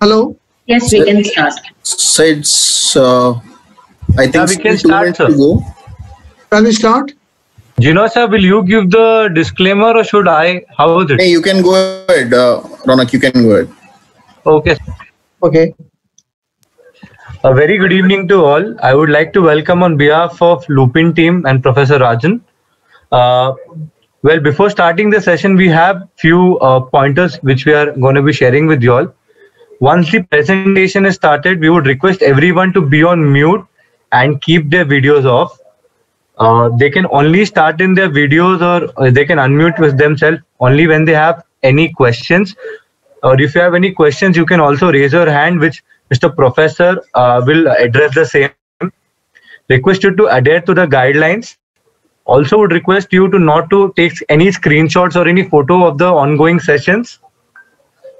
Hello? Yes, we can start. Sides, uh, I think Yeah, we can two start, minutes sir. to go. Shall we start? Gino sir, will you give the disclaimer or should I? How is it? Hey, you can go ahead, uh, Ronak, you can go ahead. Okay. Okay. A very good evening to all. I would like to welcome on behalf of Lupin team and Professor Rajan. Uh, well, before starting the session, we have few uh, pointers which we are going to be sharing with you all. Once the presentation is started, we would request everyone to be on mute and keep their videos off. Uh, they can only start in their videos or uh, they can unmute with themselves only when they have any questions. Or if you have any questions, you can also raise your hand, which Mr. Professor uh, will address the same. Request you to adhere to the guidelines. Also would request you to not to take any screenshots or any photo of the ongoing sessions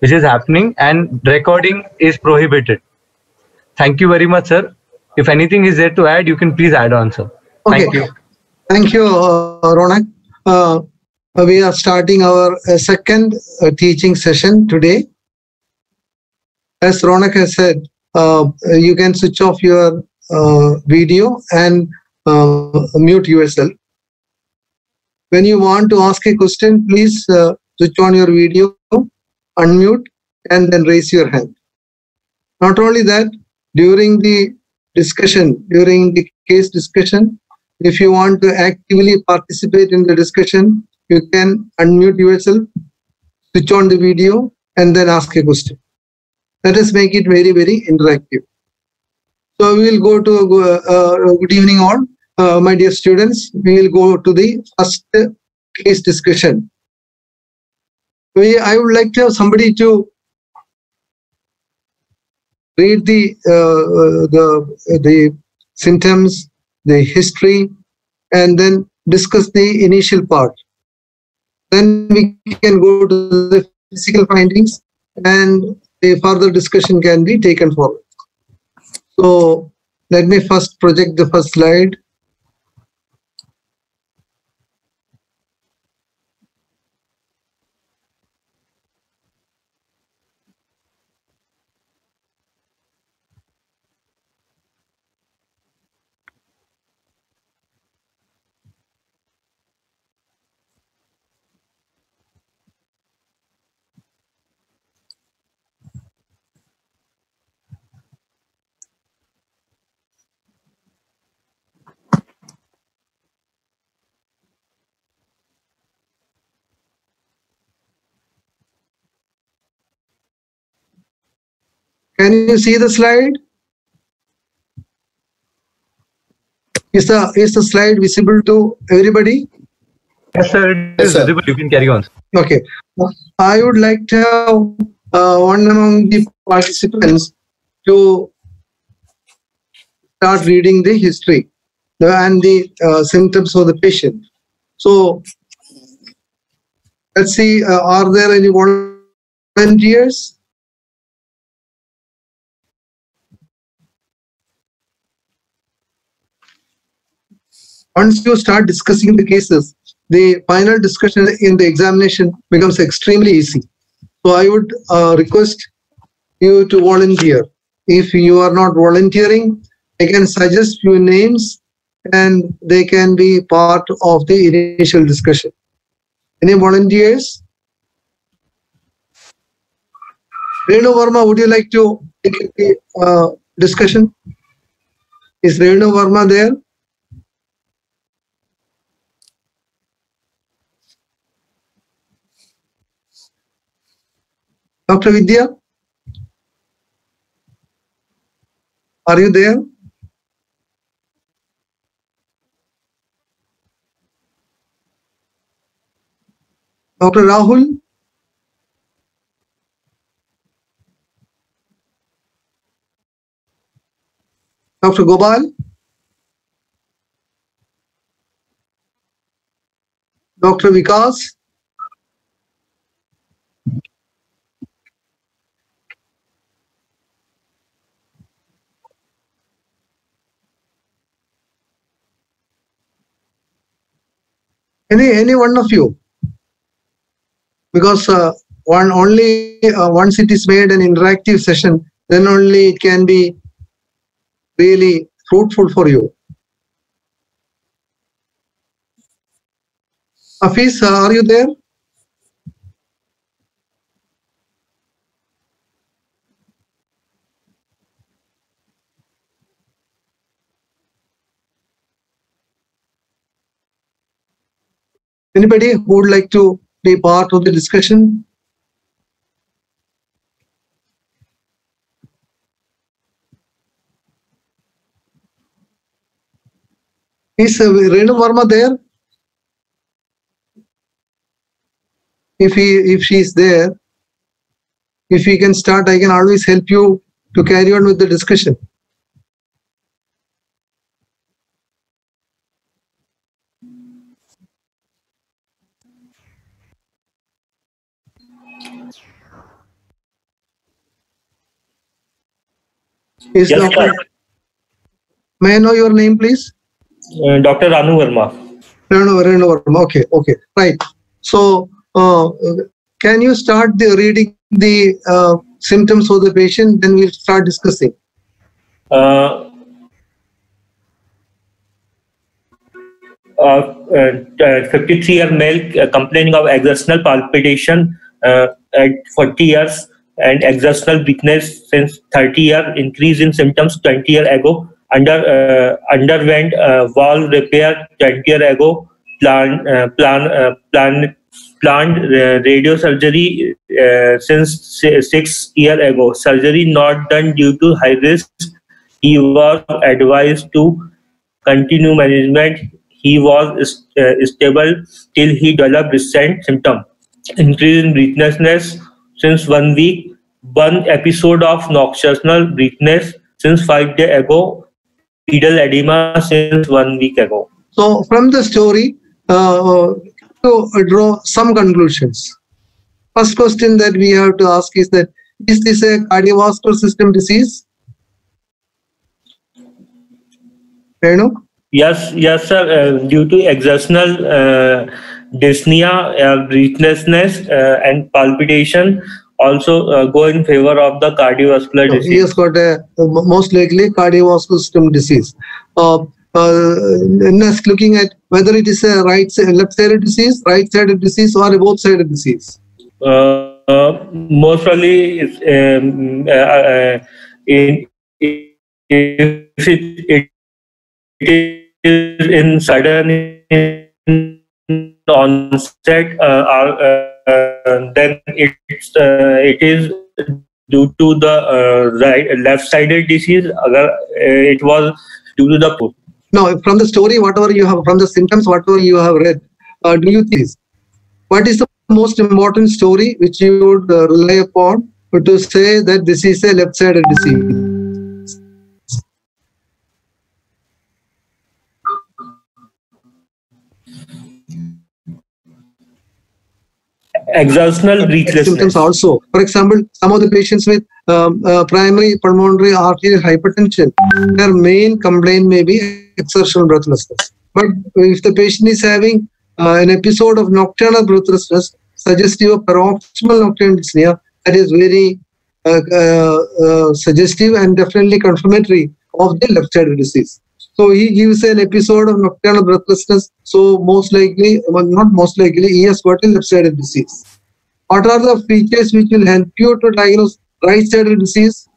which is happening and recording is prohibited. Thank you very much, sir. If anything is there to add, you can please add on, sir. Okay. Thank you. Thank you, uh, Ronak. Uh, we are starting our uh, second uh, teaching session today. As Ronak has said, uh, you can switch off your uh, video and uh, mute yourself. When you want to ask a question, please uh, switch on your video, unmute, and then raise your hand. Not only that, during the discussion, during the case discussion, if you want to actively participate in the discussion, you can unmute yourself, switch on the video, and then ask a question. Let us make it very, very interactive. So we will go to uh, uh, good evening all, uh, my dear students. We will go to the first case discussion. We, I would like to have somebody to read the uh, the the symptoms, the history, and then discuss the initial part. Then we can go to the physical findings and a further discussion can be taken forward. So let me first project the first slide. Can you see the slide? Is the is the slide visible to everybody? Yes, sir. It Yes, sir. visible. You can carry on. Okay. I would like to have uh, one among the participants to start reading the history and the uh, symptoms of the patient. So let's see, uh, are there any volunteers? Once you start discussing the cases, the final discussion in the examination becomes extremely easy. So I would uh, request you to volunteer. If you are not volunteering, I can suggest few names and they can be part of the initial discussion. Any volunteers? Renu Verma, would you like to take the uh, discussion? Is Renu Verma there? Dr. Vidya? Are you there? Dr. Rahul? Dr. Gopal? Dr. Vikas? Any any one of you? Because uh, one only uh, once it is made an interactive session, then only it can be really fruitful for you. Afis, uh, are you there? Anybody who would like to be part of the discussion? Is uh, Renu Verma there? If he if she is there, if we can start, I can always help you to carry on with the discussion. Is Yes, Dr. sir. May I know your name, please? Uh, Dr. Ranu Verma. Renu Verma. Okay, okay, right. So, uh, can you start the reading the uh, symptoms of the patient? Then we'll start discussing. Uh, uh, uh, 53 year male uh, complaining of exertional palpitation uh, at 40 years and exertional weakness since 30 year increase in symptoms 20 year ago under uh, underwent uh, valve repair 20 year ago plan uh, plan uh, plan planned uh, redo surgery uh, since si- six year ago surgery not done due to high risk he was advised to continue management. He was uh, stable till he developed recent symptom. Increase in breathlessness since one week. One episode of nocturnal breathlessness since five days ago. Pedal edema since one week ago. So, from the story, uh, to draw some conclusions. First question that we have to ask is that is this a cardiovascular system disease? Renu? Yes, yes, sir. Uh, due to exertional uh, dyspnea, uh, breathlessness, uh, and palpitation, also uh, go in favor of the cardiovascular disease. he has got a most likely cardiovascular system disease. Uh, uh, next, looking at whether it is a right side, left-sided disease, right-sided disease, or a both-sided disease. Uh, uh, most probably, it's, um, uh, uh, in, if it, it is in sudden onset, uh, or, uh, then it's uh, it is due to the uh, right left-sided disease. Agar, uh, it was due to the Now, from the story, whatever you have, from the symptoms, whatever you have read, uh, do you think what is the most important story which you would uh, rely upon to say that this is a left-sided disease? Exertional breathlessness. symptoms also. For example, some of the patients with um, uh, primary pulmonary arterial hypertension, their main complaint may be exertional breathlessness. But if the patient is having uh, an episode of nocturnal breathlessness suggestive of paroxysmal nocturnal dyspnea, that is very uh, uh, uh, suggestive and definitely confirmatory of the left-sided disease. So he gives an episode of nocturnal breathlessness. So most likely, well, not most likely, he has got a left-sided disease. What are the features which will help you to diagnose right-sided disease?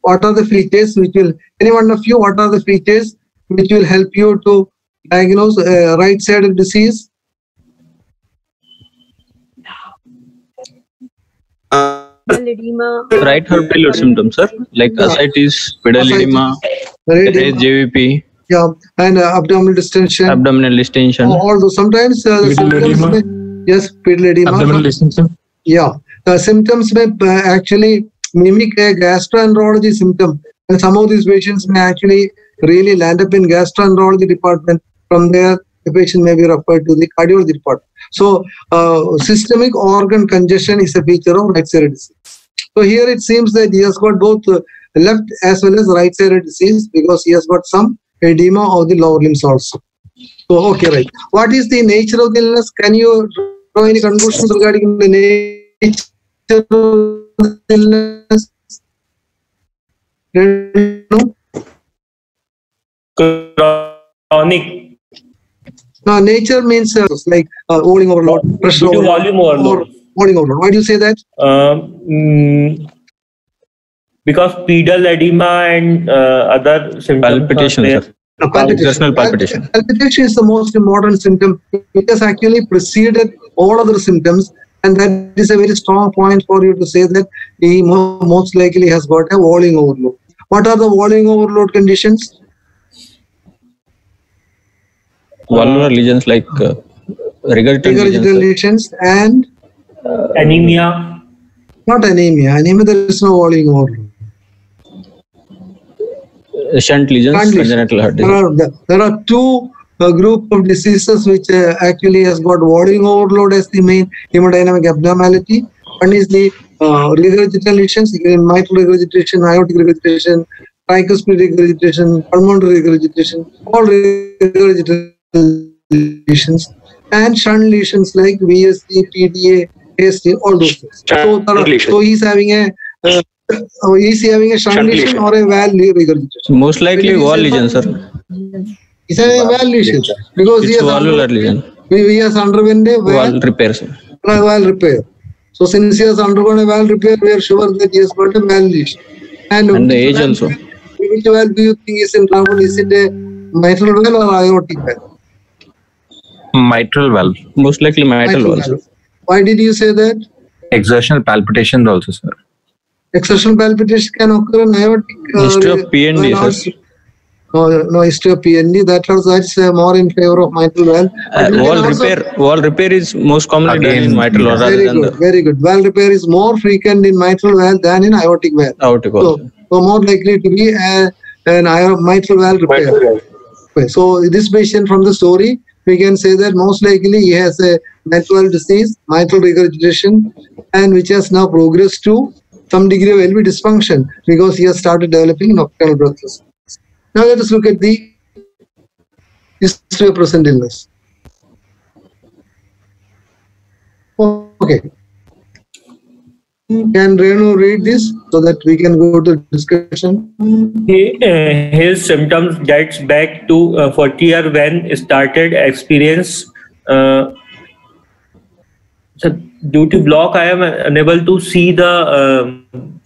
What are the features which will, any one of you, what are the features which will help you to diagnose uh, right-sided disease? Right heart failure symptoms, sir, like Yeah. ascites, pedal edema, Right, JVP, yeah, and uh, abdominal distension. abdominal distension. Although sometimes uh, the Pedal symptoms edema. may, yes, pedal edema. abdominal distension. Yeah, the symptoms may uh, actually mimic a gastroenterology symptom, and some of these patients may actually really land up in gastroenterology department. From there, the patient may be referred to the cardiology department. So, uh, systemic organ congestion is a feature of right-sided disease. So here it seems that he has got both uh, left as well as right sided disease because he has got some edema of the lower limbs also. So, okay, right. What is the nature of the illness? Can you draw any conclusions regarding the nature of the illness? Chronic No, nature means uh, like uh, volume overload, pressure due overload, volume overload. or volume overload. Why do you say that? Um, mm, because pedal edema and uh, other symptoms. Palpitation, sir. No, Exertional palpitation. Palpitation is the most important symptom. It has actually preceded all other symptoms, and that is a very strong point for you to say that he most likely has got a volume overload. What are the volume overload conditions? Valvular lesions like uh, regurgitant Regurgitant lesions. lesions and Anemia. not anemia. Anemia, there is no volume overload. uh, Shunt lesions, Shunt lesions. congenital heart There disease. are there are two uh, group of diseases which uh, actually has got volume overload as the main hemodynamic abnormality. One is the uh, regurgitant lesions, mitral regurgitation, aortic regurgitation, tricuspid regurgitation, pulmonary regurgitation, all regurgitant lesions, and shunt lesions like VSD, PDA, ASD, all those things. So, are- so he's having a uh, uh, he's having a shunt, lesion or a valve regurgitation. Most likely wall lesion, sir. It's a valve lesion because it's he has, valvular lesion. he, he has underwent a Wall valve, repairs. valve repair. So since he has undergone a valve repair, we are sure that he has got a valve lesion. And, And the age also. Which valve do you think is in trouble? Is it a mitral valve or aortic valve? Mitral valve, Most likely mitral Mitral valve. valve. Why did you say that? exertional palpitations also, sir. Exertional palpitations can occur in aortic. History of PND, valve sir. No, no history of PND. That was that's uh, more in favor of mitral valve. Uh, we can wall also- repair, valve repair is most commonly done in Again, mitral valve rather Very than good, the very good. Valve repair is more frequent in mitral valve than in aortic valve. aortic So, valve. so more likely to be a, an io- mitral valve repair. Mitral Okay, So this patient from the story, we can say that most likely he has a valve disease, mitral regurgitation, and which has now progressed to some degree of LV dysfunction because he has started developing nocturnal breathlessness. Now let us look at the history of present illness. Okay. Can Renu read this so that we can go to discussion? He, uh, his symptoms dates back to uh, 40 year when started experience. Uh, so due to block, I am unable to see the um,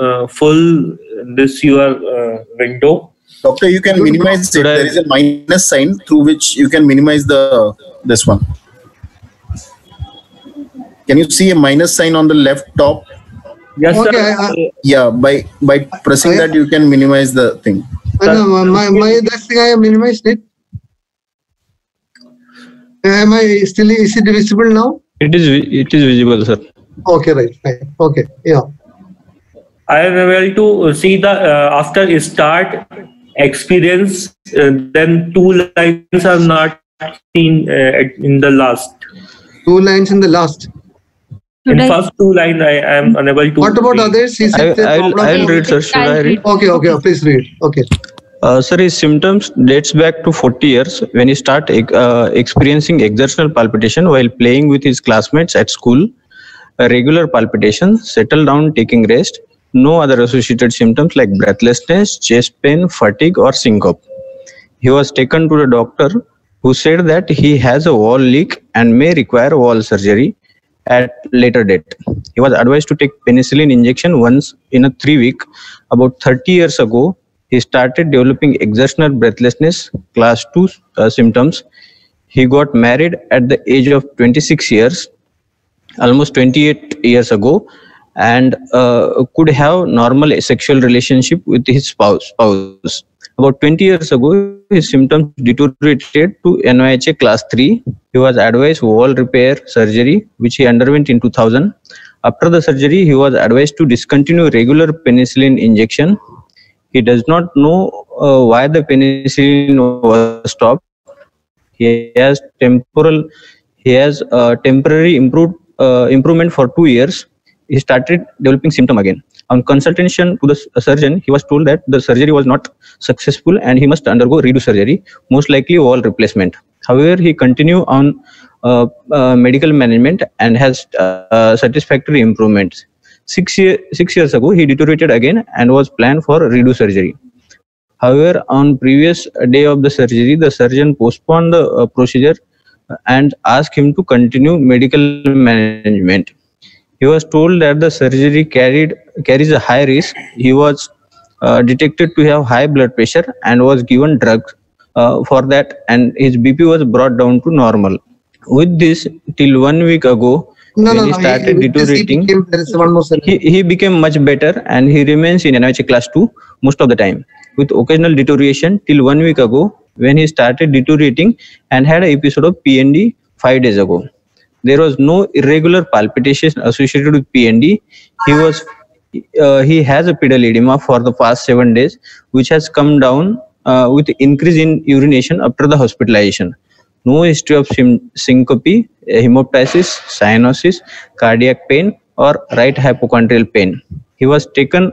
uh, full this your uh, window. Doctor, you can minimize it. There is a minus sign through which you can minimize the this one. Can you see a minus sign on the left top? Yes, Okay, sir. I- Yeah, by by pressing I- that you can minimize the thing. Uh, no, my, my, my that thing I have minimized it. Am I still is it visible now? It is it is visible, sir. Okay, right, right. Okay, yeah. I am able to see the uh, after start experience. Uh, then two lines are not seen uh, in the last. Two lines in the last. In I- first two line, I am unable to. What about read. others? Is I, it a I'll. I'll read, sir. Should I I'll read? Okay, okay, please read. Okay. Uh, sir, his symptoms dates back to 40 years when he start uh, experiencing exertional palpitation while playing with his classmates at school. A regular palpitation, settle down taking rest, no other associated symptoms like breathlessness, chest pain, fatigue or syncope. He was taken to the doctor who said that he has a valve leak and may require valve surgery at later date. He was advised to take penicillin injection once in a 3 week. About 30 years ago, he started developing exertional breathlessness class 2 uh, symptoms. He got married at the age of 26 years almost 28 years ago and uh, could have normal sexual relationship with his spouse, spouse. About 20 years ago, his symptoms deteriorated to NYHA class 3. He was advised valve repair surgery, which he underwent in 2000. After the surgery, he was advised to discontinue regular penicillin injection. He does not know uh, why the penicillin was stopped. He has temporal he has uh, temporary improved uh, improvement for two years he started developing symptom again. On consultation to the surgeon, he was told that the surgery was not successful and he must undergo redo surgery, most likely valve replacement. However, he continued on uh, uh, medical management and has uh, satisfactory improvements. Six, year, six years ago, he deteriorated again and was planned for redo surgery. However, on previous day of the surgery, the surgeon postponed the uh, procedure and asked him to continue medical management. He was told that the surgery carried carries a high risk. He was uh, detected to have high blood pressure and was given drugs uh, for that, and his BP was brought down to normal. With this, till one week ago, No, when no, he no. started he- because he deteriorating, became- There is one more he, he became much better and he remains in NYHA class 2 most of the time with occasional deterioration till one week ago when he started deteriorating and had an episode of PND five days ago. There was no irregular palpitation associated with PND. He was uh, he has a pedal edema for the past seven days, which has come down uh, with increase in urination after the hospitalization. No history of syn- syncope, hemoptysis, cyanosis, cardiac pain, or right hypochondrial pain. He was taken.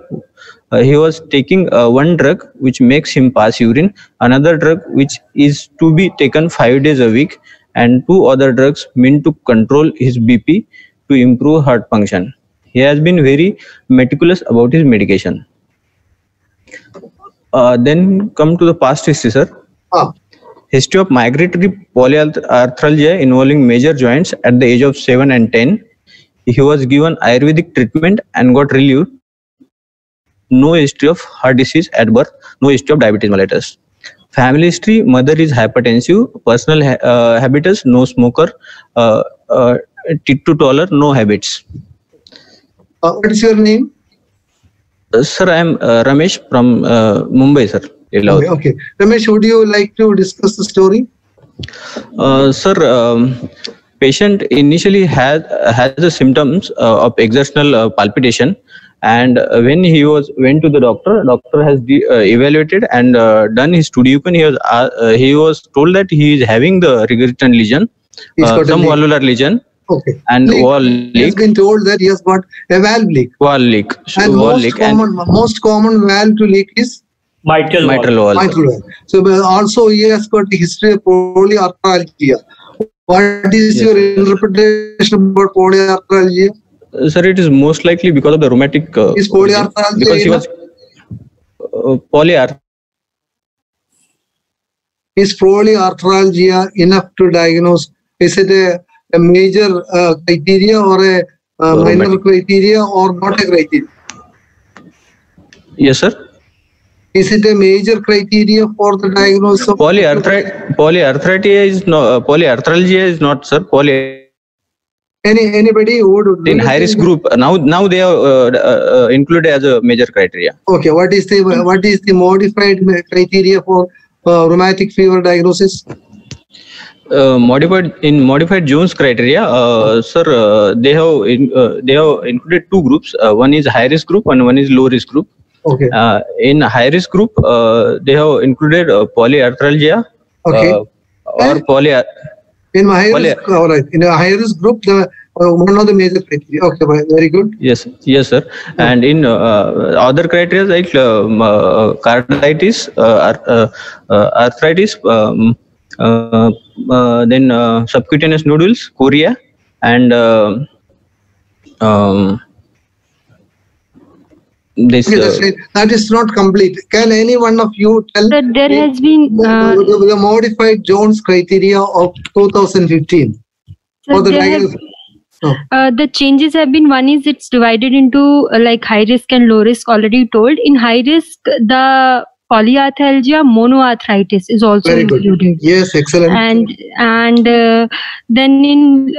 Uh, he was taking uh, one drug which makes him pass urine, another drug which is to be taken five days a week, and two other drugs meant to control his BP to improve heart function. He has been very meticulous about his medication. Uh, then come to the past history, sir. Ah, History of migratory polyarthralgia involving major joints at the age of 7 and 10. He was given Ayurvedic treatment and got relieved. No history of heart disease at birth, no history of diabetes mellitus. Family history mother is hypertensive, personal ha- uh, habitus, no smoker, uh, uh, to taller, no habits. uh, what is your name? Uh, sir, I am uh, Ramesh from uh, Mumbai, sir. Okay, okay. Ramesh, would you like to discuss the story? Uh, sir, um, patient initially has has the symptoms uh, of exertional uh, palpitation, and uh, when he was went to the doctor, doctor has de- uh, evaluated and uh, done his studiocon. He was uh, uh, he was told that he is having the regurgitant lesion, He's uh, got some leak. valvular lesion, Okay. and Leak. wall He has leak, been told that he has got a valve leak. valve leak, so And wall most leak, and common, most common valve to leak is Mitral valve. mitral valve. mitral valve. So but also he has got the history of polyarthralgia. What is Yes. your interpretation about polyarthralgia? Uh, Sir, it is most likely because of the rheumatic. Uh, Is polyarthralgia because he was uh, polyarth. Is polyarthralgia enough to diagnose? Is it a, a major uh, criteria or a uh, minor criteria or not a criteria? Yes, sir. Is it a major criteria for the diagnosis of Polyarthrit polyarthritis is no uh, polyarthralgia is not sir poly any anybody who would in high risk group now now they are uh, uh, uh, included as a major criteria. Okay, what is the what is the modified criteria for uh, rheumatic fever diagnosis? Uh, modified in modified Jones criteria, uh, sir, uh, they have in, uh, they have included two groups. Uh, one is high risk group and one is low risk group. Okay, Uh, in high risk group, uh, they have included uh, polyarthralgia okay. or poly in my poly- risk, all right. In a high risk group, the uh, one of the major criteria. Okay, very good. Yes, yes, sir. And in uh, other criteria like um, uh, carditis, uh, uh, uh, arthritis, um, uh, uh, then uh, subcutaneous nodules, chorea, and uh, um, this. Okay, that's Uh, right. That is not complete. Can any one of you tell Sir, there has been the, uh, the, the modified Jones criteria of 2015 sir, for the there? Oh, uh, the changes have been one is it's divided into uh, like high risk and low risk already told in high risk the polyarthralgia monoarthritis is also very good. included Yes, excellent. and and uh, then in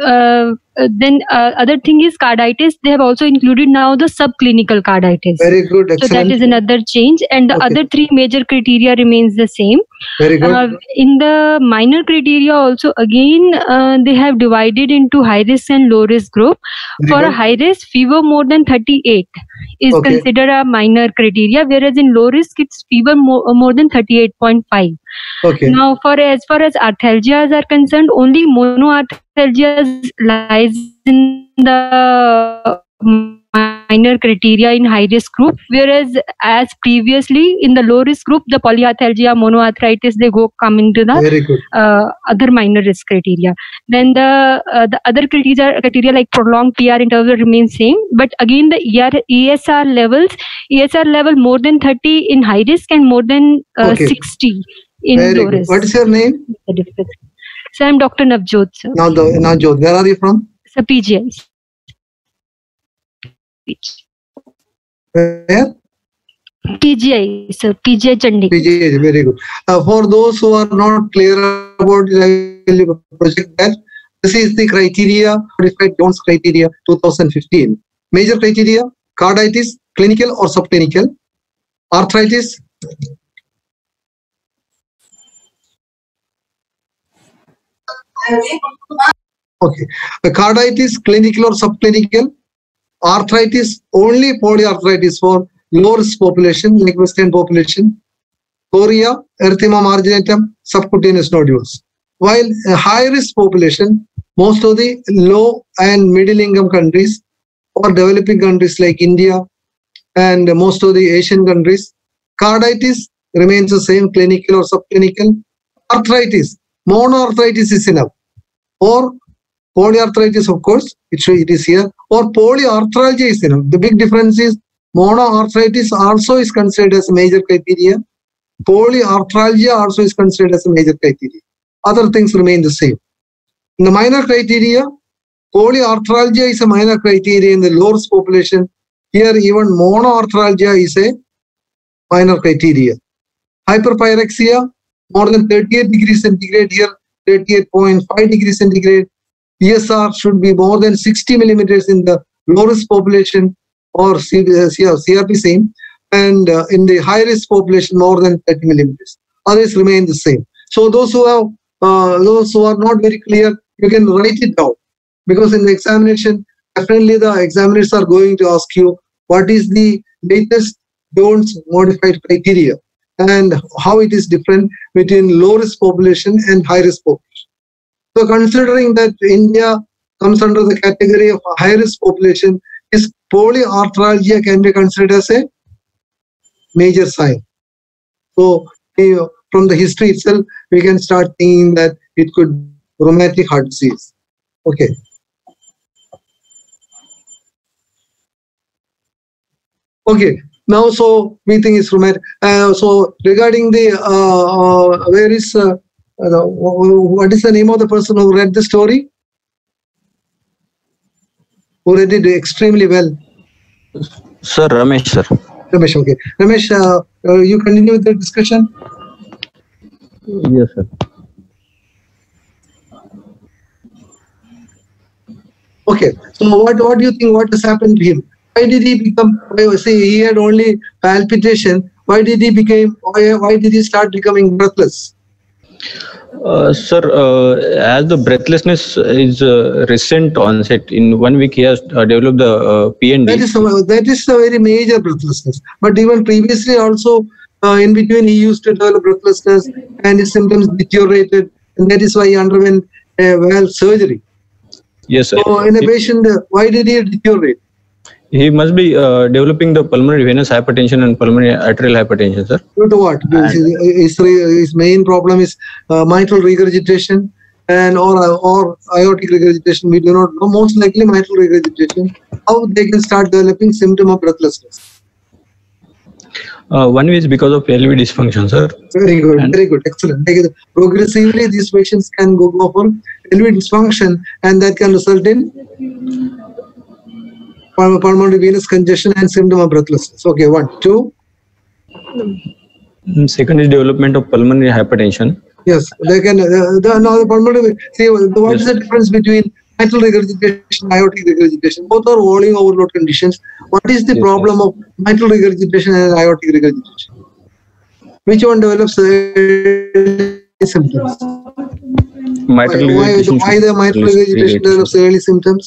then uh, other thing is carditis. They have also included now the subclinical carditis. Very good, so that is another change. And the Okay. other three major criteria remains the same. Very good. uh, in the minor criteria also again uh, they have divided into high risk and low risk group. Very for a high risk fever more than 38 is Okay. considered a minor criteria whereas in low risk it's fever more, more than 38.5 Okay. now for as far as arthralgias are concerned only monoarthralgias lies in the minor criteria in high risk group, whereas as previously in the low risk group, the polyarthralgia, monoarthritis, they go come into the uh, other minor risk criteria. Then the uh, the other criteria criteria like prolonged PR interval remains same, but again the ER, ESR levels, ESR level more than 30 in high risk and more than uh, Okay. 60 in Very low good. risk. What is your name? the. So I'm Dr. Navjot, sir. Now, the, Navjot, where are you from? So PGI. Where? PGI, sir. PGI Chandigarh. PGI, very good. Uh, for those who are not clear about will project that. This is the criteria, modified Jones criteria 2015. Major criteria, carditis, clinical or subclinical, arthritis, okay, the carditis, clinical or subclinical, arthritis, only polyarthritis for low risk population, like Western population, chorea, erythema marginatum, subcutaneous nodules. While high risk population, most of the low and middle income countries or developing countries like India and most of the Asian countries, carditis remains the same clinical or subclinical. Arthritis, monoarthritis is enough. Or polyarthritis, of course, it, it is here. Or polyarthralgia is enough. The big difference is monoarthritis also is considered as a major criteria. Polyarthralgia also is considered as a major criteria. Other things remain the same. In the minor criteria, polyarthralgia is a minor criteria in the low risk population. Here, even monoarthralgia is a minor criteria. Hyperpyrexia, more than 38 degrees centigrade, here 38.5 degrees centigrade. ESR should be more than 60 millimeters in the low risk population or C- uh, CRP same, and uh, in the high risk population more than 30 millimeters. Others remain the same. So those who have uh, those who are not very clear, you can write it down because in the examination, definitely the examiners are going to ask you what is the latest Jones modified criteria and how it is different between low risk population and high risk population. So considering that India comes under the category of high risk population, is polyarthralgia can be considered as a major sign. So from the history itself, we can start thinking that it could be rheumatic heart disease. Okay. Okay. Now, so we think it's rheumatic. Uh, so regarding the uh, uh, where is uh, uh, what is the name of the person who read the story? Who read it extremely well? Sir, Ramesh, sir. Ramesh, okay. Ramesh, uh, uh, you continue with the discussion. Yes, sir. Okay. So what, what do you think? What has happened to him? Why did he become? why- Say he had only palpitation. Why did he became? Why, why did he start becoming breathless? Uh, sir, uh, as the breathlessness is uh, recent onset, in one week he has uh, developed the uh, PND. That is a, that is a very major breathlessness. But even previously also, uh, in between he used to develop breathlessness and his symptoms deteriorated, and that is why he underwent a valve surgery. yes, sir. So in a patient, uh, why did he deteriorate? He must be uh, developing the pulmonary venous hypertension and pulmonary arterial hypertension, sir. Due to what? His, his, main problem is uh, mitral regurgitation and or or aortic regurgitation. We do not know. Most likely mitral regurgitation. How they can start developing symptom of breathlessness. Uh, one is because of LV dysfunction, sir. Very good, And- very good, excellent. Progressively, these patients can go, go for LV dysfunction, and that can result in pulmonary venous congestion and symptom of breathlessness. Okay, one, two. Mm, Second is development of pulmonary hypertension. Yes, they can. Uh, the, now the pulmonary. See, what is Yes. the difference between mitral regurgitation and aortic regurgitation? Both are volume overload conditions. What is the Yes, problem of mitral regurgitation and aortic regurgitation? Which one develops early symptoms? Mitral why, why, why the mitral regurgitation regurgitation. develops early symptoms?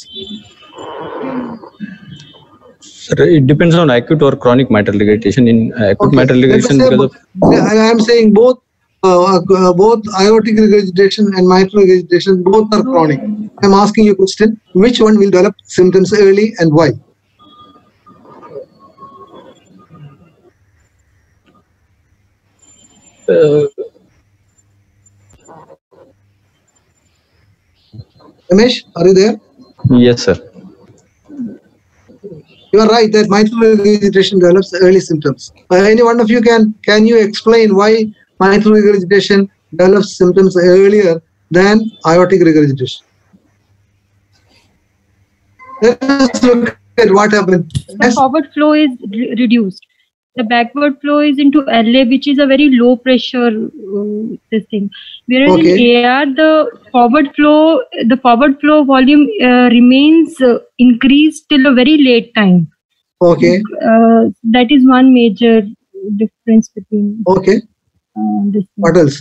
Sir, it depends on acute or chronic mitral regurgitation. In uh, acute okay. mitral regurgitation, because of, I am saying both uh, uh, both aortic regurgitation and mitral regurgitation both are chronic. I'm asking you a question: Which one will develop symptoms early and why? Uh, Ramesh, are you there? Yes, sir. You are right that mitral regurgitation develops early symptoms. Uh, any one of you can can you explain why mitral regurgitation develops symptoms earlier than aortic regurgitation? Let us look at what happened. the forward flow is re- reduced. The backward flow is into LA, which is a very low pressure uh, this thing. Whereas Okay. in AR, the forward flow, the forward flow volume uh, remains uh, increased till a very late time. okay, Uh, that is one major difference between okay. uh, What else?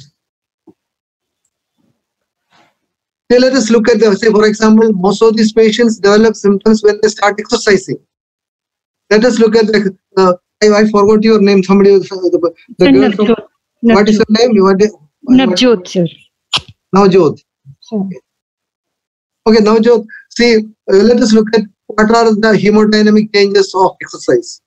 Okay, let us look at the, say, for example, most of these patients develop symptoms when they start exercising. Let us look at the, uh, I, I forgot your name, somebody, uh, the, the Navjot. what is her name? What, Navjot, sir. Navjot. Sure. Okay, now Navjot, see, uh, let us look at what are the hemodynamic changes of exercise.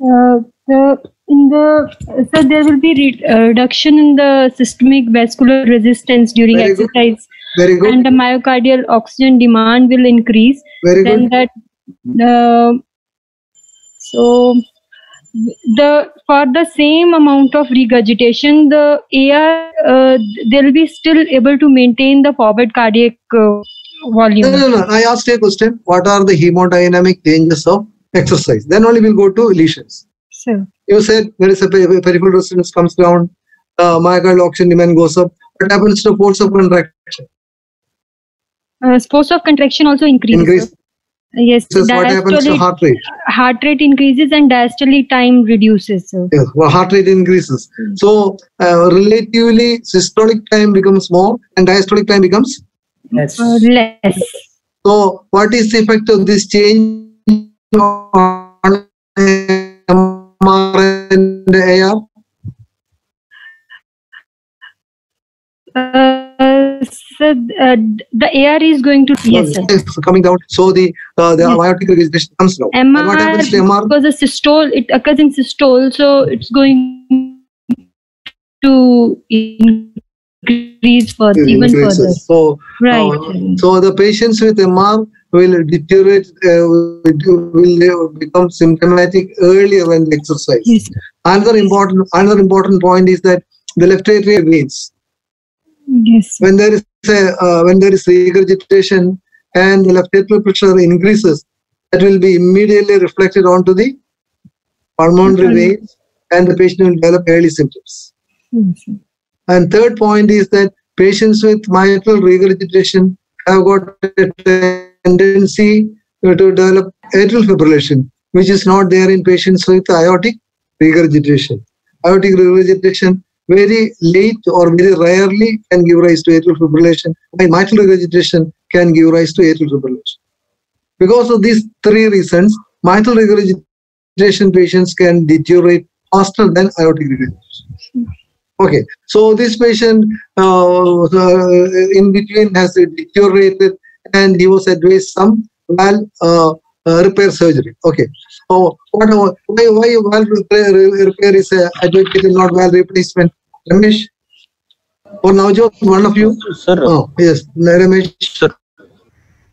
Uh, the in the so there will be re- uh, reduction in the systemic vascular resistance during Very good. exercise Very good, and the myocardial oxygen demand will increase very then good. that the so the for the same amount of regurgitation the AR uh, they'll be still able to maintain the forward cardiac uh, volume No, no, no. I asked a question. What are the hemodynamic changes of exercise? Then only we'll go to lesions. so You said there is a peripheral resistance comes down, uh, myocardial oxygen demand goes up. What happens to force of contraction? uh, force of contraction also increases Increase. Yes This is what happens to diastolic heart rate. heart rate increases and diastolic time reduces. So, Yes, well, heart rate increases. So uh, relatively systolic time becomes more and diastolic time becomes. Yes. uh, less. So what is the effect of this change on MR and AR? Uh, so uh, the AR is going to yes sir. It's coming down. So the uh, the Yes. aortic regurgitation comes down. And what happens to MR MR? because the systole it occurs in systole, so it's going to increase further even further. So Right. Uh, so the patients with MR will deteriorate, uh, will, will become symptomatic earlier when they exercise. yes. Another important another important point is that the left atrial veins, Yes. when there is a, uh, when there is regurgitation and the left atrial pressure increases, that will be immediately reflected onto the pulmonary Mhm. veins, and the patient will develop early symptoms. Yes. And third point is that patients with mitral regurgitation have got a tendency to develop atrial fibrillation, which is not there in patients with aortic regurgitation. Aortic regurgitation very late or very rarely can give rise to atrial fibrillation. And mitral regurgitation can give rise to atrial fibrillation. Because of these three reasons, mitral regurgitation patients can deteriorate faster than aortic regurgitation. Okay, so this patient uh, uh, in between has deteriorated and he was advised some valve uh, uh, repair surgery. Okay, so what, why, why valve repair, repair is advocated, not valve replacement? Ramesh? Or Navjot, one of you? Sir, Oh, yes, Ramesh. sir,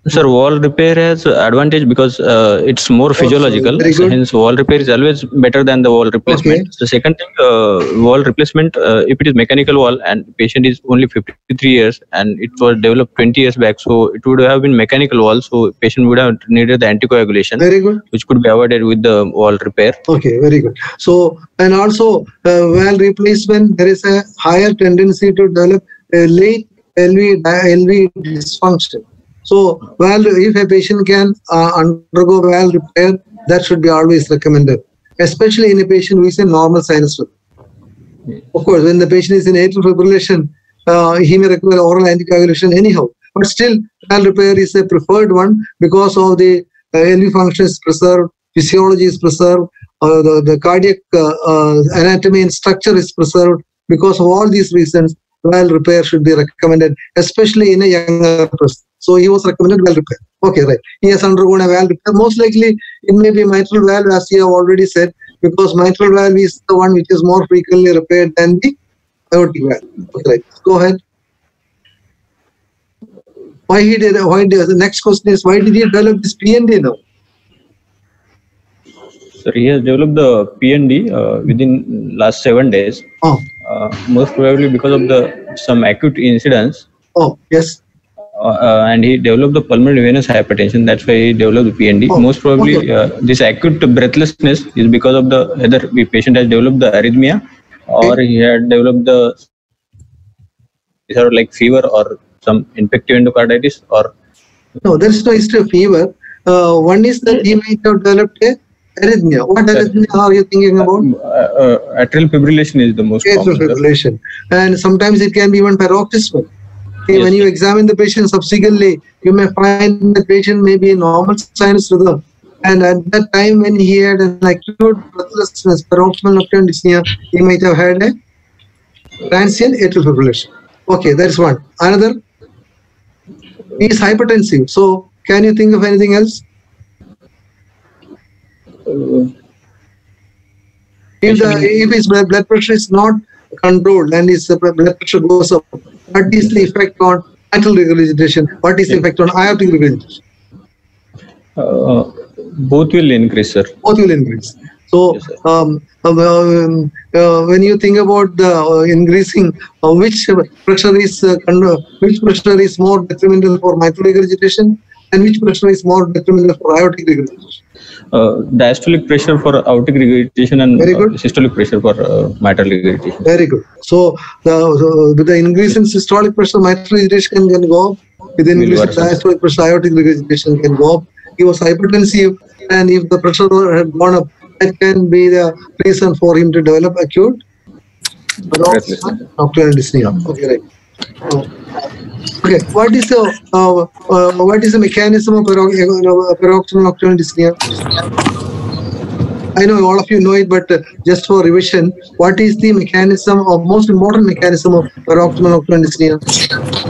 sir, valve repair has advantage because uh, it's more physiological. very So hence, valve repair is always better than the valve replacement. The second thing, uh, valve replacement, uh, if it is mechanical valve and patient is only 53 years and it was developed 20 years back, so it would have been mechanical valve. So patient would have needed the anticoagulation, Very good. which could be avoided with the valve repair. Okay, very good. So, and also uh, valve replacement, there is a higher tendency to develop a late LV, LV dysfunction. So, valve, if a patient can uh, undergo valve repair, that should be always recommended, especially in a patient who is in normal sinus rhythm. Of course, when the patient is in atrial fibrillation, uh, he may require oral anticoagulation anyhow. But still, valve repair is a preferred one because of the uh, LV function is preserved, physiology is preserved, uh, the, the cardiac uh, uh, anatomy and structure is preserved. Because of all these reasons, valve repair should be recommended, especially in a younger person. So he was recommended valve repair. Okay, right. He has undergone a valve repair. Most likely, it may be mitral valve, as you have already said. because mitral valve is the one which is more frequently repaired than the aortic valve. Okay, right. Go ahead. Why he did? Why did, the next question is why did he develop this PND now? Sir, he has developed the PND uh, within last seven days. Oh, Uh, most probably because of the some acute incidents, oh yes. Uh, uh, and he developed the pulmonary venous hypertension. That's why he developed the PND. Oh, most probably, okay. uh, this acute breathlessness is because of the either the patient has developed the arrhythmia, or he had developed the these are like fever or some infective endocarditis or No, there is no history of fever. Uh, one is that he might have developed a arrhythmia. What arrhythmia are you thinking about? uh, uh, atrial fibrillation is the most Atrial fibrillation. And sometimes it can be even paroxysmal. Yes. When you examine the patient subsequently, you may find the patient may be in normal sinus rhythm. And at that time, when he had an acute breathlessness, paroxysmal nocturnal dyspnea, he might have had a transient atrial fibrillation. Okay, that's one. Another, he is hypertensive. So, can you think of anything else? If, the, if his blood pressure is not controlled and his uh, blood pressure goes up, what is the effect on mitral regurgitation? What is the effect on aortic regurgitation? Uh, both will increase, sir. Both will increase. So, Yes, sir. um, um, uh, when you think about the uh, increasing, uh, which pressure is uh, which pressure is more detrimental for mitral regurgitation, and which pressure is more detrimental for aortic regurgitation? Uh, diastolic pressure for aortic regurgitation and Very uh, systolic pressure for uh, mitral regurgitation. Very good. So, the, so with the increase in systolic pressure, mitral regurgitation can go up. With the increase in diastolic pressure, aortic regurgitation can go up. He was hypertensive, and if the pressure had gone up, that can be the reason for him to develop acute nocturnal dyspnea. Okay, right. Oh. Okay, what is the uh, uh, what is the mechanism of uh, paroxysmal nocturnal dyspnea? I know all of you know it, but uh, just for revision, what is the mechanism or most important mechanism of paroxysmal nocturnal dyspnea?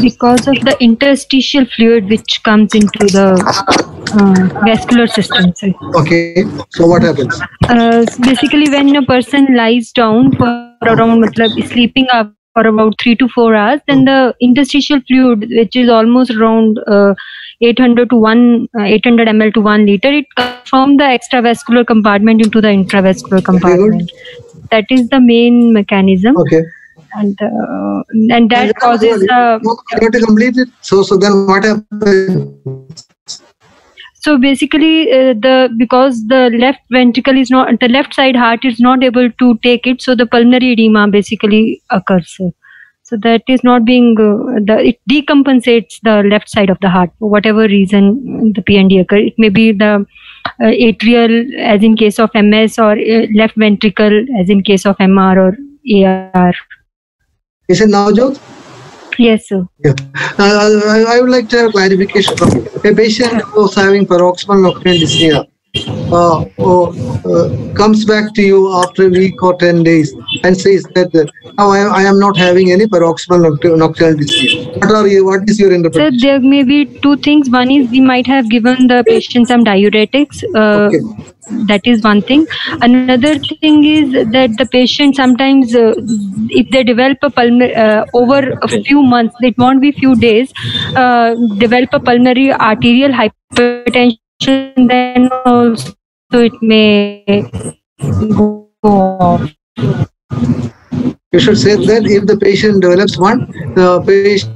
because of the interstitial fluid which comes into the uh, vascular system. Okay, so what happens? Uh, basically, when a person lies down for around sleeping up for about three to four hours, then the interstitial fluid, which is almost around uh, 800 to 1, uh, 800 ml to 1 liter, it comes from the extravascular compartment into the intravascular compartment. That is the main mechanism, Okay, and uh, and that causes uh, you have to complete it. So, so then what happens? So basically uh, the because the left ventricle is not the left side heart is not able to take it so the pulmonary edema basically occurs so that is not being uh, the it decompensates the left side of the heart for whatever reason the pnd occur. It may be the uh, atrial as in case of ms or uh, left ventricle as in case of mr or ar Is it now, Joe? Yes sir Yeah. Uh, I, I would like to have clarification. A patient who's having paroxysmal nocturnal dyspnea uh, uh, uh, comes back to you after a week or 10 days and says that uh, now I, I am not having any paroxysmal nocturnal, nocturnal dyspnea. What are you? What is your So interpretation? there may be two things. One is we might have given the patient some diuretics. Uh, Okay. That is one thing. Another thing is that the patient sometimes, uh, if they develop a pulmonary uh, over a few months, it won't be few days, uh, develop a pulmonary arterial hypertension, then also it may go off. You should say that if the patient develops one, the patient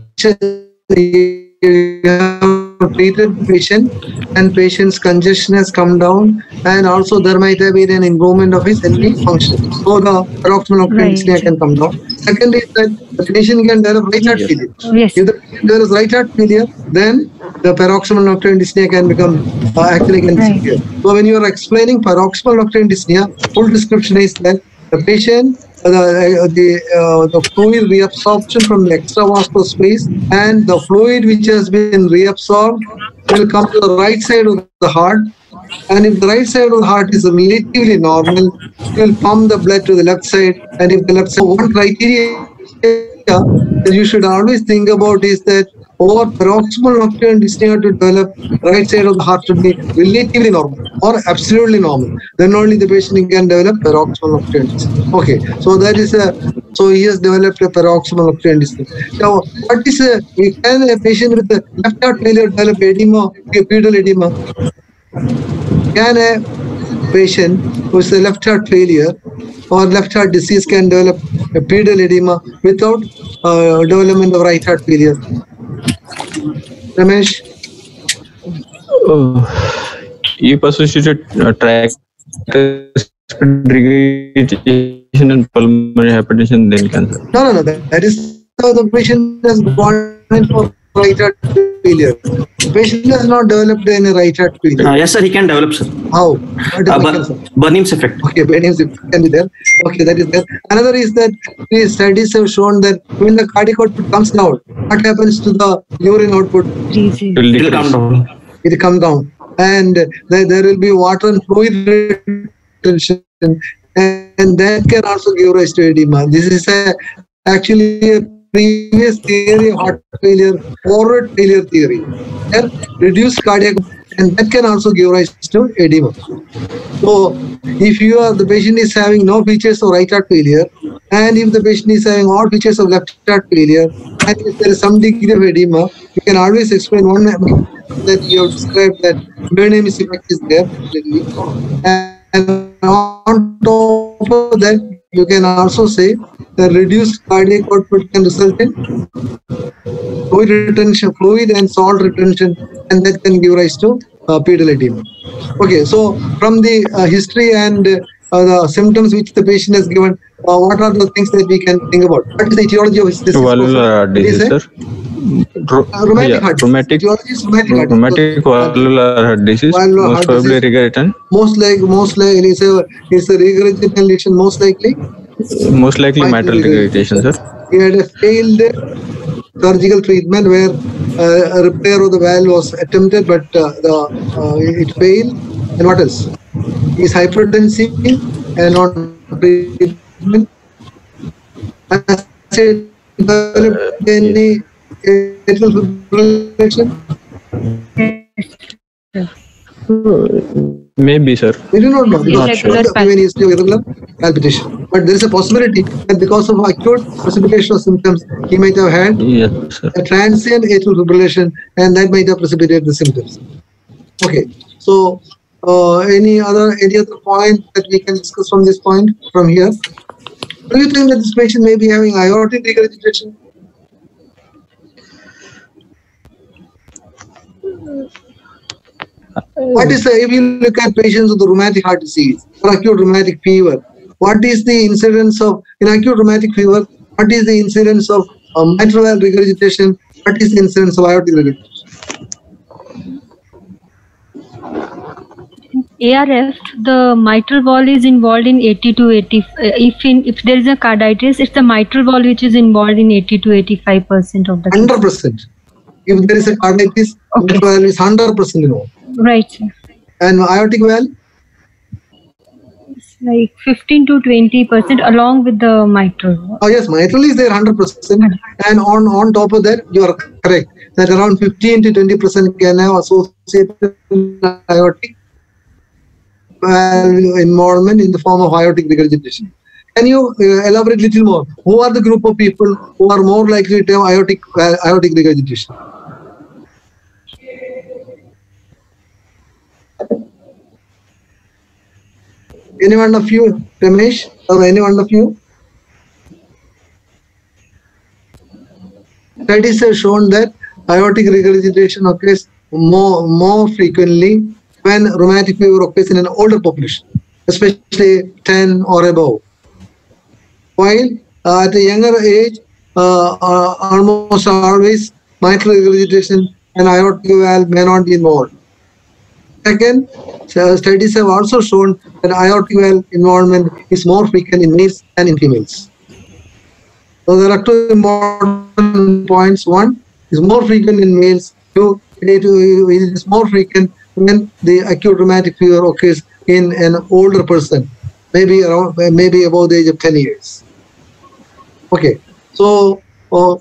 you have treated patient and patient's congestion has come down and also there might have been an improvement of his LV function. So the paroxysmal Right. can come down. Second is that the patient can develop right heart failure. Yes. If the patient develops right heart failure, then the paroxysmal nocturnal dyspnea can become uh, actually can be Right. severe. So when you are explaining paroxysmal nocturnal dyspnea, full description is that the patient uh, the uh, the, uh, the fluid reabsorption from the extravascular space and the fluid which has been reabsorbed will come to the right side of the heart and if the right side of the heart is relatively normal it will pump the blood to the left side and if the left side one criteria that you should always think about is that over paroxysmal nocturnal dyspnea to develop right side of the heart should be relatively normal or absolutely normal. Then only the patient can develop paroxysmal obstructive Okay, so that is a so he has developed a paroxysmal obstructive Now, what is a can a patient with a left heart failure develop edema, pedal edema? Can a patient who is a left heart failure or left heart disease can develop a pedal edema without uh, development of right heart failure? Ramesh? Uh, if associated uh, tract regurgitation and pulmonary hypertension, then cancer. No, no, no. That, that is how the patient has gone in for right heart failure. Patient has not developed any right heart failure. Uh, yes, sir, he can develop, sir. How? What is Uh, the Bur- mechanism? Bernheim's effect. Okay, Bernheim's effect can be there. Okay, that is there. Another is that the studies have shown that when the cardiac output comes down, what happens to the urine output? Easy. It will come down. It will come down, and there, there will be water and fluid retention, and that can also give rise to edema. This is a actually a previous theory of heart failure, forward failure theory. And reduced cardiac, and that can also give rise to edema. So, if you are the patient is having no features of right heart failure, and if the patient is having all features of left heart failure, and if there is some degree of edema, you can always explain one that you have described that Bernheim's effect is there. And on top of that, you can also say the reduced cardiac output can result in fluid retention, fluid and salt retention, and that can give rise to uh, pedal edema. Okay, so from the uh, history and uh, the symptoms which the patient has given, uh, what are the things that we can think about? What is the etiology of this? disease? Valvular heart disease, sir. Ro- rheumatic yeah, heart disease. rheumatic, Etiology rheumatic heart disease. rheumatic valvular heart disease, Valvular most probably disease. regurgitant, most like most likely it's a it's a regurgitant lesion most likely most likely Mitral regurgitation, sir. he had a failed surgical treatment where uh, a repair of the valve was attempted but uh, the uh, it failed and what else is hypertensive and on treatment developed any atrial fibrillation Maybe, sir. We do not know. Not sure. we don't have any history of irregular palpitation. But there is a possibility that because of acute precipitation of symptoms, he might have had Yes, a transient atrial fibrillation and that might have precipitated the symptoms. Okay. So uh, any other any other point that we can discuss from this point from here? Do you think that this patient may be having aortic regurgitation? What is the, if you look at patients with rheumatic heart disease or acute rheumatic fever, what is the incidence of, in acute rheumatic fever, what is the incidence of um, mitral regurgitation? What is the incidence of aortic regurgitation? ARF, the mitral valve is involved in 80 to 80. uh, If in if there is a carditis, it's the mitral valve which is involved in 80 to 85 percent of the. case. 100%. If there is a carditis, Okay. mitral valve is 100% involved. Right, sir. And aortic valve, It's like 15 to 20 percent along with the mitral. oh yes, mitral is there 100%. And on, on top of that, you are correct that around 15 to 20% can have associated aortic valve involvement in the form of aortic regurgitation. Can you uh, elaborate little more? Who are the group of people who are more likely to have aortic aortic regurgitation? Any one of you, Ramesh, or any one of you? Studies have shown that aortic regurgitation occurs more, more frequently when rheumatic fever occurs in an older population, especially 10 or above. While uh, at a younger age, uh, uh, almost always mitral regurgitation and aortic valve may not be involved. Second, studies have also shown that aortic valve involvement is more frequent in males than in females. So there are two important points. One is more frequent in males. Two, it is more frequent when the acute rheumatic fever occurs in an older person, maybe around, maybe above the age of 10 years. Okay, so uh,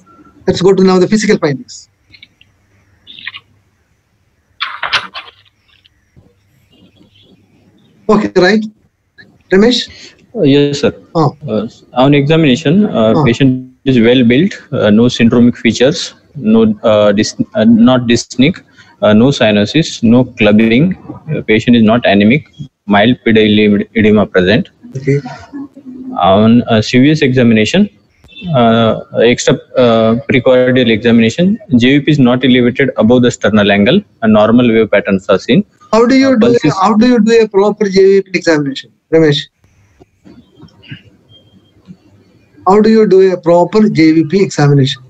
let's go to now the physical findings. Okay, right? Ramesh? Uh, yes, sir. Oh. Uh, on examination, uh, Oh. patient is well built, uh, no syndromic features, no uh, uh, not dyspneic, no cyanosis, no clubbing. Uh, patient is not anemic, mild pedal edema present. Okay. On uh, CVS examination, uh, extra uh, precordial examination, JVP is not elevated above the sternal angle, A normal wave patterns are seen. How do you Uh, do a, how do you do a proper JVP examination, Ramesh? How do you do a proper JVP examination?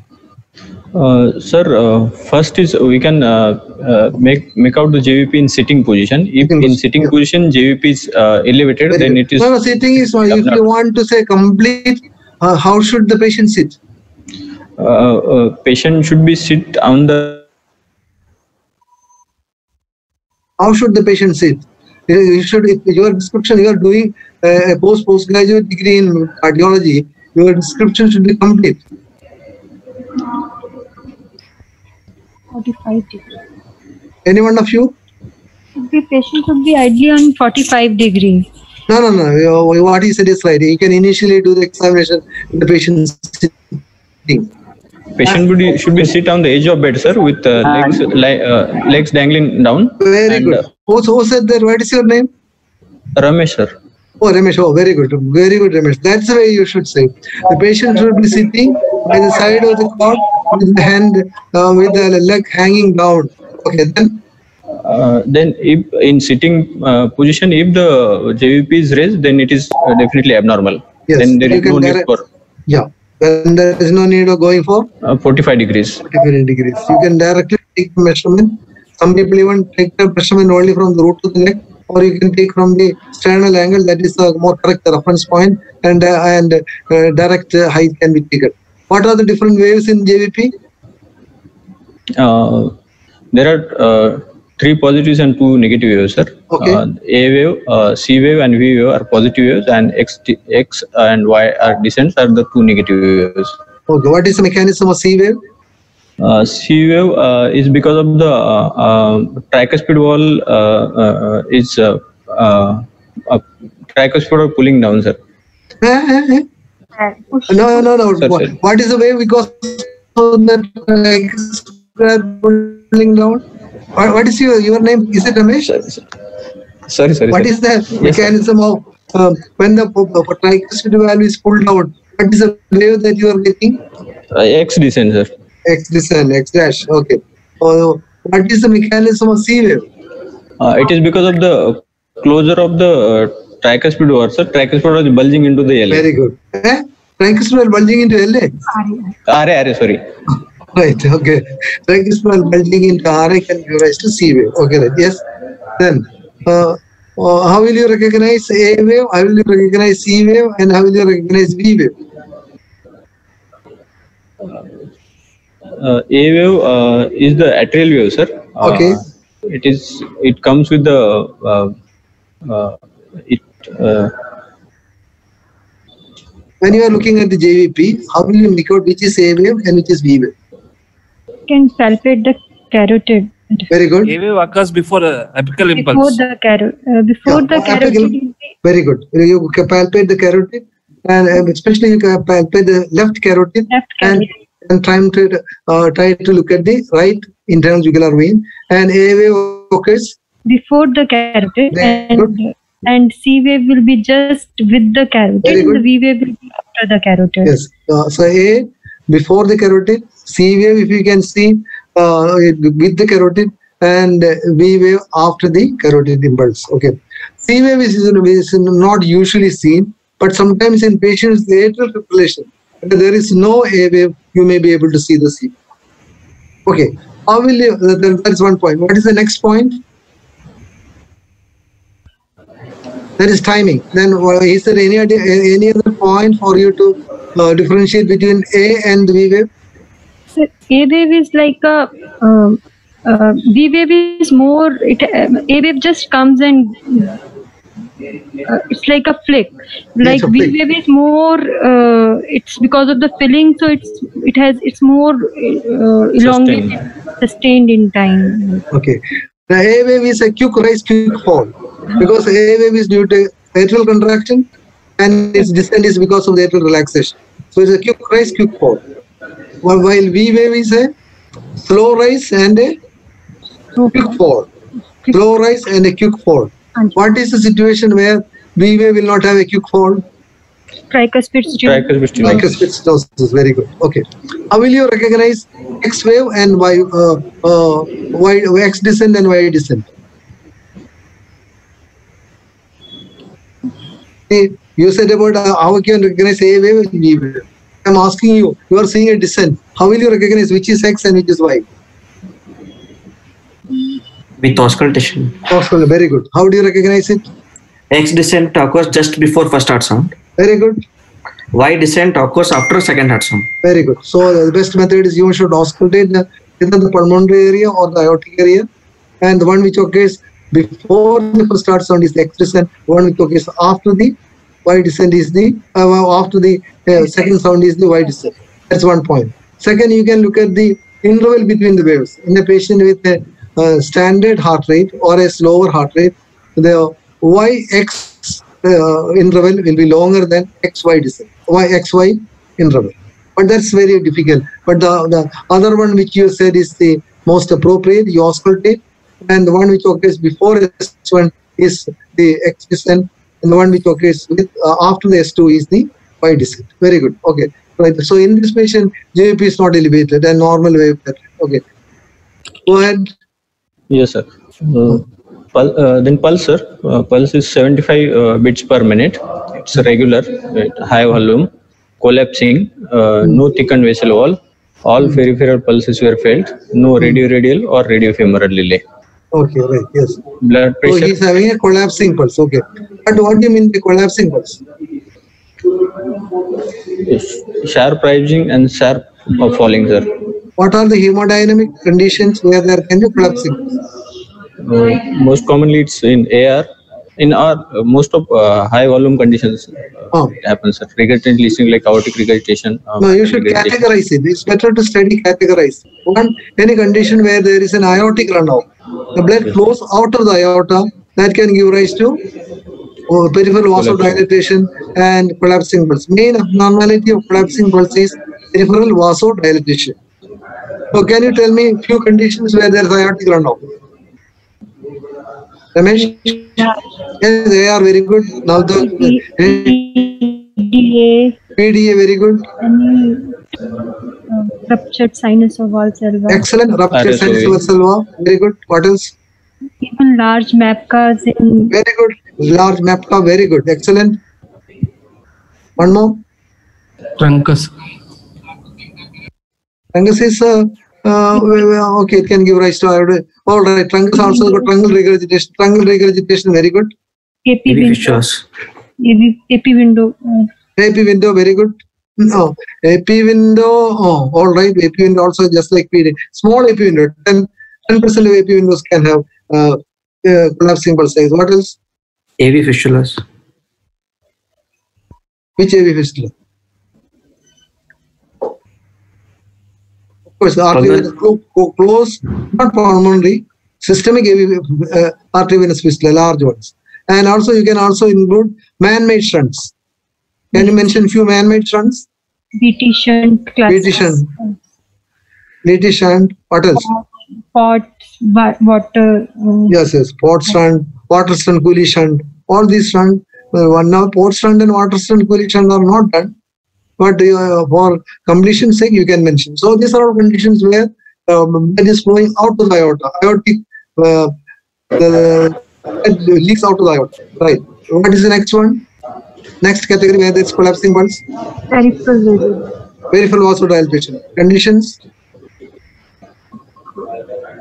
Uh, sir, uh, first is we can uh, uh, make make out the JVP in sitting position. If in sitting yeah. position JVP is uh, elevated, Very then good. it is no, no, sitting is fine. If you want to say complete, uh, how should the patient sit? uh, uh, patient should be sit on the How should the patient sit? You should, if your description, you are doing uh, a post postgraduate degree in cardiology, your description should be complete. 45 degree. Any one of you? The patient should be ideally on 45 degree. No, no, no. you- What he said is right. You can initially do the examination in the patient sitting. patient would be, should be sit on the edge of bed, sir, with uh, legs li- uh, legs dangling down. Very And, good. Who, who said that? What is your name? Uh, Ramesh, sir. Oh, Ramesh. Oh, very good. Very good, Ramesh. That's the way you should say. The patient should be sitting by the side of the cot with the hand, uh, with the leg hanging down. Okay, then Uh, then, if in sitting uh, position, if the JVP is raised, then it is uh, definitely abnormal. Yes, then there you is no need for yeah, then there is no need of going for uh, 45 degrees. 45 degrees. You can directly take the measurement. Some people even take the measurement only from the root to the neck, or you can take from the sternal angle. That is the more correct reference point, and uh, and uh, direct uh, height can be taken. What are the different waves in JVP? Uh, there are uh, three positives and two negative waves, sir. Okay. Uh, A wave, uh, C wave, and V wave are positive waves, and X, X and Y are descents are the two negative waves. Okay, what is the mechanism of C wave? Uh, C wave uh, is because of the uh, uh, tricuspid valve uh, uh, is uh, uh, uh, tricuspid valve pulling down, sir. No, no, no. Sir, What, sir. what is the wave? Because of that uh, square pulling down. What, what is your your name? Is it Ramesh? Sorry, sorry, sorry. What sir. is the sir. mechanism of um, when the po- po- tricuspid valve is pulled out? What is the wave that you are getting? Uh, X descent, sir. X descent, X dash. Okay. Uh, what is the mechanism of C wave? Uh, it is because of the closure of the uh, tricuspid valve, sir. Tricuspid valve is bulging into the LA. Very good. Eh? Tricuspid valve bulging into LA. RA, RA, sorry. Right. Okay. Tricuspid valve bulging into RA can give rise to C wave. Okay. Right. Yes. Then. Uh, uh, how will you recognize A wave? How will you recognize C wave? And how will you recognize V wave? Uh, A wave uh, is the atrial wave, sir. Uh, Okay. It is. It comes with the. Uh, uh, it. Uh, When you are looking at the JVP, how will you make out which is A wave and which is V wave? Can palpate the carotid. Very good. A wave occurs before uh, apical impulse. Before the carotid. Uh, before Yeah, the carotid. Very good. You can palpate the carotid, and um, especially you can palpate the left carotid, Left and carotid. and trying to uh, try to look at the right internal jugular vein. And A wave occurs. before the carotid Very and good. And C wave will be just with the carotid and the. V wave will be after the carotid. Yes. Uh, so A before the carotid, C wave if you can see uh, with the carotid, and V wave after the carotid impulse. Okay. C wave is, is not usually seen, but sometimes in patients with atrial fibrillation, there is no A wave, you may be able to see the C. Okay. How will you? That's one point. What is the next point? That is timing. Then is there any other, any other point for you to uh, differentiate between A and V wave? So A wave is like a um, uh, V wave is more. It A wave just comes and uh, it's like a flick. Like a V flick. wave is more. Uh, it's because of the filling, so it's it has it's more uh, elongated, sustained in time. Okay. The A wave is a quick rise, quick fall. Because A wave is due to atrial contraction and its descent is because of the atrial relaxation. So it's a quick rise, quick fall. While while V wave is a slow rise and a quick fall. Slow rise and a quick fall. What is the situation where V wave will not have a quick fall? Tricuspid stenosis. Tricuspid stenosis. Tricuspid stenosis. Very good. Okay. How will you recognize X wave and Y, uh, uh, y X descent and Y descent? You said about uh, how you can recognize A wave and V wave. I'm asking you, you are seeing a descent. How will you recognize which is X and which is Y? with auscultation. Possible. Very good. How do you recognize it? X descent occurs just before first heart sound. Very good. Y descent occurs after second heart sound. Very good. So the best method is you should auscultate the, either the pulmonary area or the aortic area. And the one which occurs before the first heart sound is the X descent. One which occurs after the Y descent is the, uh, after the uh, second sound is the Y descent. That's one point. Second, you can look at the interval between the waves. In a patient with a uh, standard heart rate or a slower heart rate, the YX uh, interval will be longer than XY descent, YXY interval. But that's very difficult. But the, the other one which you said is the most appropriate, you auscultate, and the one which occurs before S1 is the X descent, and the one which occurs with uh, after the S2 is the Y descent. Very good. Okay. Right. So in this patient, JVP is not elevated and normal wave pattern. Okay. Go ahead. Yes, sir. Uh, pul- uh, then pulse, sir. Uh, pulse is 75 uh, beats per minute. It's regular, high volume, collapsing, uh, no thickened vessel wall. All peripheral pulses were felt. No radio-radial or radio-femoral delay. Okay, right. Yes. Blood So pressure. he's having a collapsing pulse. Okay. But what do you mean by collapsing pulse? sharp rising and sharp uh, falling, sir. What are the hemodynamic conditions where there can be collapsing? Uh, most commonly, it's in AR. In our uh, most of uh, high volume conditions, uh, Oh. it happens. Sir. Regurgitation, listening like aortic regurgitation. uh, No, you should categorize it. It's better to study categorize. One, any condition where there is an aortic runout, the blood flows out of the aorta, that can give rise to uh, peripheral vasodilatation and collapsing pulse. Main abnormality of collapsing pulse is peripheral vasodilatation. So can you tell me few conditions where there is aortic runout? Ramesh? Yes, they are very good. Now the DA, PDA very good. Uh, ruptured sinus or valsalva. Excellent. Rupture RSOA. sinus valsalva. Very good. What else? Even large MAPCAs in Very good. Large MAPCA. Very good. Excellent. One more. Truncus. Trungus is uh, uh, okay. It can give rise to iodine. All right. Trungus also got trungal regurgitation. Trungal regurgitation. Very good. AP window. AP, window. uh, AP window. Very good. No. AP window. Oh, all right. AP window also just like PD. Small AP window. 10 percent of AP windows can have uh, uh, collapsing pulse size. What else? AV fistulas. Which AV fistula? Of course, the artery Pulmonary. venous clo- clo- close, not pulmonary, systemic AV, uh, artery venous fistula, large ones. And also, you can also include man-made shunts. Can you mention few man-made shunts? BT shunt classes. BT shunt. What else? Potts, wa- water. um, Yes, yes. Potts shunt, water shunt, Cooley shunt. All these shunt. Uh, one now, Potts shunt and water shunt, Cooley shunt are not done. But uh, for completion sake, you can mention. So these are all conditions where um, blood is flowing out to the aorta. Aortic uh, the leaks out to the aorta. Right. What is the next one? Next category where there's collapsing pulse. peripheral vision. Peripheral vasodilatation. Conditions.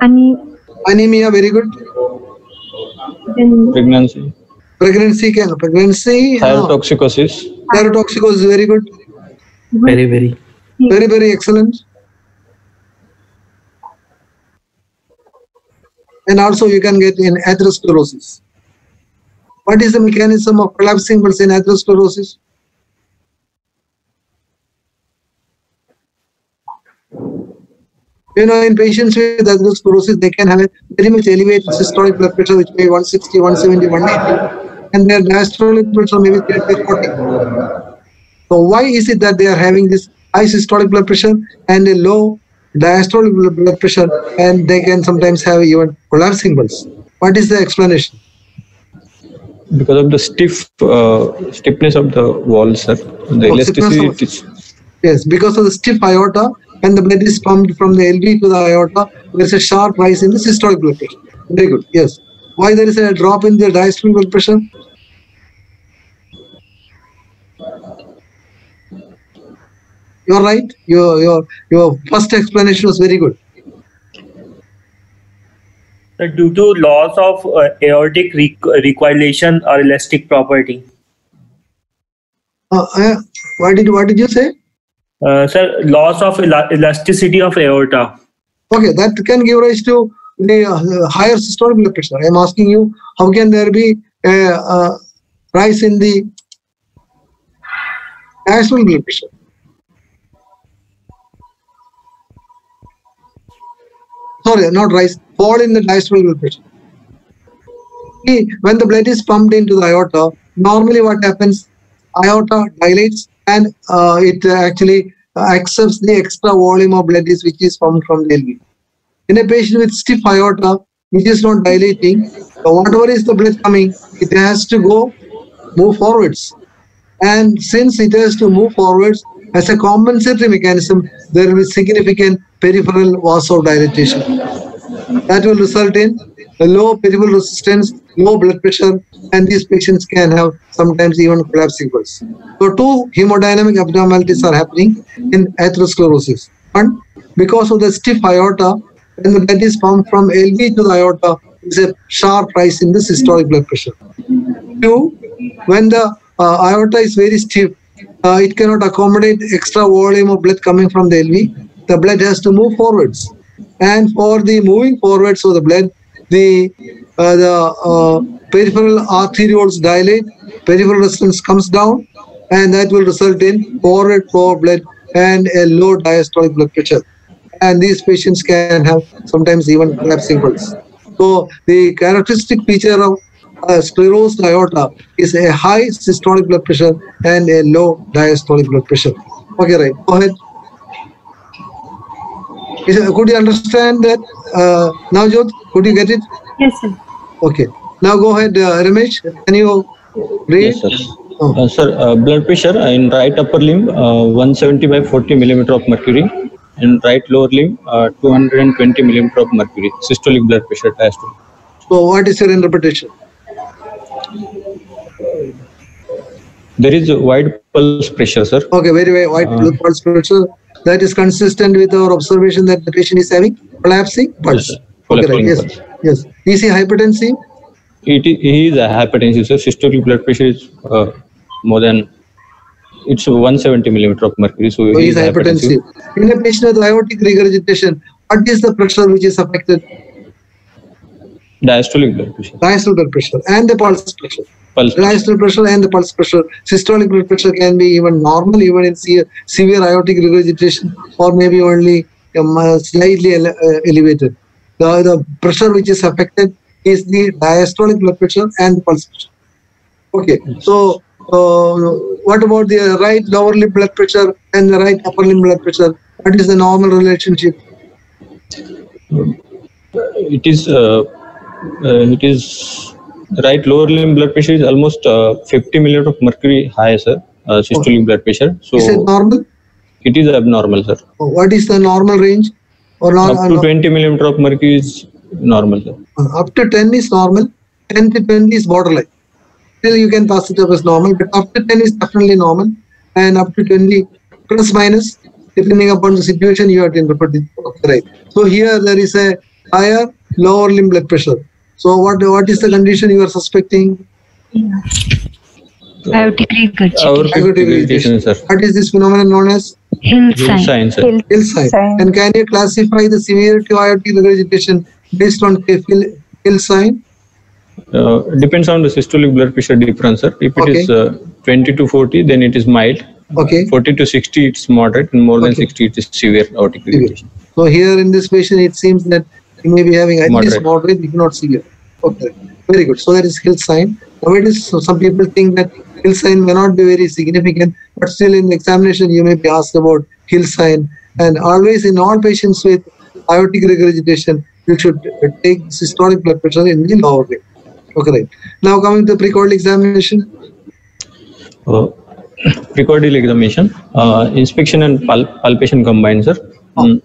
And Anemia, very good. then Pregnancy. Pregnancy can pregnancy. No. Thyrotoxicosis. Thyrotoxicosis, very good. Very, very. Very, very excellent. And also you can get in atherosclerosis. What is the mechanism of collapsing pulse in atherosclerosis? You know, in patients with atherosclerosis, they can have a very much elevated systolic blood pressure, which may be 160, 170, 180, and their diastolic pressure may be 30, 40. So why is it that they are having this high systolic blood pressure and a low diastolic blood pressure, and they can sometimes have even collapsing pulse? What is the explanation? Because of the stiff uh, stiffness of the wall, sir. The Oh, elasticity of- is Yes, because of the stiff aorta, when the blood is pumped from the LV to the aorta, there is a sharp rise in the systolic blood pressure. Very good. Yes. Why there is a drop in the diastolic blood pressure? You're right. Your your your first explanation was very good. Due to loss of uh, aortic rec- recoilation or elastic property. Uh, uh, what did what did you say? Uh, sir, loss of ela- elasticity of aorta. Okay, that can give rise to the uh, higher systolic blood pressure. I am asking you, how can there be a uh, rise in the diastolic blood pressure? Sorry, not rise, fall in the diastolic pressure. See, when the blood is pumped into the aorta, normally what happens, aorta dilates and uh, it actually accepts the extra volume of blood is which is pumped from the LV. In a patient with stiff aorta, which is not dilating. Whatever is the blood coming, it has to go move forwards. And since it has to move forwards, as a compensatory mechanism, there will be significant peripheral vasodilatation. That will result in a low peripheral resistance, low blood pressure, and these patients can have sometimes even collapsing pulse. So two hemodynamic abnormalities are happening in atherosclerosis. One, because of the stiff aorta, when the blood is pumped from LV to the aorta, is a sharp rise in the systolic blood pressure. Two, when the uh, aorta is very stiff, uh, it cannot accommodate extra volume of blood coming from the LV. The blood has to move forwards, and for the moving forwards of the blood, the uh, the uh, peripheral arterioles dilate, peripheral resistance comes down, and that will result in forward flow of blood and a low diastolic blood pressure. And these patients can have sometimes even collapsing pulse. So the characteristic feature of uh, sclerosed aorta is a high systolic blood pressure and a low diastolic blood pressure. Okay, right. Go ahead. Is it- could you understand that uh, now, Jyot? Could you get it? Yes, sir. Okay. Now go ahead, uh, Ramesh. Can you read? Yes, sir. Uh, sir, uh, blood pressure in right upper limb uh, 170 by 40 millimeter of mercury, and right lower limb uh, 220 millimeter of mercury. Systolic blood pressure diastolic. So, what is your interpretation? There is a wide pulse pressure, sir. Okay, very, very wide Uh, pulse pressure. That is consistent with our observation that the patient is having collapsing pulse. Yes. Okay, right. Yes, pulse. yes. Is he hypertensive? It is, he is a hypertensive, sir. Systolic blood pressure is uh, more than it's 170 millimeter of mercury, so So he is is hypertensive. In a patient with aortic regurgitation, what is the pressure which is affected? Diastolic blood pressure, Diastolic blood pressure and the pulse pressure. pulse. Diastolic pressure and the pulse pressure. Systolic blood pressure can be even normal, even in se- severe aortic regurgitation, or maybe only um, uh, slightly ele- uh, elevated. The, the pressure which is affected is the diastolic blood pressure and the pulse pressure. Okay, so uh, what about the right lower limb blood pressure and the right upper limb blood pressure? What is the normal relationship? It is uh, it is right lower limb blood pressure is almost uh, 50 millimeter of mercury high, sir. Uh, systolic blood pressure. So Is it normal? it is abnormal, sir. What is the normal range? Or? Up to 20 millimeter of mercury is normal, sir. Uh, up to 10 is normal 10 to 20 is borderline still you can pass it up as normal but up to 10 is definitely normal and up to 20 plus minus depending upon the situation you have to interpret it right so here there is a higher lower limb blood pressure so what what is the condition you are suspecting Aortic regurgitation. Our Aortic regurgitation, sir. what is this phenomenon known as Hill Hill sign. sign, sir. hill sign and can you classify the severity of aortic regurgitation based on hill, hill sign Uh, depends on the systolic blood pressure difference, sir. If it is Okay. uh, 20 to 40, then it is mild. Okay. 40 to 60 it's moderate and more than 60 it is severe aortic Severe. regurgitation. So here in this patient, it seems that he may be having at least Moderate. moderate, if not severe. Okay, very good. So that is Hill sign. Nowadays, so some people think that Hill sign may not be very significant, but still in the examination, you may be asked about Hill sign. And always in all patients with aortic regurgitation, you should take systolic blood pressure in the lower limb. Okay, right. Now coming to precordial examination. Uh, precordial examination, uh, inspection and pal- palpation combined, sir. Mm.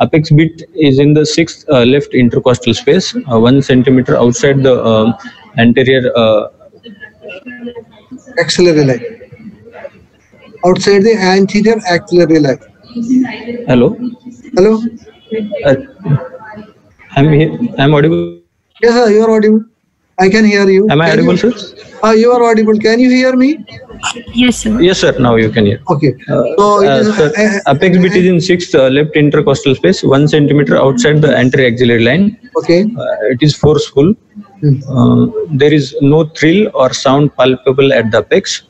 Apex beat is in the sixth uh, left intercostal space, uh, one centimeter outside the um, anterior. Uh, axillary line. Outside the anterior axillary line. hello, Hello? I'm here. I'm audible. Yes, sir, you are audible. I can hear you. Am I Can audible, you, sir? Uh, you are audible. Can you hear me? Yes, sir. Yes, sir. Now you can hear. Okay. Uh, So uh, is- sir, uh, apex beat is in sixth uh, left intercostal space, one centimeter outside the anterior axillary line. Okay. Uh, it is forceful. Hmm. Uh, there is no thrill or sound palpable at the apex.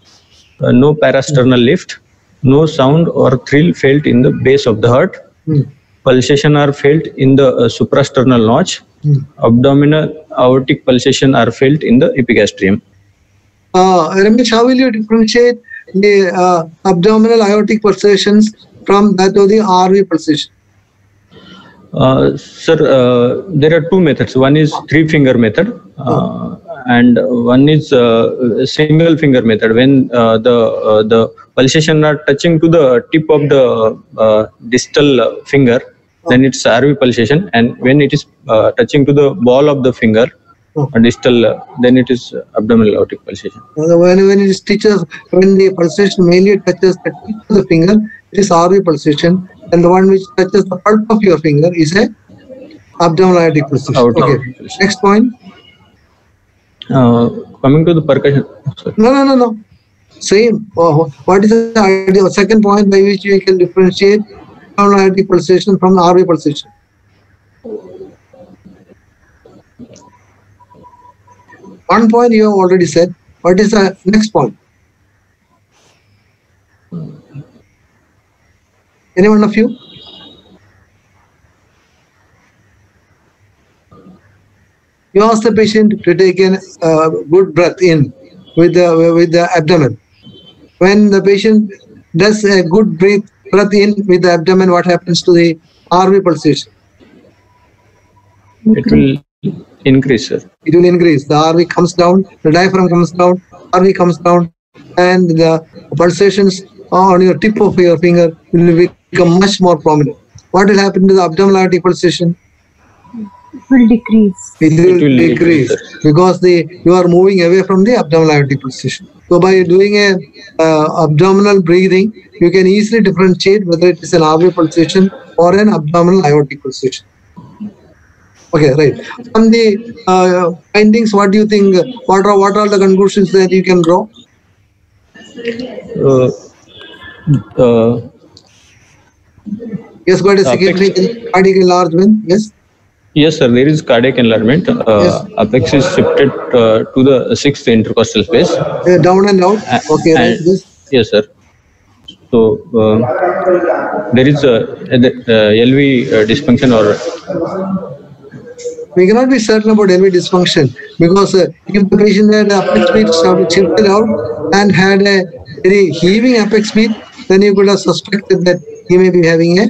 Uh, no parasternal lift. No sound or thrill felt in the base of the heart. Hmm. Pulsation are felt in the uh, suprasternal notch. Hmm. Abdominal aortic pulsation are felt in the epigastrium. Uh, Ramesh, how will you differentiate the uh, abdominal aortic pulsations from that of the RV pulsation? Uh, sir, uh, there are two methods. One is three finger method, uh, and one is uh, single finger method. When uh, the uh, the pulsation are touching to the tip of the uh, distal finger, then it's RV pulsation, and when it is uh, touching to the ball of the finger, Oh. uh, distal, uh, then it is abdominal aortic pulsation. Uh, When, when it touches, when the pulsation mainly touches the tip of the finger, it is RV pulsation, and the one which touches the pulp of your finger is a abdominal aortic pulsation. Aortic Okay. pulsation. Next point. Uh, coming to the percussion, sorry. No, no, no, no. Same. Oh, what is the idea? Second point by which we can differentiate from the RV pulsation? One point you have already said. What is the next point? Any one of you? You ask the patient to take a uh, good breath in with the with the abdomen. When the patient does a good breath breath in with the abdomen, what happens to the RV pulsation? it will increase, sir. It will increase. The RV comes down, the diaphragm comes down, RV comes down, and the pulsations on your tip of your finger will become much more prominent. What will happen to the abdominal aortic pulsation? It will decrease. It will, will decrease decrease, because the you are moving away from the abdominal aortic pulsation. So by doing a uh, abdominal breathing, you can easily differentiate whether it is an RV pulsation or an abdominal aortic pulsation. Okay, right. From the uh, findings, what do you think? What are what are the conclusions that you can draw? Uh, uh, Yes, got a Apex- significant cardiac enlargement. Yes. Yes, sir. There is cardiac enlargement. Uh, Yes. Apex is shifted uh, to the sixth intercostal space. Uh, down and out. Okay, right. Yes. Yes, sir. So uh, there is a, LV uh, dysfunction or we cannot be certain about LV dysfunction because if the patient had apex beat shifted out and had a very heaving apex beat, then you could have suspected that he may be having a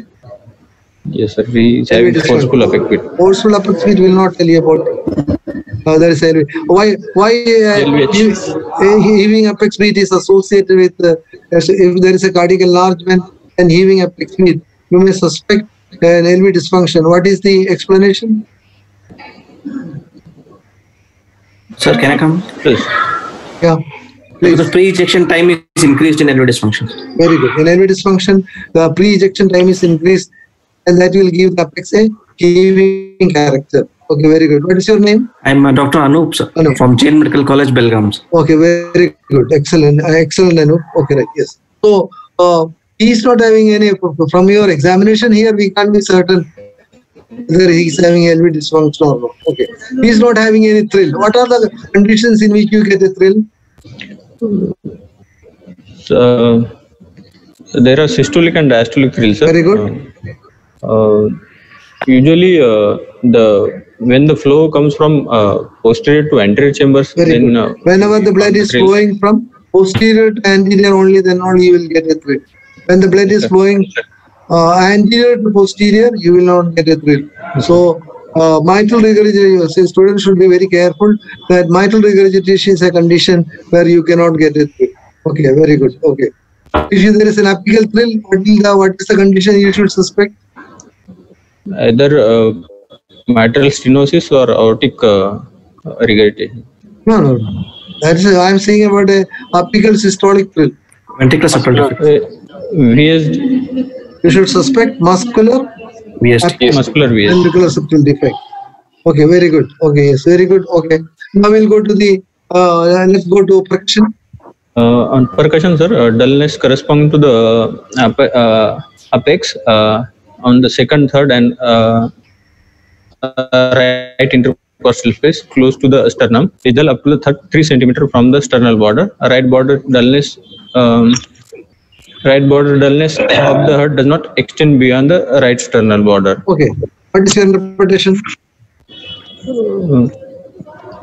yes, sir. We is LV having dysfunction. forceful effect with forceful apex beat will not tell you about it. Uh, there is a why why uh, LVH. heave- heaving apex beat is associated with uh, if there is a cardiac enlargement and heaving apex beat, you may suspect an LV dysfunction. What is the explanation? Sir, can I come? yes. Yeah, please. The pre-ejection time is increased in LV dysfunction. Very good. In LV dysfunction, the pre-ejection time is increased, and that will give the apex a heaving character. Okay, very good. What is your name? I'm uh, Dr. Anup sir, Anup. from Jain Medical College, Belgaum. Okay, very good. Excellent. Uh, excellent, Anu. Okay, right. Yes. So, uh, he's not having any, from your examination here, we can't be certain whether he's having LV dysfunction or not. Okay. He's not having any thrill. What are the conditions in which you get a thrill? So, there are systolic and diastolic thrills. Sir. Very good. Uh, usually, uh, the when the flow comes from uh, posterior to anterior chambers, Very then uh, Whenever the blood is flowing from posterior to anterior only, then only you will get a thrill. When the blood is flowing uh, anterior to posterior, you will not get a thrill. So, uh, mitral regurgitation, students should be very careful that mitral regurgitation is a condition where you cannot get a thrill. Okay, very good. Okay. If there is an apical thrill, what is the, what is the condition you should suspect? Either uh, mitral stenosis or aortic uh, regurgitation. No, no, no. That's I am saying about a apical systolic thrill. Ventricular septal. Uh, VSD, You should suspect muscular VSD. muscular VSD. ventricular septal defect. Okay, very good. Okay, yes, very good. Okay. Now we'll go to the uh, let's go to percussion. Uh, on percussion, sir, uh, dullness corresponding to the uh, uh, apex uh, on the second, third, and uh, uh, right intercostal space close to the sternum is up to the third, 3 centimeter from the sternal border. A right border dullness, um, right border dullness of the heart does not extend beyond the right sternal border. Okay. What is your interpretation? Uh,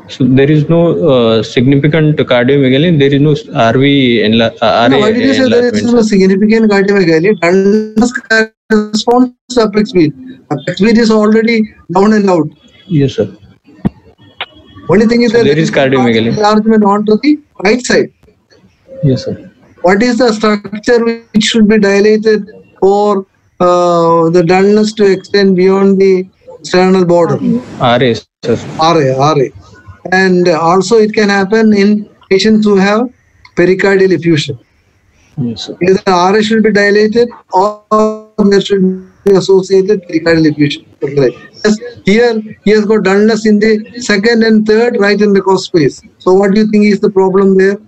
so there is no uh, significant cardiomegaly. There is no RV enla- uh, No, why did you say there is no significant cardiomegaly? Dullness corresponds to apex. Apex is already down and out. Yes, sir. Only thing is So that there is cardiomegaly. enlargement onto the right side. Yes, sir. What is the structure which should be dilated for uh, the dullness to extend beyond the sternal border? RA, sir. RA, RA. And also it can happen in patients who have pericardial effusion. Yes, sir. Either RA should be dilated or there should be associated pericardial effusion. Yes, here he has got dullness in the second and third right intercostal space. So what do you think is the problem there?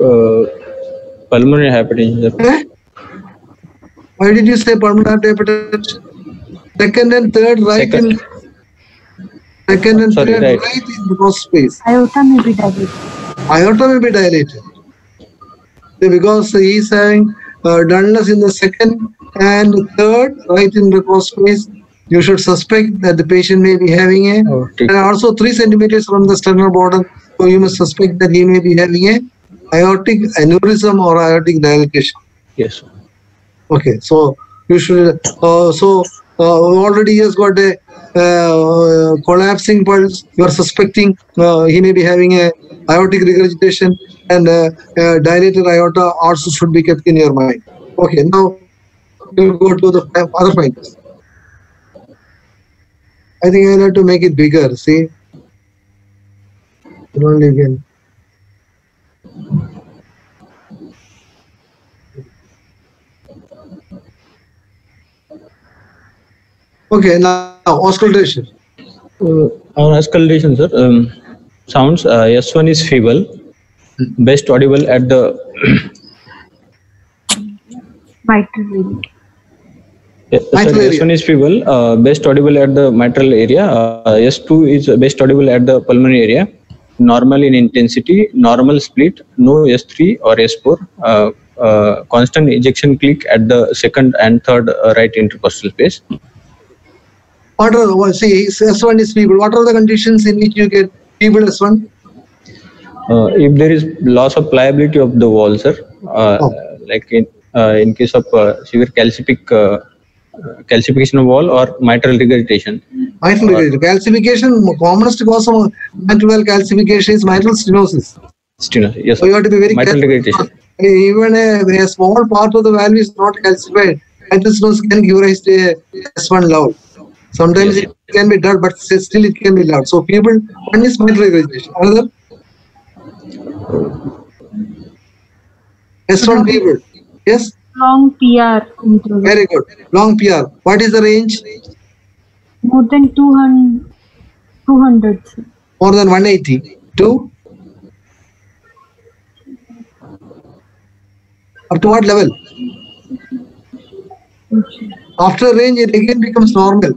Uh, pulmonary hypertension. Eh? Why did you say pulmonary hypertension? Second and third right Second. in second and Sorry, third right. right, intercostal space. Aorta may be dilated. Aorta may be dilated. So because he is having uh, dullness in the second and third right intercostal space, you should suspect that the patient may be having a Aortic. and also three centimeters from the sternal border. So you must suspect that he may be having a aortic aneurysm or aortic dilatation. Yes. Okay, so you should. Uh, so uh, already he has got a uh, collapsing pulse. You are suspecting uh, he may be having a aortic regurgitation and uh, uh, dilated aorta also should be kept in your mind. Okay, now we'll go to the other findings. I think I'll have to make it bigger. See, only can. Okay, now auscultation. Uh, on auscultation, sir, um, sounds uh, S1 is feeble, best audible at the Mitral vein. Yeah, Mitral sorry, area. S1 is feeble, uh, best audible at the mitral area. Uh, S2 is best audible at the pulmonary area. Normal in intensity, normal split, no S3 or S4. Uh, uh, constant ejection click at the second and third uh, right intercostal space. What are the, see, S1 is feeble. What are the conditions in which you get S1? Uh, if there is loss of pliability of the wall, sir, uh, Oh. like in uh, in case of uh, severe calcific uh, calcification of wall or mitral regurgitation. Mitral regurgitation. Calcification, commonest cause of mitral calcification is mitral stenosis. Stenosis, yes, So you have to be very mitral careful. regurgitation. Even a, a small part of the valve is not calcified. Mitral stenosis can give rise to a S1 loud. Sometimes Yes. it can be dull, but still it can be loud. So feeble, one is mitral regurgitation. Another? S1 feeble. Yes, Long PR. very good. Long PR. What is the range? More than 200. 200. More than 180. Two? Up to what level? After range, it again becomes normal.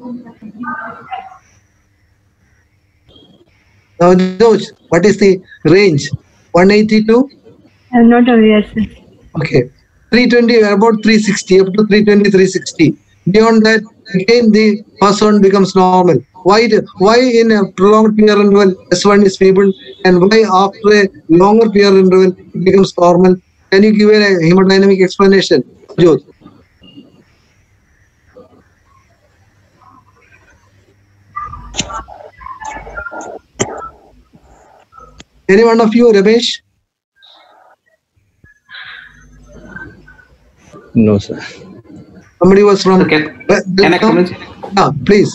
Now, Joj, what is the range? 182? I'm not aware, sir. Okay. 320 about 360 up to 320 360 beyond that again the first one becomes normal why why in a prolonged PR interval s1 is feeble and why after a longer PR interval it becomes normal can you give a hemodynamic explanation Jyot? Any one of you ramesh No, sir. somebody was from Okay. Can I comment? Ah, please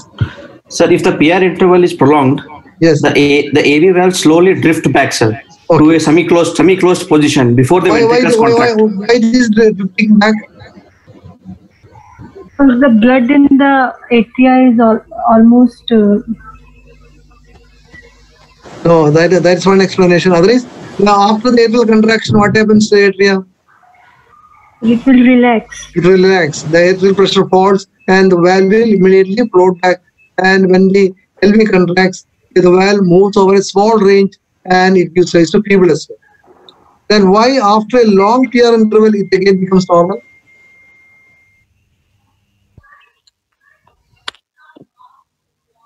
Sir, if the PR interval is prolonged, yes the A, the AV valve slowly drift back, sir, to a semi-closed semi-closed position before the why why ventricles why, why, why this drifting back Because the blood in the atria is al- almost uh, No, that that's one explanation. Otherwise, now after the atrial contraction, what happens to the atria? it will relax. It will relax. The atrial pressure falls, and the valve will immediately float back. And when the LV contracts, the valve moves over a small range, and it gives rise to feeble S1. Then why after a long PR interval it again becomes normal?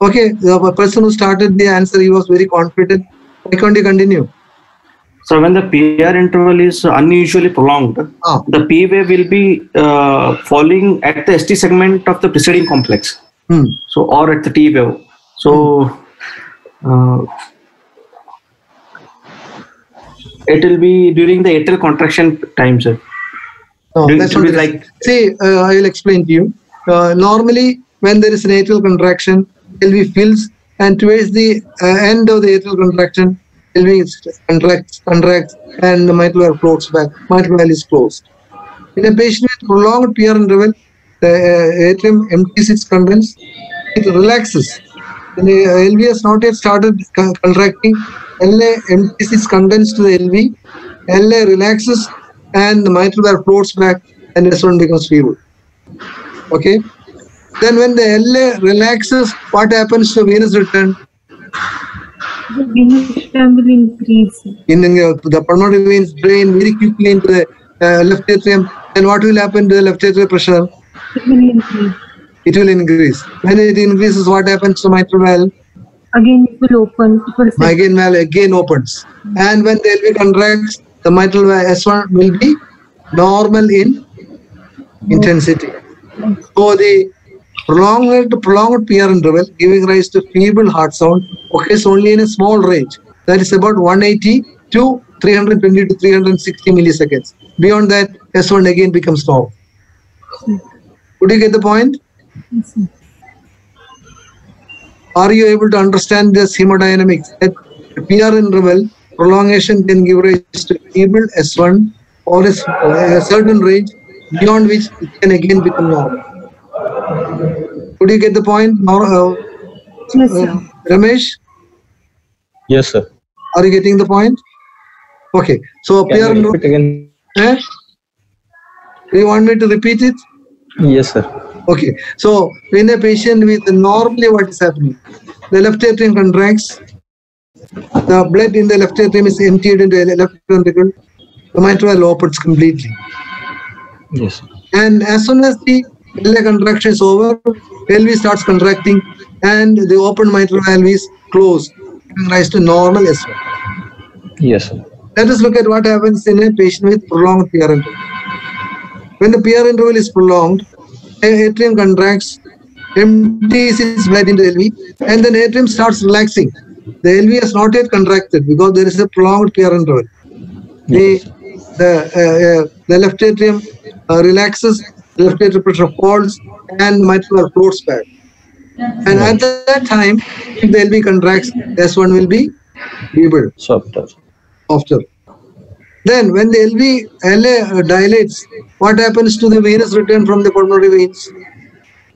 Okay, the person who started the answer, he was very confident. Why can't you continue? So when the PR interval is unusually prolonged, Ah. the P wave will be uh, falling at the ST segment of the preceding complex. Hmm. So or at the T wave. So uh, it will be during the atrial contraction time, sir. No, that's not like See, uh, I will explain to you. Uh, normally, when there is an atrial contraction, LV fills, and towards the uh, end of the atrial contraction, LV contracts, contracts, and the mitral valve floats back. Mitral valve is closed. In a patient with prolonged PR interval, the uh, atrium empties its contents, it relaxes. When the LV has not yet started con- contracting, LA empties its contents to the LV, LA relaxes, and the mitral valve floats back, and this one becomes feeble. Okay. Then when the LA relaxes, what happens to venous return? The venous return will increase. In the, the pulmonary veins drain very quickly into the uh, left atrium. And what will happen to the left atrial pressure? It will increase. It will increase. When it increases, what happens to mitral valve? Again, it will open. It will set. Again, valve again opens. And when the LV contracts, the mitral valve S1 will be normal in intensity. So the prolonged prolonged PR interval giving rise to feeble heart sound occurs only in a small range. That is about 180 to 320 to 360 milliseconds. Beyond that, S1 again becomes normal. Would you get the point? Are you able to understand this hemodynamics? That PR interval prolongation can give rise to feeble S1 or a certain range beyond which it can again become normal. Could you get the point? Nor- uh, Yes, sir. Ramesh, Yes, sir. are you getting the point? Okay, so Can PR you repeat again? Eh? Do you want me to repeat it? Yes, sir. Okay, so in a patient with normally what is happening? The left atrium contracts, the blood in the left atrium is emptied into the left ventricle, the mitral valve opens completely. Yes. sir. And as soon as the LA contraction is over, LV starts contracting and the open mitral valve is closed, giving rise to normal S1. Yes, sir. Let us look at what happens in a patient with prolonged PR interval. When the PR interval is prolonged, atrium contracts, empties its blood into LV, and then the atrium starts relaxing. The LV has not yet contracted because there is a prolonged PR interval. The the uh, uh, the left atrium uh, relaxes, atrial pressure falls, and mitral floats back. And at that time, if the LV contracts, S1 will be feeble Softer. after. Then when the LV LA uh, dilates, what happens to the venous return from the pulmonary veins?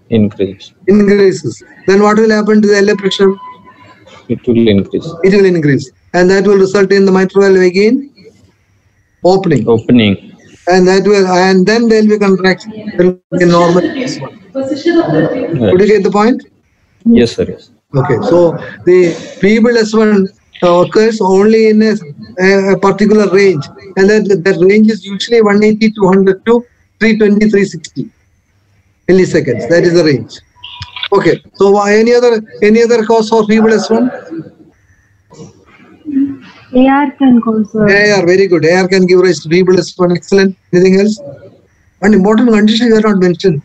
Increase. Increases. Then what will happen to the LA pressure? It will increase. It will increase. And that will result in the mitral valve again opening. Opening. And that will and then the LV contracts will be normal. Could you get the point? Yes, sir. Yes. Okay, so the feeble S1 uh, occurs only in a, a, a particular range and that, that range is usually 180 to 100 to 320, 360 milliseconds. That is the range. Okay. So any other any other cause for feeble S1? AR can cause. Uh, AR, very good. AR can give rise to feeble S1. Excellent. Anything else? One important condition you have not mentioned.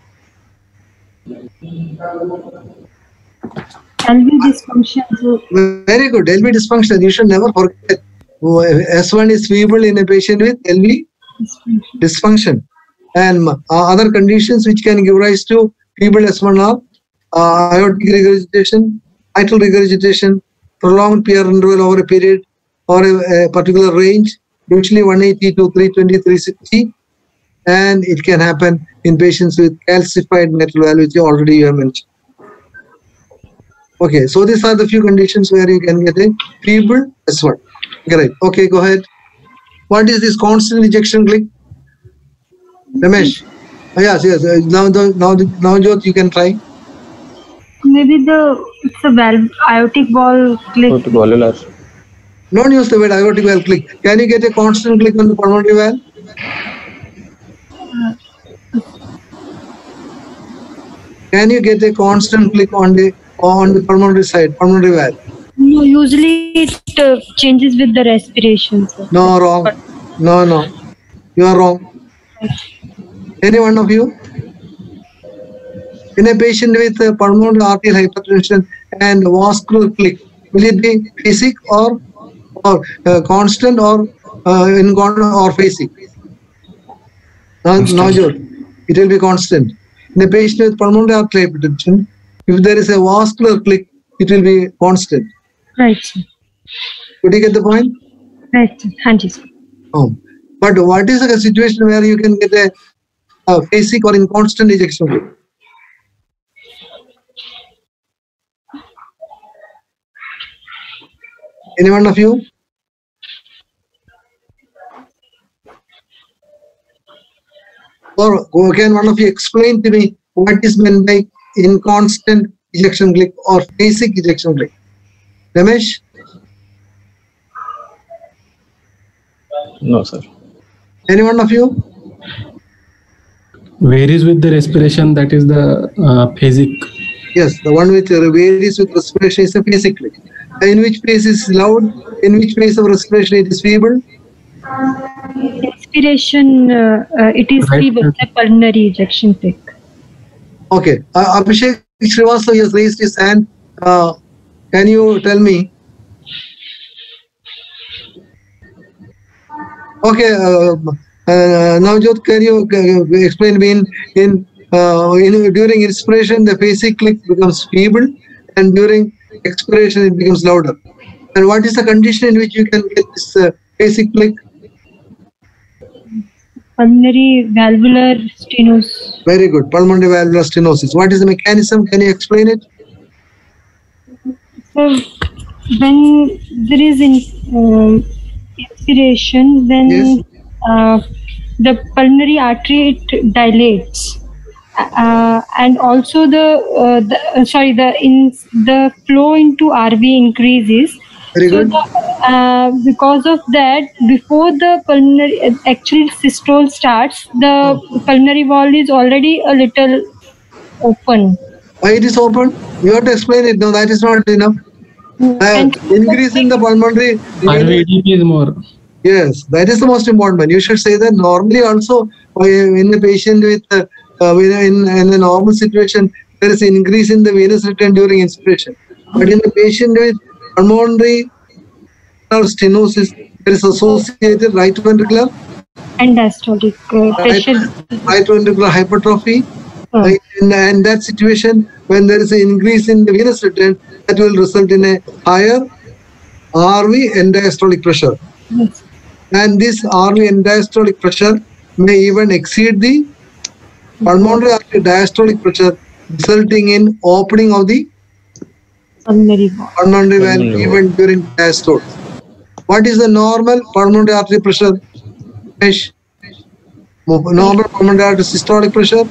LV dysfunction. Very good. LV dysfunction. You should never forget. S1 is feeble in a patient with LV dysfunction. dysfunction. And uh, other conditions which can give rise to feeble S1 are uh, aortic regurgitation, mitral regurgitation, prolonged PR interval over a period or a, a particular range, usually 180 to 320, 360. And it can happen in patients with calcified mitral valve, which already you have mentioned. Okay, so these are the few conditions where you can get a feeble S1. Great. Okay, go ahead. What is this constant ejection click? Ramesh. Oh, yes, yes. uh, Now, the, now, the, now, Jyot, you can try. maybe the it's a valve aortic valve click. Valvular. Don't use the word aortic valve click. Can you get a constant click on the pulmonary valve? Can you get a constant click on the on the pulmonary side, pulmonary valve? No, usually it uh, changes with the respiration. Sir. No, wrong. No, no. You are wrong. Any one of you? In a patient with uh, pulmonary arterial hypertension and vascular click, will it be phasic or or uh, constant or uh, inconstant or phasic? No, no, Jyot. It will be constant. In a patient with pulmonary arterial hypertension, if there is a vascular click, it will be constant. Right. sir. Could you get the point? Right. sir. Hanji, sir. Oh. But what is a situation where you can get a, a phasic or inconstant ejection Any one of you? Or or can one of you explain to me what is meant by inconstant ejection click or phasic ejection click? Ramesh? No, sir. Any one of you? Varies with the respiration. That is the uh, phasic. Yes, the one which varies with respiration is a phasic click. In which phase is loud? In which phase of respiration it is feeble? Respiration, uh, uh, it is Right. feeble, the pulmonary ejection click. Okay. Uh, Abhishek Srivastava has raised his hand. Uh, can you tell me? Okay. Uh, uh, now, Jyot, can you uh, explain me in, in, uh, in during inspiration the phasic click becomes feeble and during expiration it becomes louder. And what is the condition in which you can get this uh, phasic click? Pulmonary valvular stenosis. Very good. Pulmonary valvular stenosis. What is the mechanism? Can you explain it? So when there is in, um, inspiration, then Yes. uh, the pulmonary artery it dilates, uh, and also the, uh, the uh, sorry the in the flow into RV increases. Very So the, uh, because of that, before the pulmonary uh, actually systole starts, the pulmonary valve is already a little open. Why it is open? You have to explain it. No, that is not enough. Uh, And- increase in the pulmonary. RVDP is more. Yes, that is the most important one. You should say that normally also in a patient with uh, in, in a normal situation there is an increase in the venous return during inspiration. But in the patient with pulmonary stenosis, there is associated right ventricular end diastolic uh, pressure. right ventricular hypertrophy. Right? In, in that situation, when there is an increase in the venous return, that will result in a higher RV end diastolic pressure. yes. And this RV end diastolic pressure may even exceed the pulmonary artery diastolic pressure, resulting in opening of the pulmonary valve. pulmonary valve Pulmonary even during diastole. What is the normal pulmonary artery pressure? Normal pulmonary artery systolic pressure,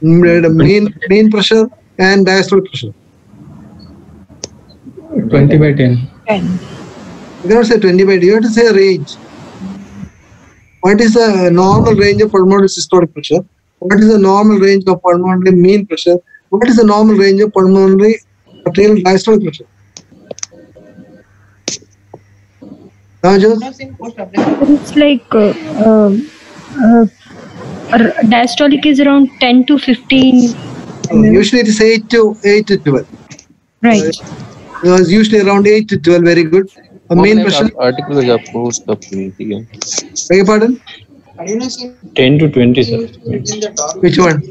mean mean pressure, and diastolic pressure. 20 by 10. And You cannot say 20 by 10, you have to say range. What is the normal range of pulmonary systolic pressure? What is the normal range of pulmonary mean pressure? What is the normal range of pulmonary arterial diastolic pressure? It's like uh, um, uh, diastolic is around 10 to 15. Usually it is 8 to 8 to 12. Right. Uh, it was usually around 8 to 12. Very good. A main pressure. Article is approved. Beg your pardon? 10 to 20 sir Which one?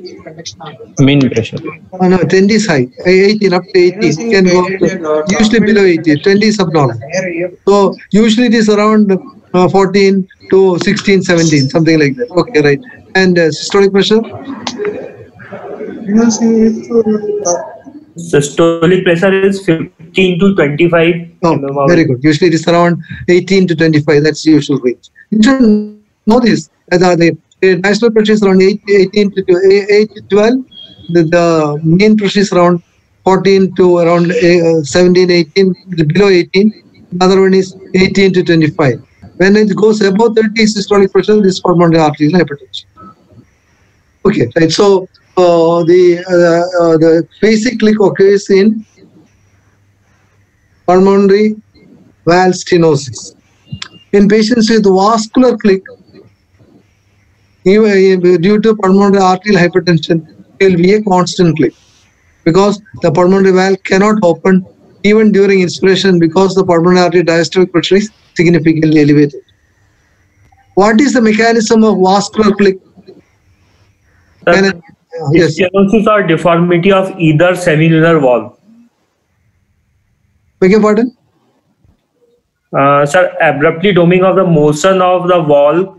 mean pressure Oh, no, 20 is high. 18 up to 18. It can go up to, usually below 80. 20 is abnormal. So usually it is around uh, 14 to 16, 17, something like that. Okay, right. And uh, systolic pressure? Systolic pressure is 15 to 25. Oh, very good. Usually it is around 18 to 25. That's the usual range. Know this. Uh, The, pressure is around 18 to 2 8 to 12. The, the mean pressure is around 14 to around uh, 17, 18, below 18. Another one is 18 to 25. When it goes above 30 systolic pressure, this is pulmonary arterial hypertension. Okay, right. So uh, the uh, uh, the phasic click occurs in pulmonary valve stenosis. In patients with vascular click, due to pulmonary arterial hypertension, it will be a constant click because the pulmonary valve cannot open even during inspiration because the pulmonary artery diastolic pressure is significantly elevated. What is the mechanism of vascular click? Uh, yes, Stenosis or deformity of either semilunar valve. beg your pardon? Uh, sir, abruptly doming of the motion of the valve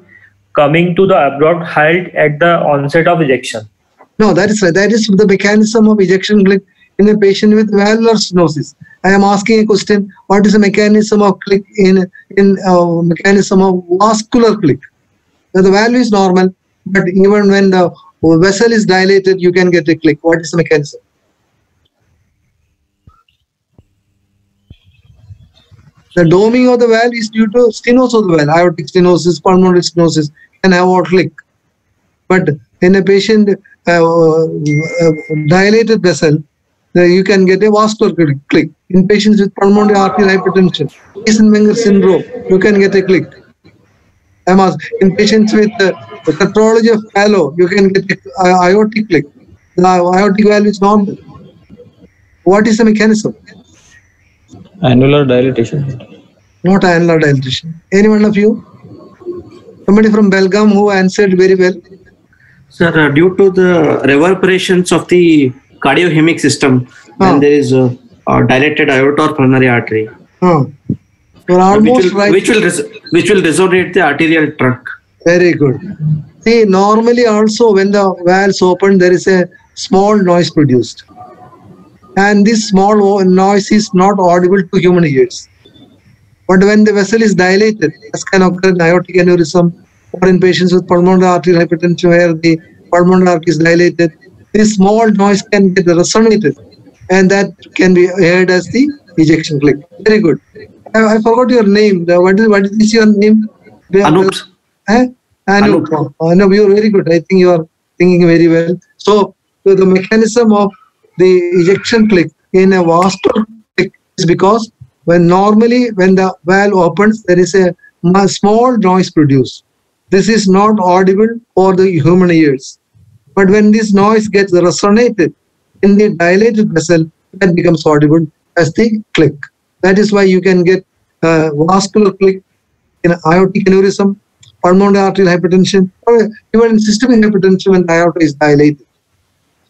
coming to the abrupt halt at the onset of ejection. No, that is right. That is the mechanism of ejection click in a patient with valvular stenosis. I am asking a question: What is the mechanism of click in in uh, mechanism of vascular click? Now, the valve is normal, but even when the vessel is dilated, you can get a click. What is the mechanism? The doming of the valve is due to stenosis of the valve, aortic stenosis, pulmonary stenosis, can have a click. But in a patient uh, uh, dilated vessel, uh, you can get a vascular click-. In patients with pulmonary arterial hypertension, Eisenmenger syndrome, you can get a click. In patients with uh, the tetralogy of Fallot, you can get a uh, aortic click. The aortic valve is normal. What is the mechanism? annular dilatation Not annular dilatation. Any one of you? Somebody from Belgaum who answered very well. Sir, uh, due to the reverberations of the cardiohemic system, Ah. when there is a, a dilated aorta or pulmonary artery, Huh. You're which almost will, right. which will res- which will resonate the arterial trunk. Very good. See, normally also when the valves open, there is a small noise produced. And this small noise is not audible to human ears. But when the vessel is dilated, as can occur in aortic aneurysm or in patients with pulmonary arterial hypertension where the pulmonary artery is dilated, this small noise can get resonated and that can be heard as the ejection click. Very good. I, I forgot your name. What is, what is your name? Anup. Eh? Anup. Anup. Oh, Anup, you're very good. I think you are thinking very well. So, so the mechanism of the ejection click in a vascular click is because when normally when the valve opens, there is a small noise produced. This is not audible for the human ears. But when this noise gets resonated in the dilated vessel, that becomes audible as the click. That is why you can get uh, vascular click in aortic aneurysm, pulmonary arterial hypertension, or even in systemic hypertension when the aorta is dilated.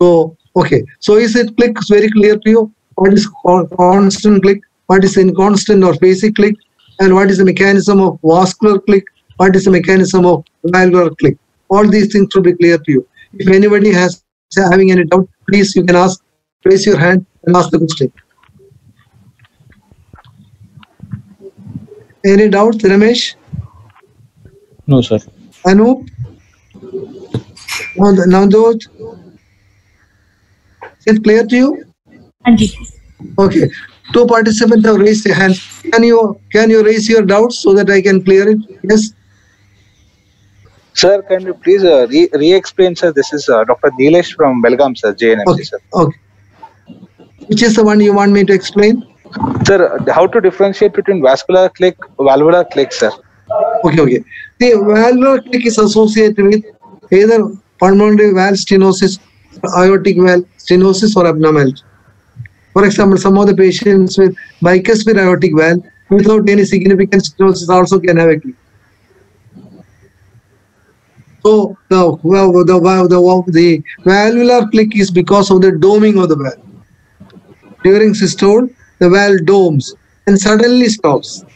So, okay. So, is it click very clear to you? What is con- constant click? What is inconstant or phasic click? And what is the mechanism of vascular click? What is the mechanism of valvular click? All these things should be clear to you. If anybody has having any doubt, please you can ask, raise your hand and ask the question. Any doubts, Ramesh? no sir Anup? Now, Navjot? Is it clear to you? Anji. Okay. Two participants have raised their hands. Can you can you raise your doubts so that I can clear it? Yes. Sir, can you please uh, re- re-explain, sir? This is uh, Dr. Nilesh from Belgaum, sir, JNMC, Okay. sir. Okay. Which is the one you want me to explain? Sir, how to differentiate between vascular click, valvular click, sir? Okay, okay. The valvular click is associated with either pulmonary valve stenosis, aortic valve stenosis, or abnormality. For example, some of the patients with bicuspid aortic valve without any significant stenosis also can have a click. So the, well, the, the, the valvular click is because of the doming of the valve. During systole, the valve domes and suddenly stops.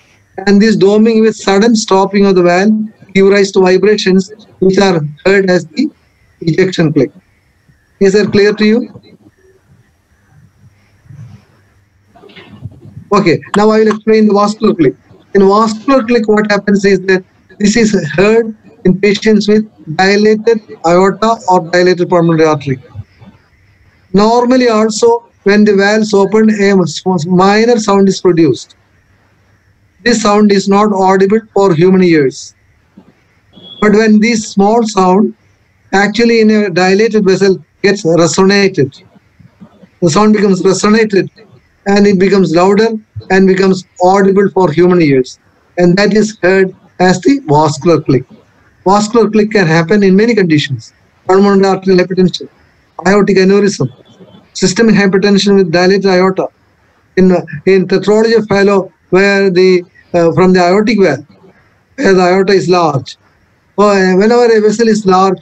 And this doming with sudden stopping of the valve give rise to vibrations which are heard as the ejection click. Is that clear to you? Okay, now I will explain the vascular click. In vascular click, what happens is that this is heard in patients with dilated aorta or dilated pulmonary artery. Normally, also, when the valves open, a minor sound is produced. This sound is not audible for human ears. But when this small sound actually in a dilated vessel gets resonated, the sound becomes resonated and it becomes louder and becomes audible for human ears. And that is heard as the vascular click. Vascular click can happen in many conditions. Pulmonary arterial hypertension, aortic aneurysm, systemic hypertension with dilated aorta. In, in tetralogy Fallot, where the uh, from the aortic valve, where the aorta is large. Uh, whenever a vessel is large,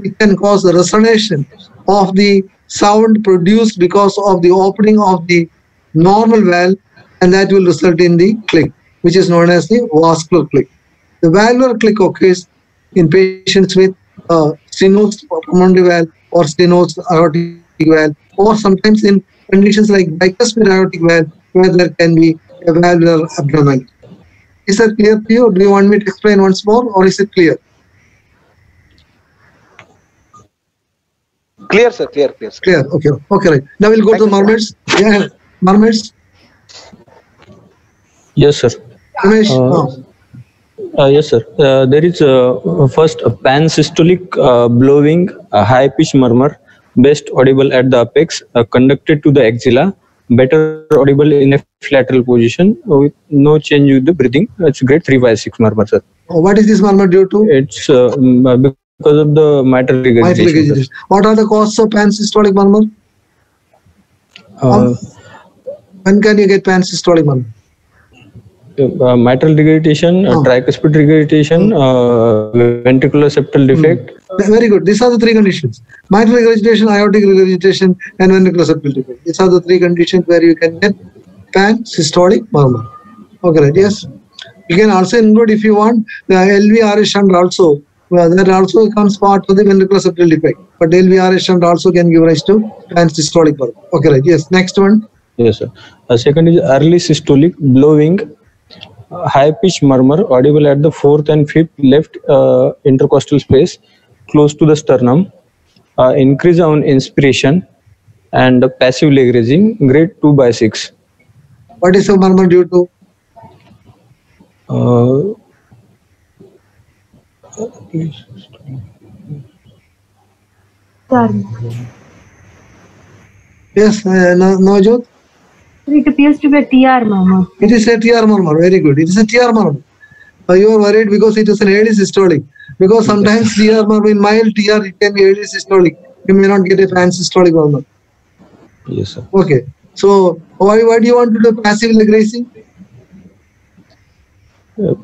it can cause a resonation of the sound produced because of the opening of the normal valve, and that will result in the click, which is known as the vascular click. The valvular click occurs in patients with uh, stenosed pulmonary valve or stenosed aortic valve, or sometimes in conditions like bicuspid aortic valve, where there can be a valvular abnormality. Is that clear to you? Do you want me to explain once more, or is it clear? Clear, sir. Clear, clear. Sir. Clear. Okay. Okay. Right. Now we'll go to murmurs. Yeah. Murmurs. Yes, sir. Ramesh. Uh, oh. Uh, yes, sir. Uh, there is uh, first a pansystolic uh, blowing, a high pitch murmur, best audible at the apex, uh, conducted to the axilla, better audible in a lateral position with no change with the breathing. It's grade 3 by 6 murmur, sir. Oh, what is this murmur due to? It's because of the mitral regurgitation. What are the causes of pansystolic murmur? Uh, When can you get pansystolic murmur? uh, mitral regurgitation, uh, Oh. tricuspid regurgitation, uh, ventricular septal defect, Very good. These are the three conditions. Mitral regurgitation, aortic regurgitation, and ventricular septal defect. These are the three conditions where you can get pansystolic murmur. Okay, right. Yes. You can also include if you want the LVRS shunt also. Well, that also comes part of the ventricular septal defect. But LVRS shunt also can give rise to pansystolic murmur. Okay, right. Yes. Next one. Yes, sir. Uh, second is early systolic blowing, uh, high pitch murmur audible at the fourth and fifth left uh, intercostal space close to the sternum, uh, increase on inspiration, and passive leg raising, grade 2 by 6. What is the murmur due to? Uh, Yes. Uh, no, no, Navjot? It appears to be a TR murmur. It is a TR murmur. Very good. It is a TR murmur. Uh, you are worried because it is an early systolic. Because sometimes TR murmur, in mild TR, it can be early systolic. You may not get a pansystolic murmur. yes, sir. Okay. So why, why do you want to do passive leg raising? Uh,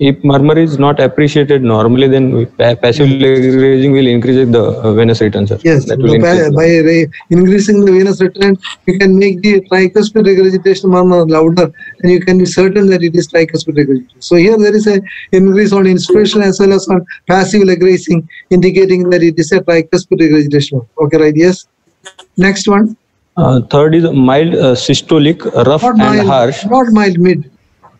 if murmur is not appreciated normally, then passive leg raising will increase the uh, venous return, sir. Yes. that will increase. by, by increasing the venous return, you can make the tricuspid regurgitation murmur louder and you can be certain that it is tricuspid regurgitation. So here there is an increase on inspiration as well as on passive leg raising, indicating that it is a tricuspid regurgitation. Okay, right? Yes. Next one. Uh, third is mild uh, systolic, rough Not and mild, harsh. not mild, mid.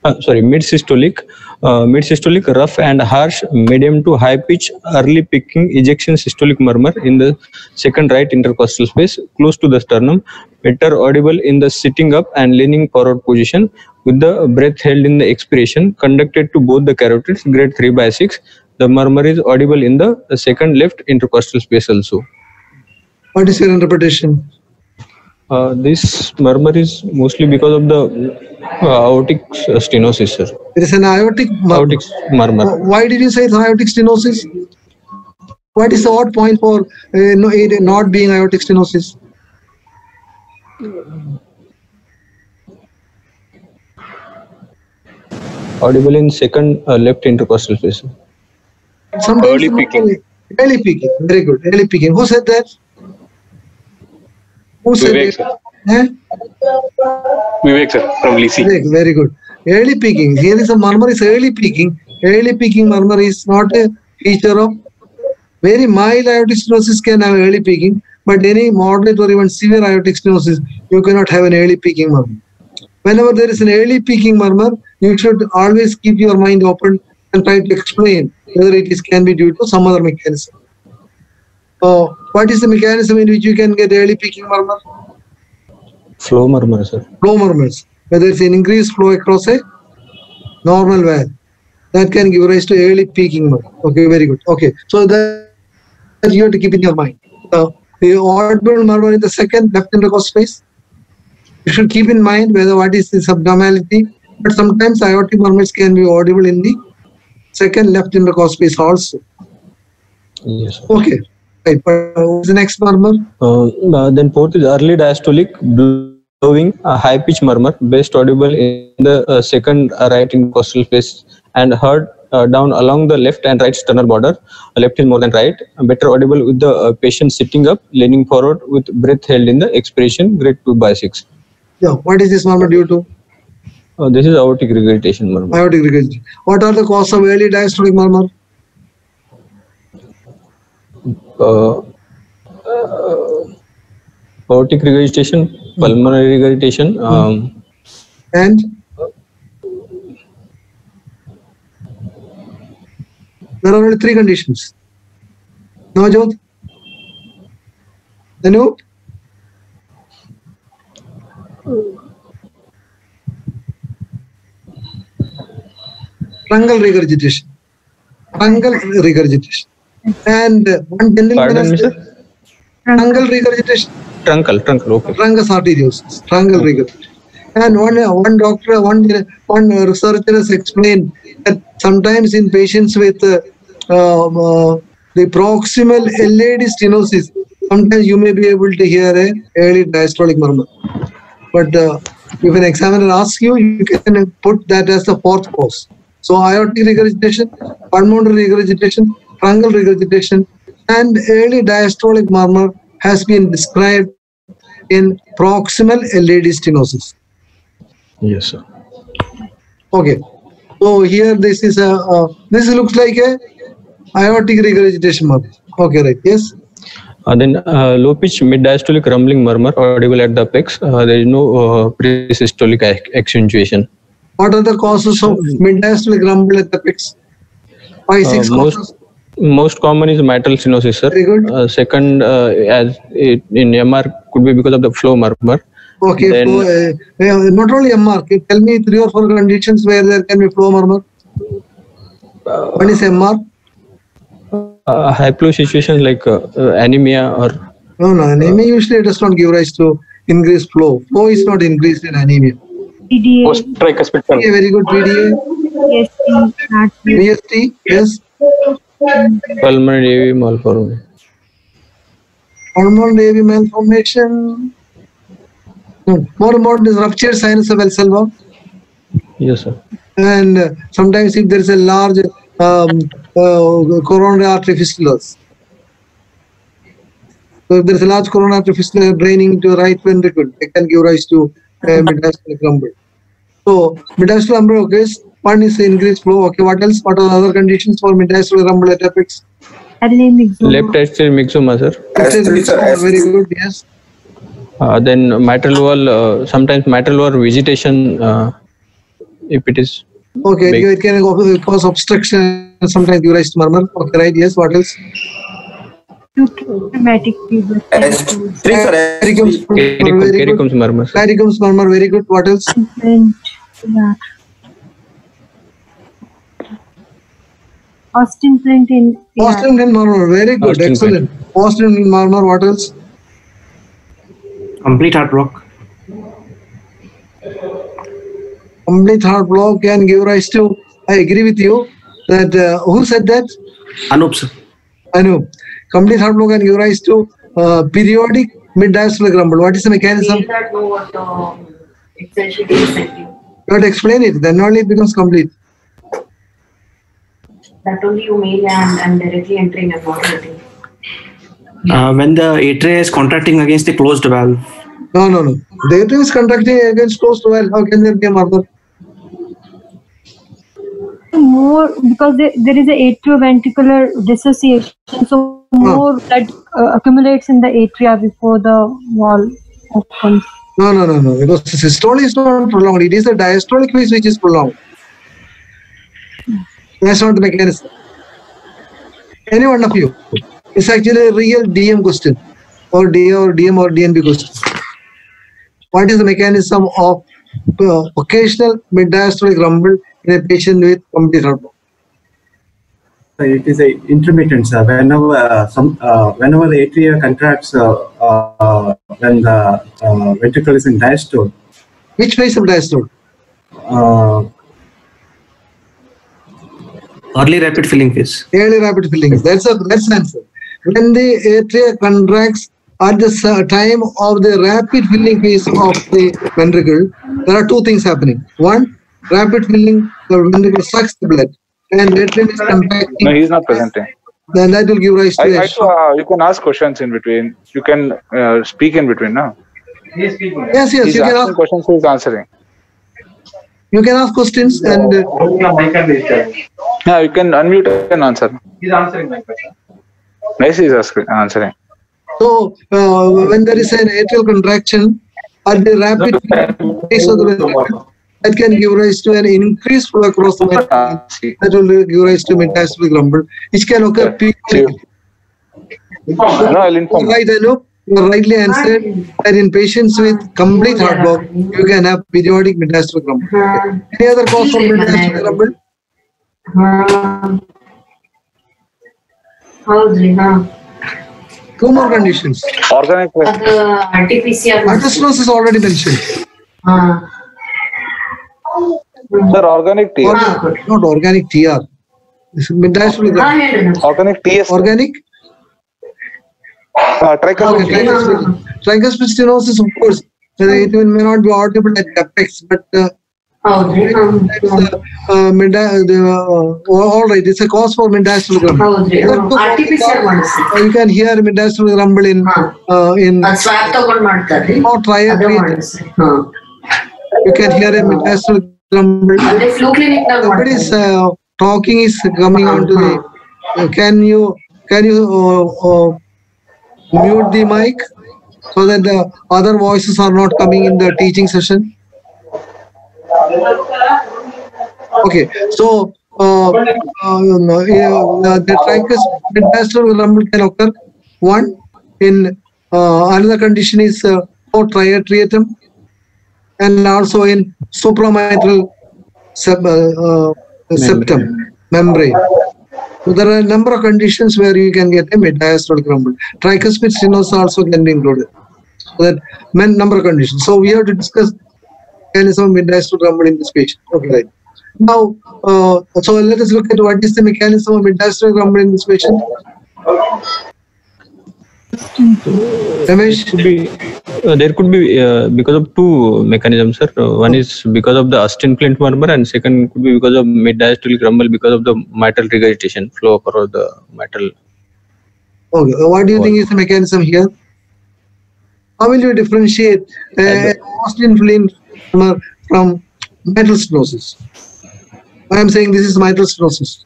Uh, sorry, mid systolic, uh, mid systolic, rough and harsh, medium to high pitch, early picking ejection systolic murmur in the second right intercostal space, close to the sternum, better audible in the sitting up and leaning forward position, with the breath held in the expiration, conducted to both the carotids, grade 3 by 6, the murmur is audible in the second left intercostal space also. What is your interpretation? Uh, this murmur is mostly because of the uh, aortic stenosis, sir. It is an aortic murmur. Aortic murmur. Why did you say it's aortic stenosis? What is the odd point for uh, no, it not being aortic stenosis? Audible in second uh, left intercostal space. Sometimes Early not peaking. Early, early peaking. Very good. Early peaking. Who said that? Who said Vivek, it? sir. Vivek sir from Lisi. Very, very good. Early peaking. Here is a murmur is early peaking. Early peaking murmur is not a feature of very mild aortic stenosis can have early peaking, but any moderate or even severe aortic stenosis, you cannot have an early peaking murmur. Whenever there is an early peaking murmur, you should always keep your mind open and try to explain whether it is can be due to some other mechanism. So, what is the mechanism in which you can get early peaking murmur? Flow murmur, sir. flow murmurs, whether it's an increased flow across a normal valve, that can give rise to early peaking murmur. Okay, very good. Okay, so that that you have to keep in your mind. Uh, the audible murmur in the second left intercostal space, you should keep in mind whether what is the subnormality, but sometimes aortic murmurs can be audible in the second left intercostal space also. Yes. sir. Okay, uh, what's the next murmur? Uh, uh, then fourth is early diastolic blowing, a high pitch murmur, best audible in the uh, second right intercostal space and heard uh, down along the left and right sternal border. Left is more than right. Better audible with the uh, patient sitting up, leaning forward with breath held in the expiration, grade 2 by 6. Yeah, what is this murmur due to? Uh, this is aortic regurgitation murmur. Aortic regurgitation. What are the causes of early diastolic murmur? Aortic regurgitation, pulmonary regurgitation, um, And there are only three conditions. No, Navjot? Anu? Truncal regurgitation. Truncal regurgitation. And one Pardon truncal regurgitation. truncal, truncal, okay. Truncus arteriosus, truncal regurgitation. And one one doctor, one one researcher has explained that sometimes in patients with uh, um, uh, the proximal LAD stenosis, sometimes you may be able to hear a early diastolic murmur. But uh, if an examiner asks you, you can put that as the fourth cause. So aortic regurgitation, pulmonary regurgitation, truncal regurgitation, and early diastolic murmur has been described in proximal LAD stenosis. Yes, sir. Okay. So here this is a uh, this looks like a aortic regurgitation murmur. Okay, right. Yes. Uh, then uh, low pitch mid diastolic rumbling murmur audible at the apex. Uh, there is no uh, presystolic ac- accentuation. What are the causes of mid-diastolic rumble at the apex? Five, Uh, six most causes. Most common is mitral stenosis, sir. Very good. Uh, second, uh, as it, in MR, could be because of the flow murmur. Okay. Then- so, uh, not only MR. Tell me three or four conditions where there can be flow murmur. One is MR. Uh, high flow situations like uh, uh, anemia or No, no. Anemia usually does not give rise to increased flow. Flow is not increased in anemia. PDA, Post tricuspid valve. Okay, very good. PDA. PST. VSD. Yes. Pulmonary AV malformation. Hormone AV malformation. More important is ruptured sinus of valsalva. Yes, sir. and uh, sometimes if there is a large um, uh, coronary artery fistulas. So if there is a large coronary artery fistula draining into right ventricle, it can give rise to uh, mid-diastolic rumble. So mid-diastolic rumble occurs. One is increased flow. Okay, what else? What are the other conditions for mid-diastolic rumble at apex? LA myxoma. Left atrial myxoma, sir. Very good. Yes. Uh, then mitral valve, uh, sometimes mitral valve vegetation, uh, if it is Okay, Big. it can go- cause obstruction. Sometimes give rise to murmur. Okay, right. Yes. What else? Rheumatic fever. Varicose murmur, Caricum, very good. Carey Coombs' murmur. sir. Varicose murmur. Very good. What else? Different. Yeah. Austin Flint in. yeah. Austin Flint murmur, very good, Austin excellent. Austin Flint murmur, what else? Complete heart block. Complete heart block can give rise to, I agree with you, that, uh, who said that? Anup sir. I know. Complete heart block can give rise to uh, periodic mid-diastolic rumble. What is the mechanism? that know what essentially is. You have to explain it, then only it becomes complete. That only you may and, and directly entering and not getting. Uh, when the atria is contracting against the closed valve. No, no, no. The atrium is contracting against closed valve. How can there be a murmur? more because there, there is a atrioventricular dissociation so more blood uh, accumulates in the atria before the wall opens No, no, no, no. Because the systole is not prolonged. It is the diastolic phase which is prolonged. That's not the mechanism. Any one of you. It's actually a real DM question. Or D or DM or DNB question. What is the mechanism of uh, occasional mid-diastolic rumble in a patient with complete heart block? It is a intermittent, sir. Whenever uh, some, uh, whenever the atria contracts, uh, uh, when the uh, ventricle is in diastole. Which phase of diastole? Early rapid filling phase. Early rapid filling. That's a that's the answer. When the atria contracts at the time of the rapid filling phase of the ventricle, there are two things happening. One, rapid filling, the ventricle sucks the blood, and the atrium is contracting. No, he's not presenting. Then that will give rise to I, a I, uh, you can ask questions in between. You can uh, speak in between now. Yes, yes, He's you can asking ask. questions. He's answering. You can ask questions and. Uh, Yeah, you can unmute and answer. He's answering my question. Nice, he's asking, answering. So uh, when there is an atrial contraction at the rapid phase of the ventricle, that can give rise to an increased flow across the ventricle. That will give rise to mid-diastolic rumble, which can occur periodically. No, I'll inform. Right, Anup, you rightly answered that in patients with complete heart block, you can have periodic mid-diastolic rumble. Okay. Any other cause of mid-diastolic rumble? Two more conditions. Organic Artisanosis is already mentioned. Sir, organic TR. Not organic TR. This is. Organic TS. Organic? Uh, tricuspid tricuspid stenosis, of course. So it may not be audible at the apex, but uh, uh, uh okay. uh, midi- the, uh, all right, it's a cause for mid-diastolic rumble. Okay. Artificial one. You can hear mid-diastolic rumble in uh, in. Or triad. You can hear a mid-diastolic rumble. Somebody is uh, talking is coming onto the. can you can you mute the mic so that the other voices are not coming in the teaching session? Okay, so uh, um, uh, the tricus mid-diastolic rumble can occur. One in uh, another condition is uh, triatriatum and also in supramitral uh, uh, septum membrane. So there are a number of conditions where you can get a mid-diastolic rumble. Tricuspid stenosis also can be included. So that men number of conditions. So we have to discuss mechanism of mid-diastolic rumble in this patient. Okay, right. Now, uh, so let us look at what is the mechanism of mid-diastolic rumble in this patient. Ramesh? Uh, there could be uh, because of two mechanisms, sir. Uh, one is because of the Austin Flint murmur, and second could be because of mid-diastolic rumble because of the mitral regurgitation flow across the mitral. Okay, uh, what do you think is the mechanism here? How will you differentiate uh, Austin Flint murmur from mitral stenosis? I am saying this is mitral stenosis.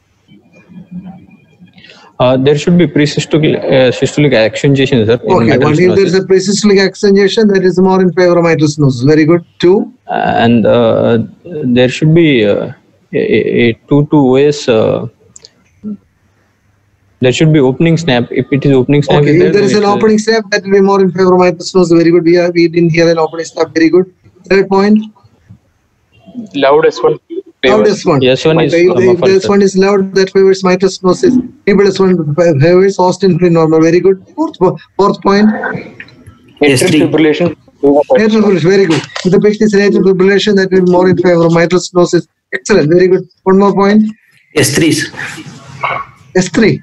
Uh, there should be pre-systolic uh, systolic accentuation, sir. Okay, mitral one, if there is stenosis. a presystolic accentuation, that is more in favor of mitral stenosis. Very good. Two. and uh, there should be uh, a, a, a two to OS. Uh, there should be opening snap. If it is opening snap, Okay, if there is an uh, opening snap, that will be more in favor of mitral stenosis. Very good. We, are, we didn't hear an opening snap. Very good. Third point. Loud S1. Loud S1. Yes, one is If, if this one is loud, that favors mitral stenosis. If this one favors Austin free normal. Very good. Fourth, fourth point. Atrial fibrillation. Atrial fibrillation. Very good. If the patient is in atrial fibrillation, that will be more in favor of mitral stenosis. Excellent. Very good. One more point. S3s. S3.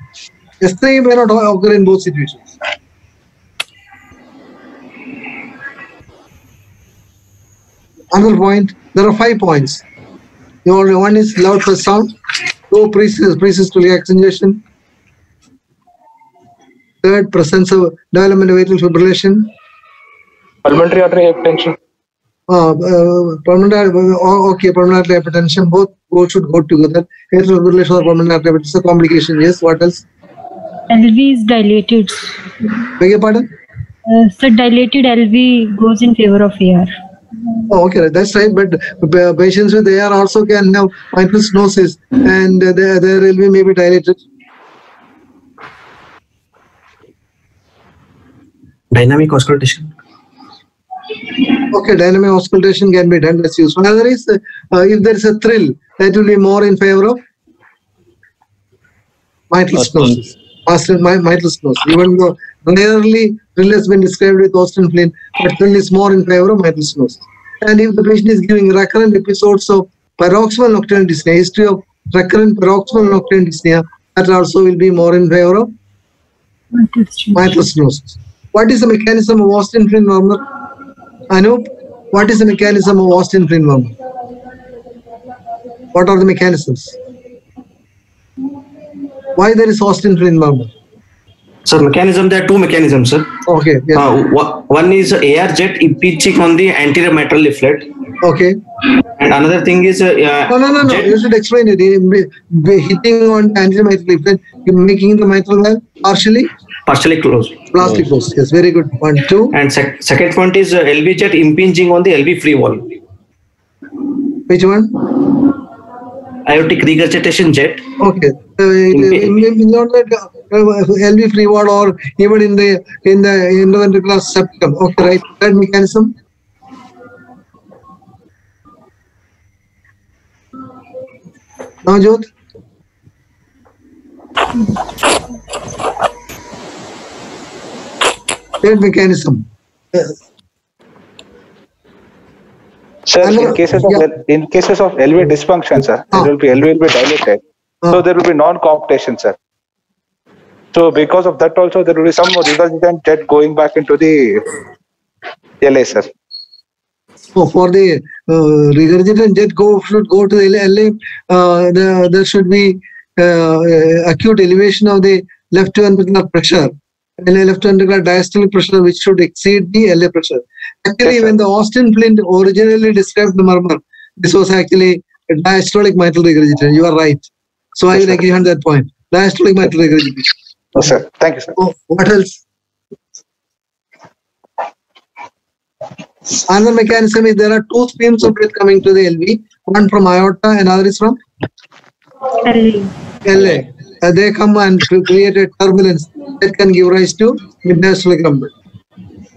S3 may not occur in both situations. Another point, there are five points. The only one is loud first sound, two precis- presystolic accentuation. Third, presence of development of atrial fibrillation. Pulmonary artery hypertension. Uh, uh, pulmonary, uh, okay, pulmonary hypertension, both, both should go together. Atrial fibrillation or pulmonary artery hypertension is a complication. Yes, what else? LV is dilated. Beg your pardon? Uh, so dilated LV goes in favor of AR. Oh, okay, that's right. But patients with AR also can have mitral stenosis and their, their LV may be dilated. Dynamic auscultation. Okay, dynamic auscultation can be done. That's useful. Another is uh, if there is a thrill, that will be more in favor of mitral stenosis. Mitral stenosis. Even though rarely thrill has been described with Austin Flint, but thrill is more in favor of mitral stenosis. And if the patient is giving recurrent episodes of paroxysmal nocturnal dyspnea, history of recurrent paroxysmal nocturnal dyspnea, that also will be more in favor of mitral stenosis. What is the mechanism of Austin Flint murmur? Anup, what is the mechanism of Austin Flint murmur? What are the mechanisms? Why there is Austin Flint murmur? So mechanism, there are two mechanisms, sir. Okay. Yes. Uh, one is AR jet impinging on the anterior mitral leaflet. Okay. And another thing is uh, No, no, no, no. You should explain it. You be- be Hitting on anterior mitral leaflet, you're making the mitral valve partially partially closed. plastic closed. Yes, very good. One, two. And sec- second point is uh, LV jet impinging on the LV free wall. Which one? Aortic regurgitation jet. Okay. Uh, it- it may be not that uh, LV free wall or even in the in the interventricular septum. Okay, right. That mechanism. Now, Jyot. That mechanism. Sir, in cases of in cases of LV dysfunction, sir, there will be LV will be dilated, so there will be non-cooptation, sir. So because of that, also there will be some regurgitant jet going back into the LA, sir. So for the uh, regurgitant jet go should go to the LA. Uh, the, there should be uh, uh, acute elevation of the left ventricular pressure, LA left ventricular diastolic pressure, which should exceed the LA pressure. Actually, when the Austin Flint originally described the murmur, this was actually a diastolic mitral regurgitation. You are right. So I will agree on that point. Diastolic mitral regurgitation. Yes, sir. Thank you, sir. Oh, what else? Another mechanism is there are two streams of blood coming to the LV, one from aorta another is from LA. Uh, they come and create a turbulence that can give rise to mid-diastolic rumble.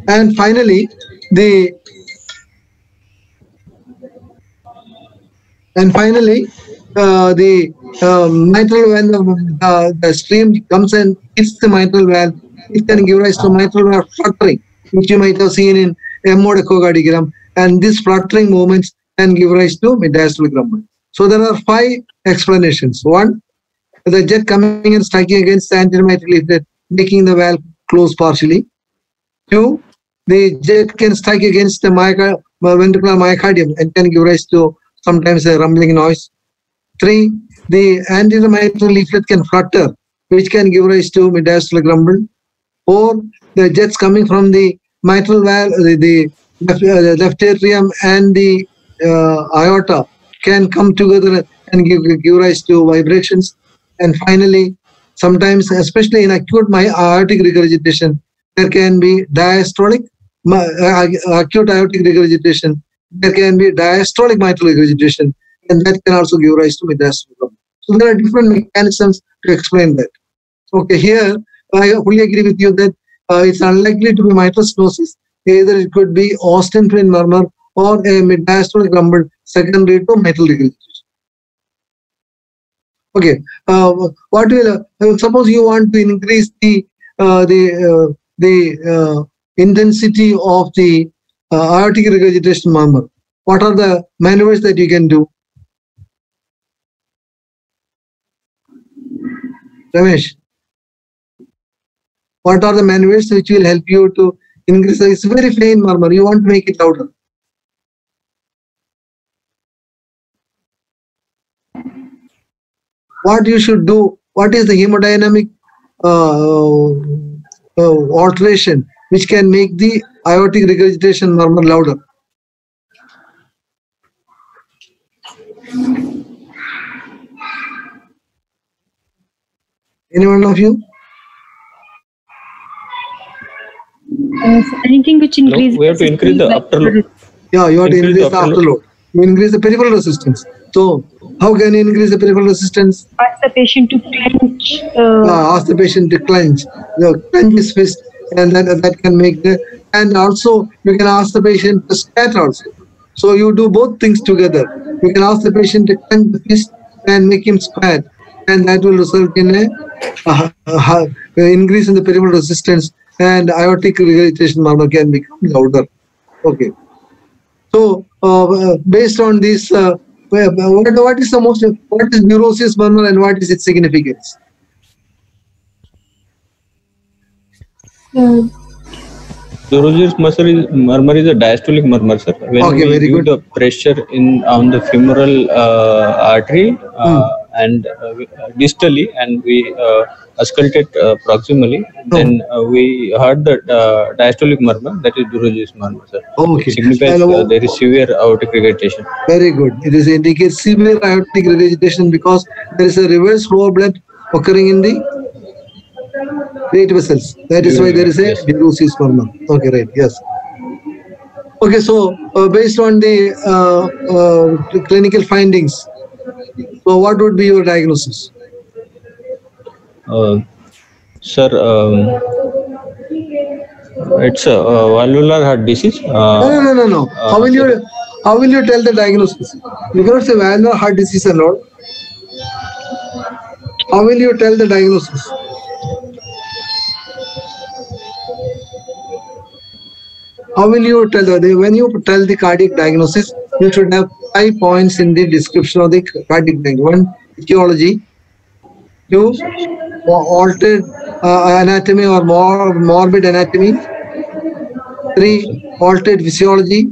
And finally, the and finally, uh, the um, mitral the, uh, the stream comes and hits the mitral valve, it can give rise to mitral valve fluttering, which you might have seen M-mode echocardiogram. And these fluttering movements can give rise to mid-diastolic rumble. So there are five explanations. One, the jet coming and striking against the anterior mitral leaflet, making the valve close partially. Two, the jet can strike against the myocardium, ventricular myocardium and can give rise to sometimes a rumbling noise. Three, the mitral leaflet can flutter, which can give rise to mid-diastolic rumble. Four, the jets coming from the mitral valve, the, the left, uh, left atrium and the uh, aorta can come together and give, give rise to vibrations. And finally, sometimes, especially in acute my aortic regurgitation, there can be diastolic, acute aortic regurgitation. There can be diastolic mitral regurgitation, and that can also give rise to rumble. So there are different mechanisms to explain that. Okay, here I fully agree with you that uh, it's unlikely to be mitral stenosis. Either it could be Austin Flint murmur or a mid-diastolic rumble secondary to mitral regurgitation. Okay. Uh, what will uh, suppose you want to increase the uh, the uh, the uh, intensity of the uh, aortic regurgitation murmur? What are the maneuvers that you can do? Ramesh, what are the maneuvers which will help you to increase? It's very faint murmur. You want to make it louder. What you should do? What is the hemodynamic uh, uh, alteration which can make the aortic regurgitation murmur louder? Any one of you? Uh, so anything which No, increases. we have to increase the afterload. Yeah, you have to Increase the increase the afterload. afterload. You increase the peripheral resistance. So, how can you increase the peripheral resistance? Ask the patient to clench. Uh, Uh, ask the patient to clench. You know, clench his fist, and then that can make the. And also, you can ask the patient to scat also. So you do both things together. You can ask the patient to clench the fist and make him squat, and that will result in a increase in the peripheral resistance, and aortic regurgitation murmur can become louder. Okay. So uh, based on this, uh, what, what is the most what is Duroziez murmur and what is its significance? Uh, Neurologic murmur is, murmur is a diastolic murmur, sir. When Okay, we very give the pressure in on the femoral uh, artery uh, and uh, uh, distally, and we uh, auscultate uh, proximally, then uh, we heard the uh, diastolic murmur. That is neurologic murmur, sir. Okay. It signifies uh, there is severe aortic regurgitation. Very good. It is indicates severe aortic regurgitation because there is a reverse flow of blood occurring in the great vessels. That is why there is a Duroziez murmur. Okay, right. Yes. Okay, so uh, based on the uh, uh, clinical findings, so what would be your diagnosis? Uh, sir, um, it's a uh, valvular heart disease. No, Uh, no, no, no, no. How will you how will you tell the diagnosis? You cannot say valvular heart disease and all. How will you tell the diagnosis? How will you tell the when you tell the cardiac diagnosis? You should have five points in the description of the cardiac diagnosis. One, etiology. Two, altered uh, anatomy or more morbid anatomy. Three, altered physiology.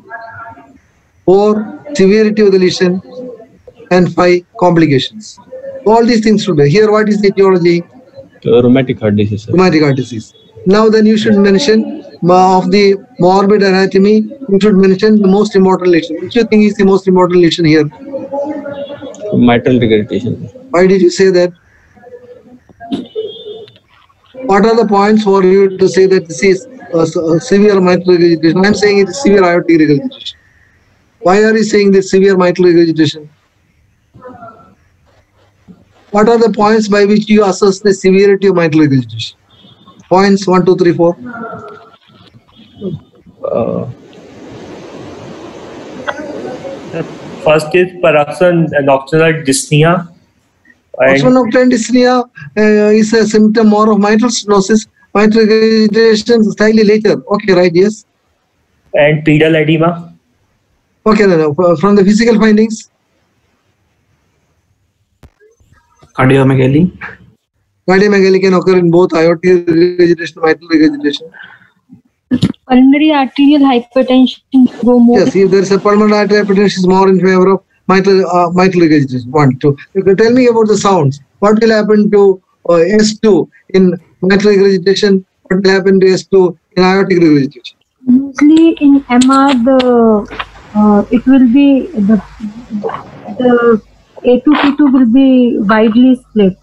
Four, severity of the lesion. And five, complications. All these things should be. Here, what is the etiology? rheumatic heart disease, sir. Rheumatic heart disease. Now, then you should mention of the morbid anatomy, you should mention the most important lesion. Which you think is the most important lesion here? Mitral regurgitation. Why did you say that? What are the points for you to say that this is a severe mitral regurgitation? I'm saying it is severe aortic regurgitation. Why are you saying this severe mitral regurgitation? What are the points by which you assess the severity of mitral regurgitation? Points 1, 2, 3, 4. First is paroxysmal nocturnal dyspnea. And Oxford dyspnea uh, is a symptom more of mitral stenosis. Mitral regurgitation slightly later. Okay, right? Yes. and pedal edema. Okay, no, no. From the physical findings, Cardiomegaly. cardiomegaly can occur in both aortic regurgitation and mitral regurgitation. Pulmonary arterial hypertension go more. Yes, if there is a pulmonary arterial hypertension is more in favor of mitral, uh, mitral regurgitation. One, two. You can tell me about the sounds. What will happen to uh, S2 in mitral regurgitation? What will happen to S2 in aortic regurgitation? Usually in MR, the uh, it will be the the A2 P2 will be widely split.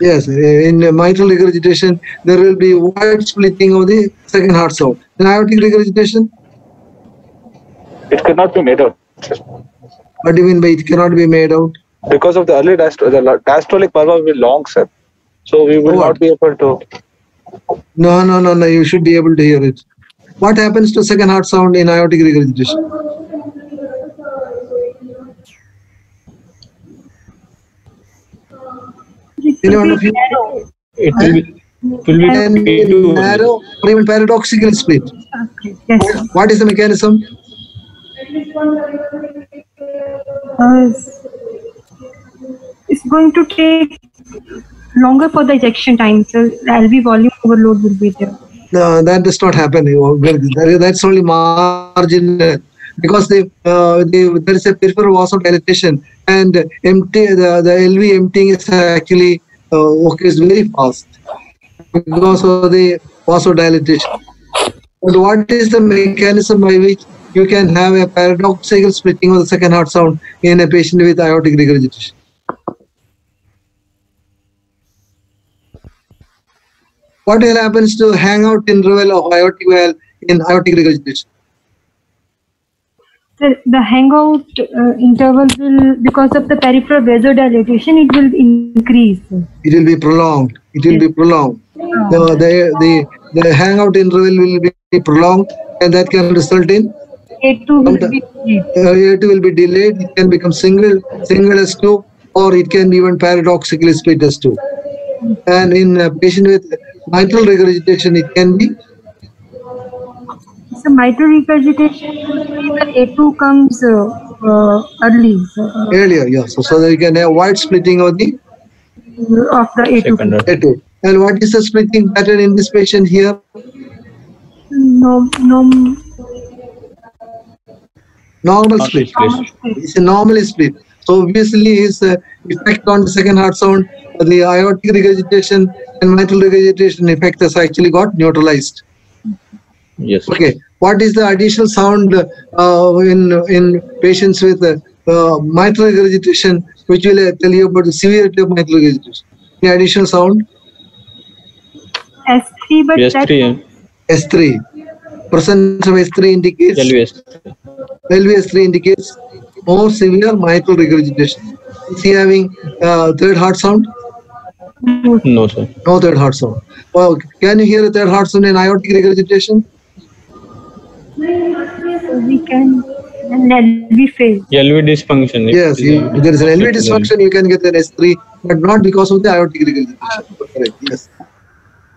Yes, in mitral regurgitation, there will be wide splitting of the second heart sound. In aortic regurgitation, It cannot be made out what do you mean by it cannot be made out? because of the early diastolic. The diastolic murmur will be long, sir. So we will oh, not be able to. No, no, no, no. You should be able to hear it. What happens to second heart sound in aortic regurgitation? Any one of you? It will be, it will be be P2 narrow or even paradoxical split. Okay. Yes. What is the mechanism? Uh, it's going to take longer for the ejection time, so the LV volume overload will be there. No, that does not happen. That's only marginal because they, uh, they, there is a peripheral vasodilatation and empty the, the LV emptying is actually uh, occurs very fast because of the vasodilatation. But what is the mechanism by which you can have a paradoxical splitting of the second heart sound in a patient with aortic regurgitation? What happens to hangout interval of aortic valve in aortic regurgitation? The, the hangout uh, interval will, because of the peripheral vasodilatation, it will increase. It will be prolonged. It will be prolonged. The, the, the, the hangout interval will be prolonged and that can result in A2 will be uh, it will be delayed. It can become single, single S2, or it can be even paradoxically split S2. And in a patient with mitral regurgitation, it can be So mitral regurgitation, A2 comes uh, uh, early so, uh, earlier, yeah. So, so that you can have wide splitting of the of the A2. A2. And what is the splitting pattern in this patient here? No, no, Normal Normal split. split. It's a normal split. So obviously his uh, effect on the second heart sound, the aortic regurgitation and mitral regurgitation effect has actually got neutralized. Yes. Okay. What is the additional sound uh, in in patients with uh, mitral regurgitation, which will uh, tell you about the severity of mitral regurgitation? The additional sound S3, but Yes, that three. eh? S3. Presence of S3 indicates LVS. LVS3 indicates more severe mitral regurgitation. Is he having uh, third heart sound? No, sir. No third heart sound. Well, can you hear a third heart sound in aortic regurgitation? We can and LV phase. LV dysfunction. Yes, you, if there is an LV dysfunction, you can get an S3, but not because of the aortic regurgitation. Correct, yes.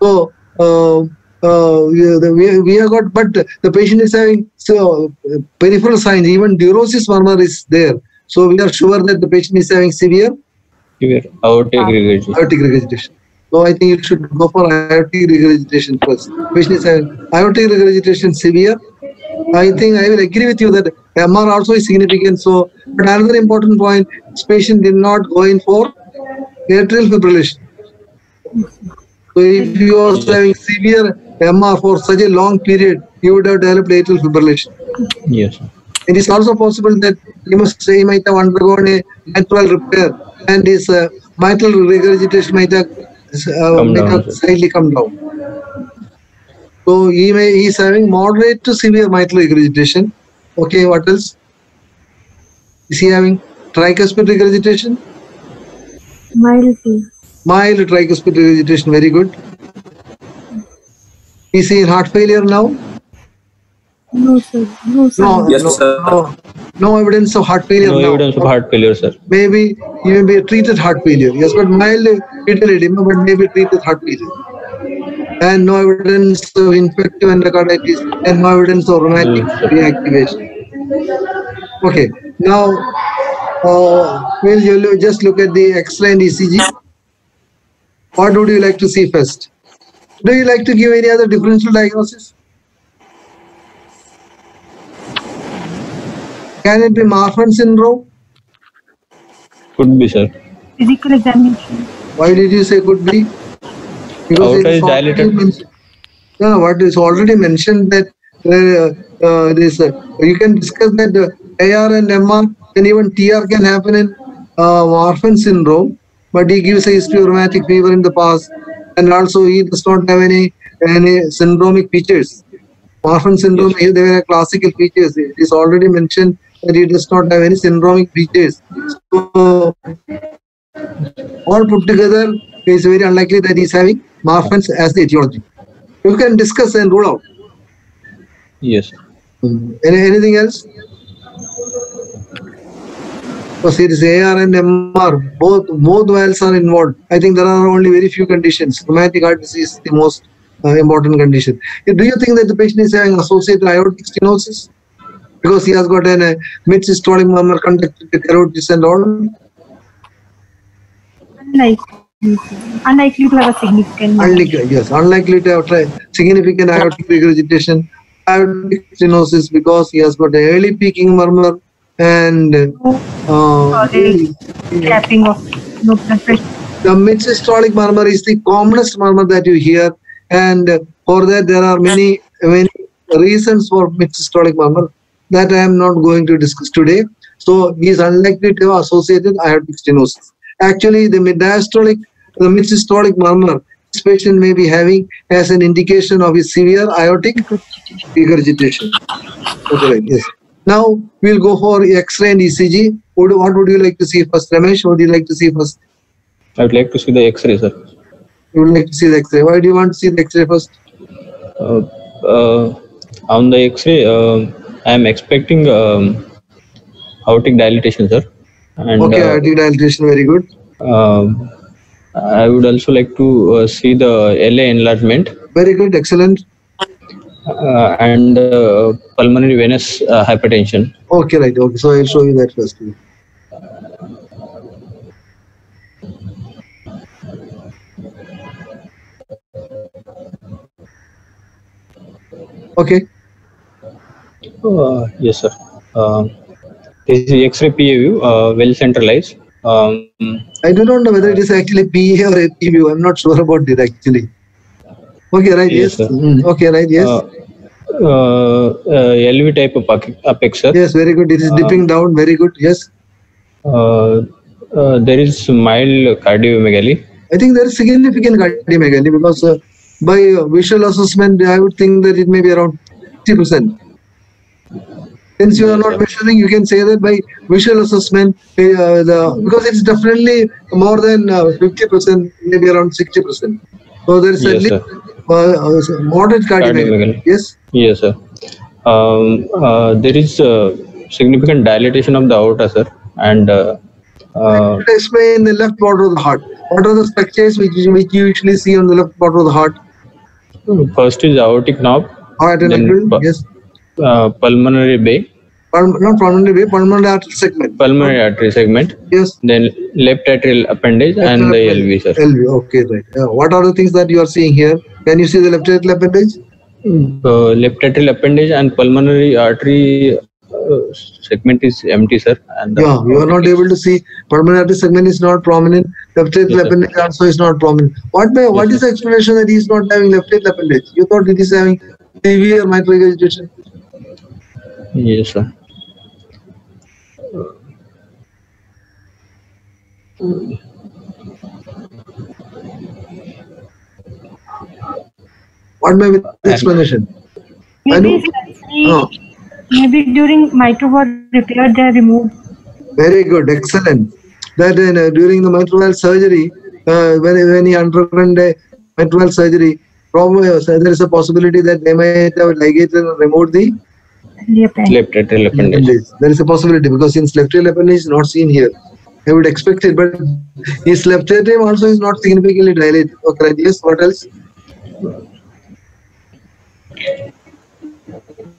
So, uh, uh, we, we, we have got, but the patient is having so uh, peripheral signs, even Duroziez murmur is there. So, we are sure that the patient is having severe Severe aortic regurgitation. aortic regurgitation. So, I think you should go for aortic regurgitation first. Patient is having aortic regurgitation severe. I think I will agree with you that MR also is significant. So, but another important point, this patient did not go in for atrial fibrillation. So, if you are having severe MR for such a long period, you would have developed atrial fibrillation. Yes. It is also possible that he must say he might have undergone a mitral repair and his uh, mitral regurgitation might have, uh, Come might down, have slightly come down. So he may he is having moderate to severe mitral regurgitation. Okay, what else? Is he having tricuspid regurgitation? Mild phase. Mild tricuspid regurgitation, very good. Is he in heart failure now? No, sir. No, sir. No, Yes, no, sir. no, no evidence of heart failure No now. evidence of heart failure, sir. maybe he may be a treated heart failure. Yes, but mild pedal edema, but maybe treated heart failure. And no evidence of infective endocarditis and no evidence of rheumatic reactivation. Okay, now uh, we'll ju- just look at the X-ray and ECG. What would you like to see first? Do you like to give any other differential diagnosis? Can it be Marfan syndrome? Could be, sir. Physical examination. Why did you say could be? Because it is already dilated. mentioned- No, no, what is already mentioned that uh, uh, this uh, you can discuss that uh, AR and MR and even TR can happen in uh, Marfan syndrome, but he gives a history of rheumatic fever in the past, and also he does not have any any syndromic features. Marfan syndrome, here there are classical features. It is already mentioned that he does not have any syndromic features. So all put together, it is very unlikely that he is having Marfan's as the etiology. You can discuss and rule out. Yes. Any, anything else? Because it is AR and MR, both both valves are involved. I think there are only very few conditions. Rheumatic heart disease is the most uh, important condition. Do you think that the patient is having associated aortic stenosis? Because he has got an uh, mid-systolic murmur conducted to carotids and all. Unlikely, unlikely to have a significant. Unlikely, yes, unlikely to have tri- significant aortic regurgitation, aortic stenosis because he has got an early peaking murmur and uh, Capping of no pressure. the mid-systolic murmur is the commonest murmur that you hear and for that there are many many reasons for mid-systolic murmur that I am not going to discuss today. So he is unlikely to have associated aortic stenosis. Actually, the mid-diastolic, the mid-systolic murmur this patient may be having as an indication of his severe aortic regurgitation. Okay, yes. Now we'll go for X-ray and ECG. Would, what would you like to see first, Ramesh? What would you like to see first? I would like to see the X-ray, sir. You would like to see the X-ray. Why do you want to see the X-ray first? Uh, uh, on the X-ray, uh, I am expecting um, aortic dilatation, sir. And okay, uh, aortic dilatation, very good. um, I would also like to uh, see the LA enlargement Very good, excellent. uh, and uh, pulmonary venous uh, hypertension. Okay, right. Okay, so I'll show you that first. Okay. Uh, yes, sir. Uh, this is X-ray PA view, uh, well centralized. Um, I do not know whether it is actually PA or AP view. I'm not sure about it actually. Okay, right. Yes. Yes. Mm, Okay, right. Yes. uh, uh, uh, LV type of ape- apex, sir. yes, very good. It is uh, dipping down. Very good. Yes. Uh, uh, there is mild cardiomegaly. I think there is significant cardiomegaly because uh, by uh, visual assessment, I would think that it may be around 50%. Since you are not measuring, you can say that by visual assessment, uh, the because it's definitely more than uh, 50%, maybe around 60%. So there is Yes, sir. uh, uh, moderate. Cardiomegaly. Yes. Yes, sir. Um, uh, there is significant dilatation of the aorta, sir, and uh, uh, Explain the left border of the heart. What are the structures which, you- which you usually see on the left border of the heart? first is aortic knob, and then yes. Uh, pulmonary bay, not pulmonary way, pulmonary artery segment. pulmonary artery segment, Yes. then left atrial appendage, and the LV, sir. LV, okay, right. Yeah. What are the things that you are seeing here? Can you see the left atrial appendage? Uh, left atrial appendage and pulmonary artery uh, segment is empty, sir. And Yeah, you are not able to see pulmonary artery segment is not prominent. Left atrial Yes, sir. appendage also is not prominent. What may, what is the explanation that he is not having left atrial appendage? You thought it is having severe mitral regurgitation. Yes, sir. What may be the explanation? Maybe, Oh. maybe during mitral repair they removed. Very good, excellent. That uh, during the mitral valve surgery, uh, when, when he underwent a mitral valve surgery, probably uh, there is a possibility that they might have ligated and removed the Left atrial appendage. appendage. There is a possibility because since left atrial appendage is not seen here, I would expect it, but his left atrium also is not significantly dilated. Okay, right. yes. What else?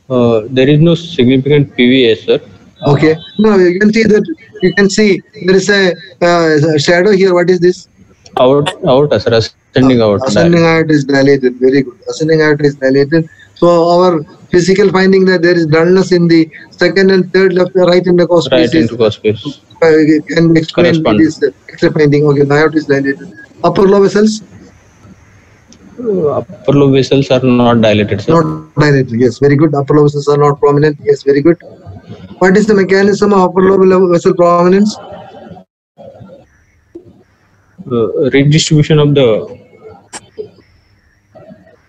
Uh, there is no significant PVS, sir. Okay. No, you can see that. You can see there is a, uh, shadow here. What is this? Out, aorta, sir. Ascending out. Ascending aorta is dilated. Very good. Ascending aorta is dilated. So our physical finding that there is dullness in the second and third left right intercostal Right space into space. uh, can explain this X-ray finding. Okay, the aorta is dilated. Upper lobe vessels Upper lobe vessels are not dilated, sir. not dilated. Yes, very good. Upper lobe vessels are not prominent. Yes, very good. What is the mechanism of upper lobe vessel prominence? Uh, redistribution of the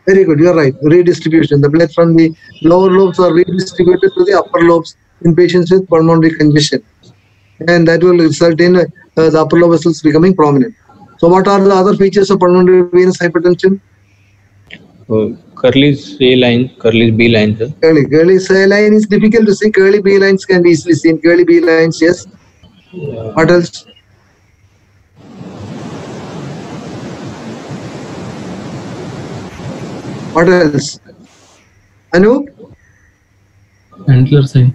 Very good. You are right. Redistribution. The blood from the lower lobes are redistributed to the upper lobes in patients with pulmonary congestion, and that will result in uh, the upper lobe vessels becoming prominent. So, what are the other features of pulmonary venous hypertension? uh, Kerley's A line, Kerley's B line, sir. Kerley, Kerley C line is difficult to see. Kerley B lines can be easily seen. Kerley B lines, yes. What else? What else? Anu? antler side.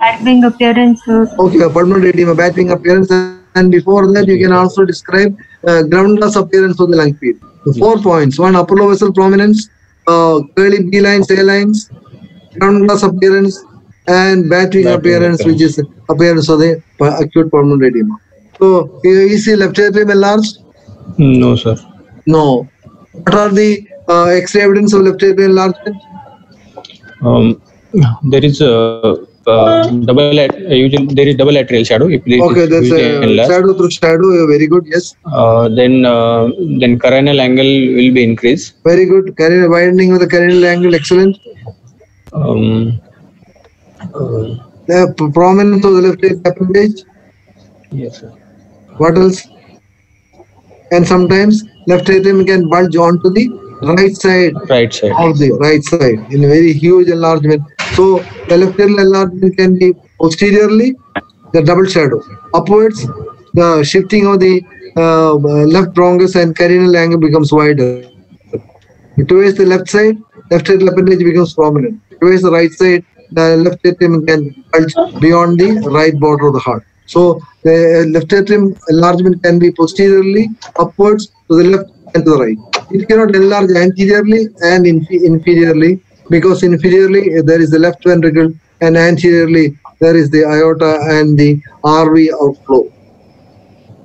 Batwing appearance. uh, Okay, pulmonary edema, batwing appearance, and before that you can also describe uh, ground glass appearance of the lung field. The four points: one, upper lobe vessel prominence, uh, Kerley B lines, A lines, ground glass appearance, and battering appearance, which is appearance of the acute pulmonary edema. So, is you see left atrium enlarged? No, sir. No. What are the uh, X-ray evidence of left atrium enlargement? Um, there is a uh, double at, usually there is double atrial shadow. If Okay, that's a shadow through shadow. Very good. Yes. Uh, then uh, then carinal angle will be increased. Very good. Cardiac widening of the carinal angle. Excellent. Um, The prominence of the left atrial appendage. yes, sir. What else? And sometimes left atrium can bulge onto the right side Right side. of the right side in a very huge enlargement. So the left atrial enlargement can be posteriorly, the double shadow. Upwards, the shifting of the uh, left bronchus and carinal angle becomes wider. Towards the left side, left atrial appendage becomes prominent. Towards the right side, the left atrium can bulge beyond the right border of the heart. So the left atrium enlargement can be posteriorly, upwards, to the left and to the right. It cannot enlarge anteriorly and inf- inferiorly because inferiorly there is the left ventricle and anteriorly there is the aorta and the RV outflow.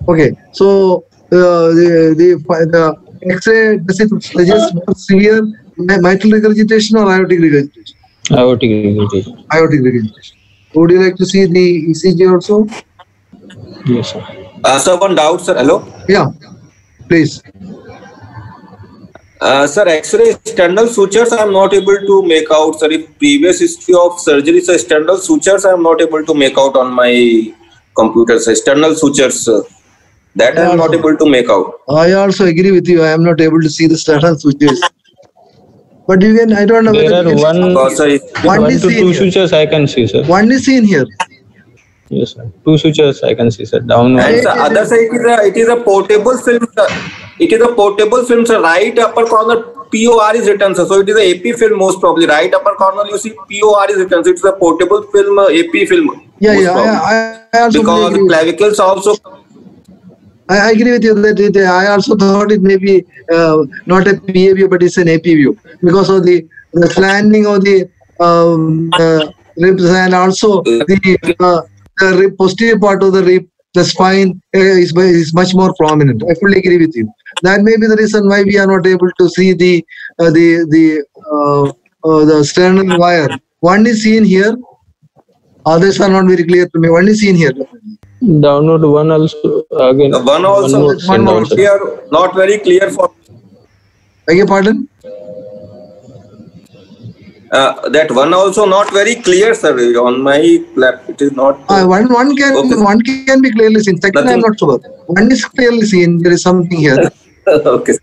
Okay, so uh, the, the, the X-ray does it suggest more severe mitral regurgitation or aortic regurgitation? Aortic regurgitation. Aortic regurgitation. Would you like to see the ECG also? Yes, sir. Uh, sir, one doubt, sir. Hello. Yeah, please. Uh, sir, X-ray sternal sutures I am not able to make out. Sir, if previous history of surgery, sir, sternal sutures I am not able to make out on my computer. Sir, sternal sutures, sir, that I am not able to make out. I also agree with you. I am not able to see the sternal sutures. But you can, I don't know There whether are you can- one, Because, sir, if- One one is to two sutures I can see, sir. One is seen here. Yes, sir. Two sutures I can see, sir. Down And the other side it is a it is a portable film. Sir. It is a portable film. Sir. Right upper corner POR is written. Sir. So it is a AP film most probably. Right upper corner you see POR is written. So it's a portable film, uh, AP film. Yeah, most yeah. probably. I, I also because agree. with- clavicles also I, I agree with you that it, I also thought it may be uh, not a PA view, but it's an AP view because of the, the slanting of the um, uh, ribs and also the, uh, the rib, posterior part of the rib, the spine uh, is, is much more prominent. I fully agree with you. That may be the reason why we are not able to see the uh, the the uh, uh, the sternal wire. One is seen here. Others are not very clear to me. One is seen here. downward one also again. the one also more one send more also. clear, not very clear for Beg your pardon? Uh, that one also not very clear, sir. On my lap, it is not. Uh, one one can one can be clearly seen. Second, I'm not sure. One is clearly seen. There is something here. okay.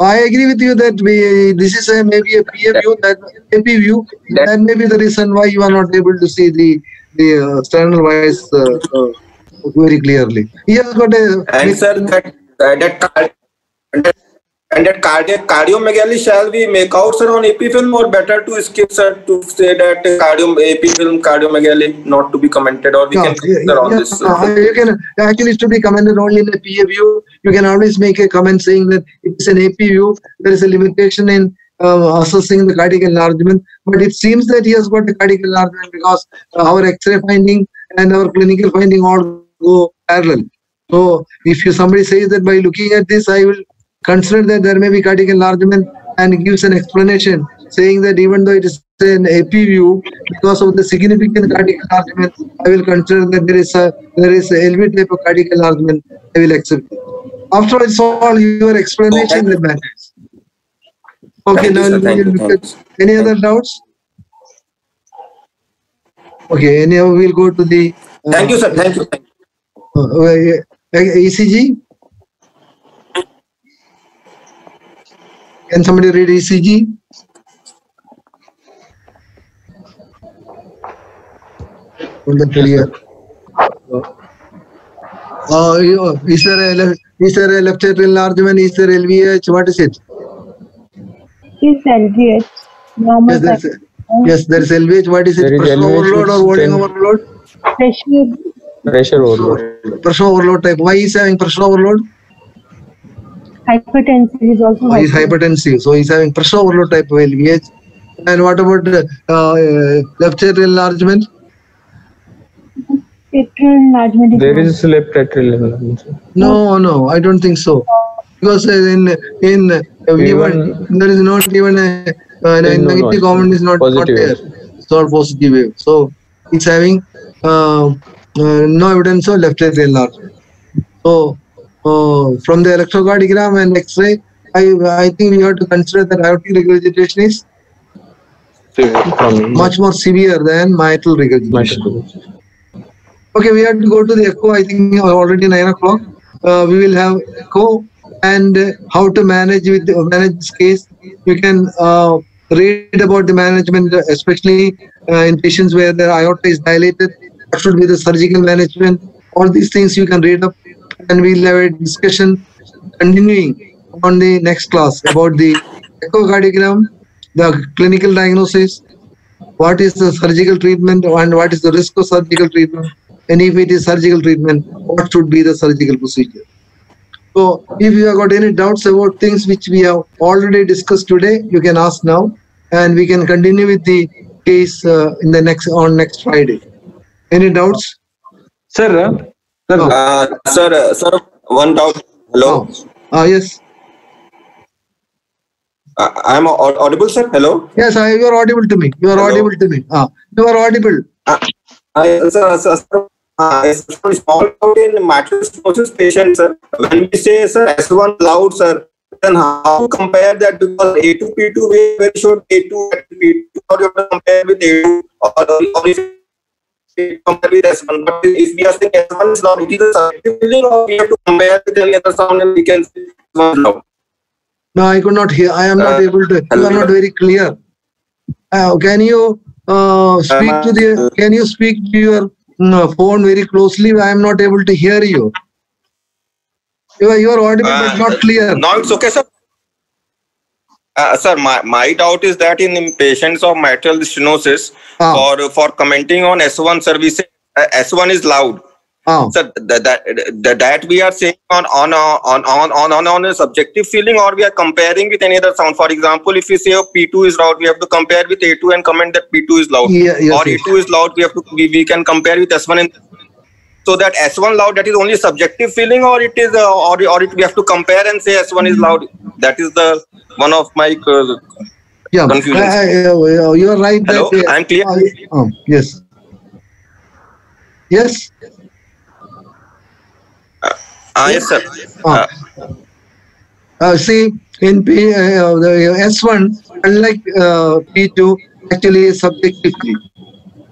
I agree with you that we, this is a, maybe a PA view, that AP view. That may be the reason why you are not able to see the the uh, sternal wires uh, uh, very clearly. He has got a. And sir, that that that- and that cardiac cardiomegaly shall we make out sir on AP film or better to skip sir to say that cardio AP film cardiomegaly not to be commented or we Yeah, can yeah, sir on yeah, this. uh, you can actually it's to be commented only in a view. You can always make a comment saying that it's an AP view. There is a limitation in uh, assessing the cardiac enlargement, but it seems that he has got a cardiac enlargement because uh, our X-ray finding and our clinical finding all go parallel. So if you somebody says that by looking at this, I will consider that there may be cardiac enlargement and gives an explanation saying that even though it is an AP view, because of the significant cardiac enlargement, I will consider that there is a there is a LV type of cardiac enlargement. I will accept it. After all, it's all your explanation that matters. Okay, now sir. we will look at any other doubts? Okay, anyhow, we'll go to the. uh, Thank you, sir. Thank you. Thank you. uh, uh, ECG. Can somebody read ECG? from the clear. Uh, is there a left, is there a left atrial enlargement? Is there LVH? What is it? Is LVH normal Yes, there's type? a- yes, there is LVH. What is it? There is Pressure LVH overload or can- overload? Pressure Pressure overload. Pressure overload type. Why is having pressure overload? Hypertensive is also Oh, he's hypertensive. hypertensive, so he's having pressure overload type of LVH. And what about uh, uh, left atrial enlargement? Atrial enlargement is There normal. is left atrial enlargement. No, no, I don't think so. Because uh, in in uh, even, there is not even a, uh, No, no, negative no. comment is not, not Positive there. It's not positive wave. So it's having uh, uh, no evidence of left atrial enlargement. So uh, from the electrocardiogram and X-ray, I I think we have to consider that aortic regurgitation is much more severe than mitral regurgitation. Okay, we have to go to the echo. I think already nine o'clock. Uh, we will have echo and how to manage with manage this case. You can uh, read about the management, especially uh, in patients where their aorta is dilated. What should be the surgical management? All these things you can read up, and we'll have a discussion continuing on the next class about the echocardiogram, the clinical diagnosis, what is the surgical treatment and what is the risk of surgical treatment and if it is surgical treatment what should be the surgical procedure. So if you have got any doubts about things which we have already discussed today you can ask now and we can continue with the case uh, in the next on next friday. Any doubts? Sir, sir, uh, sir, uh, sir, one doubt. Hello. ah yes Uh, I'm audible, sir. Hello. yes I, you are audible to me you are Hello. audible to me ah you are audible I, sir, sir, sir, uh, sir, small doubt in mitral stenosis patient, sir. When we say, sir, S1 loud, sir, then how to compare that because A2 P2 we very sure A2 and P2 or you compare with A2 or, or if compare with S1. But if we are saying S1 is loud, it is a subjective feeling or we have to compare with any other sound and we can say S1 loud. No, I could not hear. I am not Uh, able to. You are not very clear. Uh, can you uh, speak to the? Can you speak to your mm, phone very closely? I am not able to hear you. You are, you are audible but not clear. Now it's okay, sir. Uh, sir, my, my doubt is that in, patients of mitral stenosis, for for commenting on S1 service, uh, S1 is loud. Ah. Sir, that, that, that, we are saying on on, a- on on on on on a subjective feeling, or we are comparing with any other sound. For example, if we say oh, P2 is loud, we have to compare with A2 and comment that P2 is loud. Yeah, yes, or yes. A2 is loud, we have to we, we can compare with S1 and so that S1 loud that is only subjective feeling, or it is uh, or or it, we have to compare and say S1 is loud. That is the one of my uh, Yeah, confusions. uh, uh, you are right. Hello, that, uh, I'm clear. uh, um, yes. Yes. Ah, yes, sir. Ah. Uh, see, in P, uh, the S1, unlike uh, P2, actually subjectively.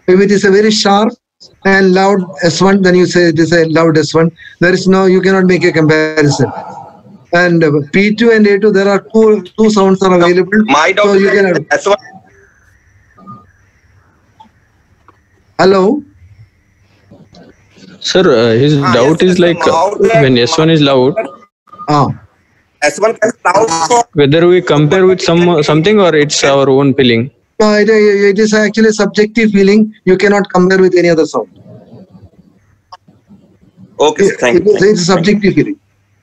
If it is a very sharp and loud S1, then you say it is a loud S1. There is no, you cannot make a comparison. And uh, P2 and A2, there are two two sounds are available. My doubt so is you can. that S1 Hello. Sir, uh, his doubt is like uh, when S1 is loud, Ah. S1 can loud for whether we compare with some something or it's our own feeling. No, it, it is actually subjective feeling. You cannot compare with any other sound. Okay, thank It is it's a subjective feeling.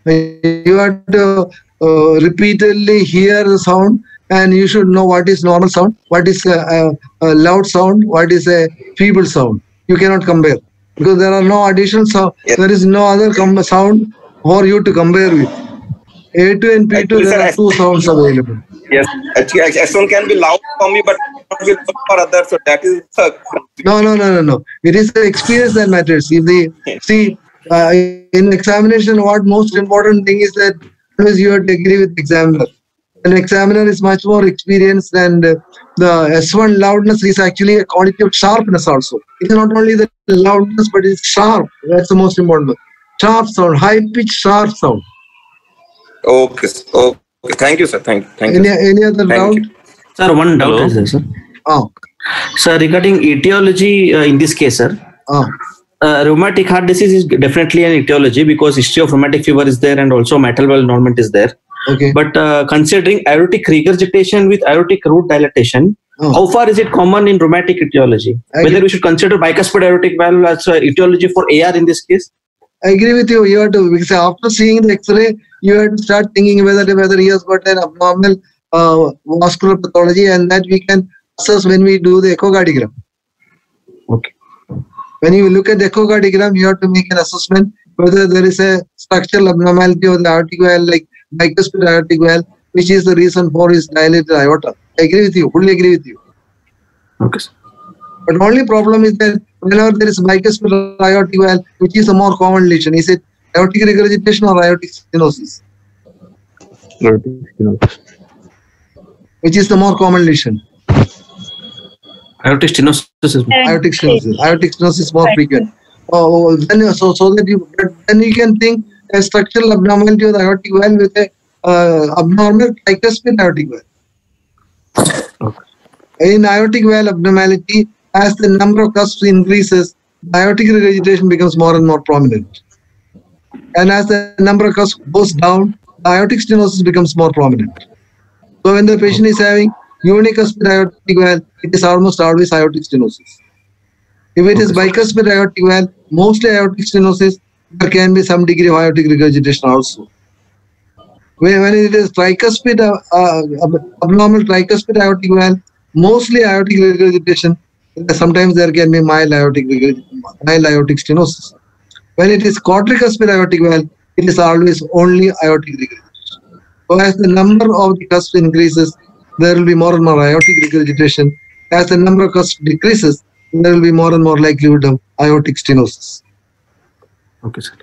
You have to uh, repeatedly hear the sound and you should know what is normal sound, what is a, a, a loud sound, what is a feeble sound. You cannot compare because there are no additional sound. There is no other com- sound for you to compare with. A2 and P2, Actually, there sir, are two sounds available. Yes, S1 can be loud for me, but not with for others. So that is uh, No, no, no, no, no. It is the experience that matters. If the see uh, in examination, what most important thing is that always you have with the examiner. An examiner is much more experienced, and uh, the S1 loudness is actually a quality of sharpness also. It's not only the loudness, but it's sharp. That's the most important. one. Sharp sound, high pitched, sharp sound. okay. Okay, thank you, sir. Thank you. Thank Any you. any other Thank doubt? you. Sir, one doubt Hello? is there, sir. Oh. Sir, regarding etiology uh, in this case, sir, Ah. Uh, rheumatic heart disease is definitely an etiology because history of rheumatic fever is there and also mitral valve involvement is there. Okay. But uh, considering aortic regurgitation with aortic root dilatation, Oh. how far is it common in rheumatic etiology? I Whether get- we should consider bicuspid aortic valve as a etiology for AR in this case? I agree with you. You have to because after seeing the X-ray, you have to start thinking whether whether he has got an abnormal uh, vascular pathology, and that we can assess when we do the echocardiogram. Okay. When you look at the echocardiogram, you have to make an assessment whether there is a structural abnormality of the aortic valve, like bicuspid aortic valve, which is the reason for his dilated aorta. I agree with you. Fully agree with you. Okay. sir. But only problem is that whenever there is bicuspid aortic valve, which is a more common lesion, is it aortic regurgitation or aortic stenosis? Which is the more common lesion? Aortic stenosis is Aortic stenosis. Aortic stenosis is more frequent. Oh, then so so that you then you can think a structural abnormality of the aortic valve with a uh, abnormal tricuspid aortic valve. In aortic valve abnormality, as the number of cusps increases, the aortic regurgitation becomes more and more prominent. And as the number of cusps goes down, the aortic stenosis becomes more prominent. So when the patient is having unicuspid aortic valve, it is almost always aortic stenosis. If it is bicuspid aortic valve, mostly aortic stenosis, there can be some degree of aortic regurgitation also. When, when it is tricuspid, uh, uh, abnormal tricuspid aortic valve, mostly aortic regurgitation, sometimes there can be mild aortic, mild aortic stenosis. When it is quadricuspid aortic valve, it is always only aortic regurgitation. So as the number of the cusps increases, there will be more and more aortic regurgitation. As the number of cusps decreases, there will be more and more likelihood of aortic stenosis. Okay, sir.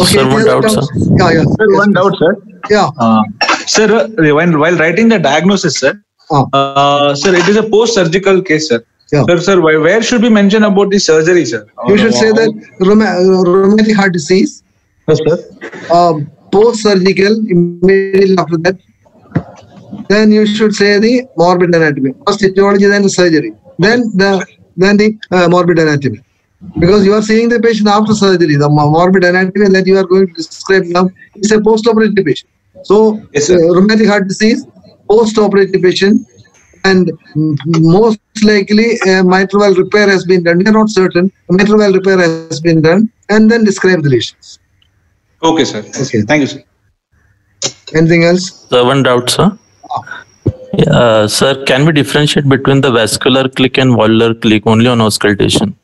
Okay, Sir, one doubt, sir. Yeah, yeah. Sir, one doubt, sir. Yeah. Uh, sir, uh, when, while writing the diagnosis, sir, uh, sir, it is a post-surgical case, sir. Yeah. Sir, sir, why- where should we mention about the surgery, sir? You should say that rheuma- rheumatic heart disease, Yes, sir. uh, post-surgical, immediately after that. Then you should say the morbid anatomy. First etiology, then the surgery. Then the then the uh, morbid anatomy. Because you are seeing the patient after surgery. The mo- morbid anatomy that you are going to describe now is a post-operative patient. So uh, rheumatic heart disease, post-operative patient, and most likely a mitral valve repair has been done. We are not certain. A mitral valve repair has been done, and then describe the lesions. Okay, sir. Okay. Thank you, sir. Anything else? Sir, one doubt, sir. Uh, sir, can we differentiate between the vascular click and valvular click only on auscultation?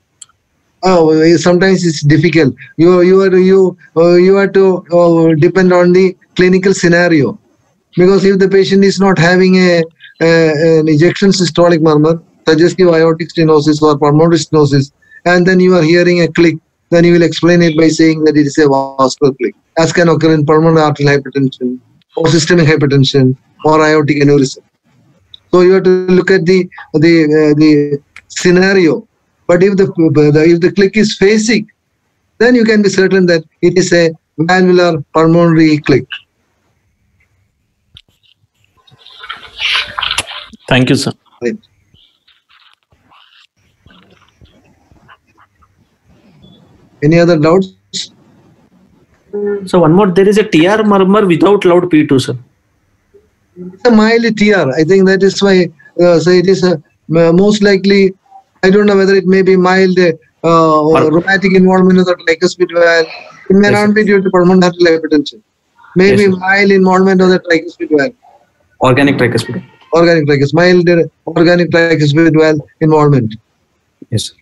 Oh, eh, sometimes it's difficult. You you are you uh, you have to uh, depend on the clinical scenario, because if the patient is not having a, a an ejection systolic murmur, suggestive aortic stenosis or pulmonary stenosis, and then you are hearing a click, then you will explain it by saying that it is a vascular click, as can occur in pulmonary arterial hypertension or systemic hypertension or aortic aneurysm. So you have to look at the the uh, the scenario. But if the, the if the click is phasic, then you can be certain that it is a valvular pulmonary click. Thank you, sir. Right. Any other doubts? So one more, there is a TR murmur without loud P2, sir. It's a mild TR. I think that is why. Uh, so it is a, uh, most likely. I don't know whether it may be mild uh, or rheumatic involvement of the tricuspid valve. It may not be due to pulmonary hypertension. Maybe Yes, mild involvement of the tricuspid valve. Organic tricuspid. Organic tricuspid, mild organic tricuspid valve involvement. Yes, sir.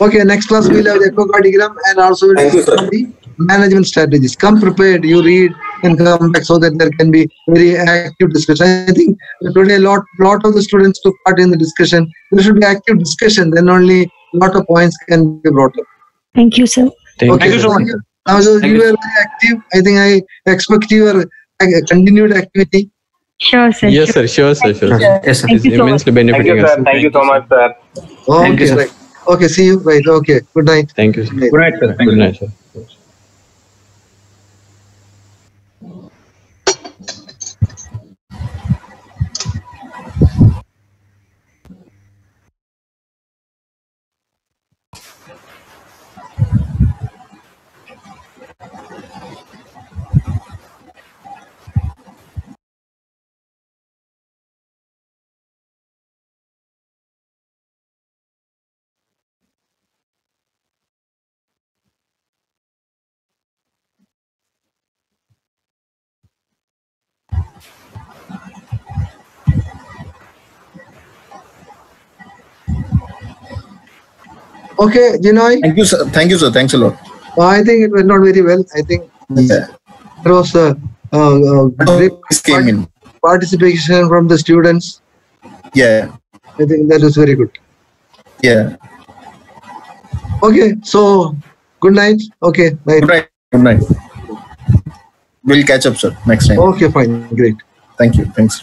Okay, next class we'll have the echocardiogram and also we'll Thank discuss the management strategies. Come prepared, you read and come back so that there can be very active discussion. I think today a lot, lot of the students took part in the discussion. There should be active discussion, then only lot of points can be brought up. Thank you, sir. Thank you so much. Now, so Thank you you. were very active. I think I expect your uh, continued activity. Sure, sir. Yes, sir. Sure, sir. Sure. sir. Yes, sir. Thank you so much. Immensely benefiting us. Thank you so much, sir. Okay, you, sir. right. Okay, see you. Right. Okay. Good night. Thank you. sir. Good Good night, sir. Thank Good night, sir. Okay, Jinoy. Thank you, sir. Thank you, sir. Thanks a lot. I think it went not very well. I think Yeah. there was a, uh, uh, great came in. participation from the students. Yeah. I think that was very good. Yeah. Okay, so good night. Okay, night. Good night. Good night. We'll catch up, sir, next time. Okay, fine. Great. Thank you. Thanks.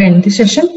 End the session?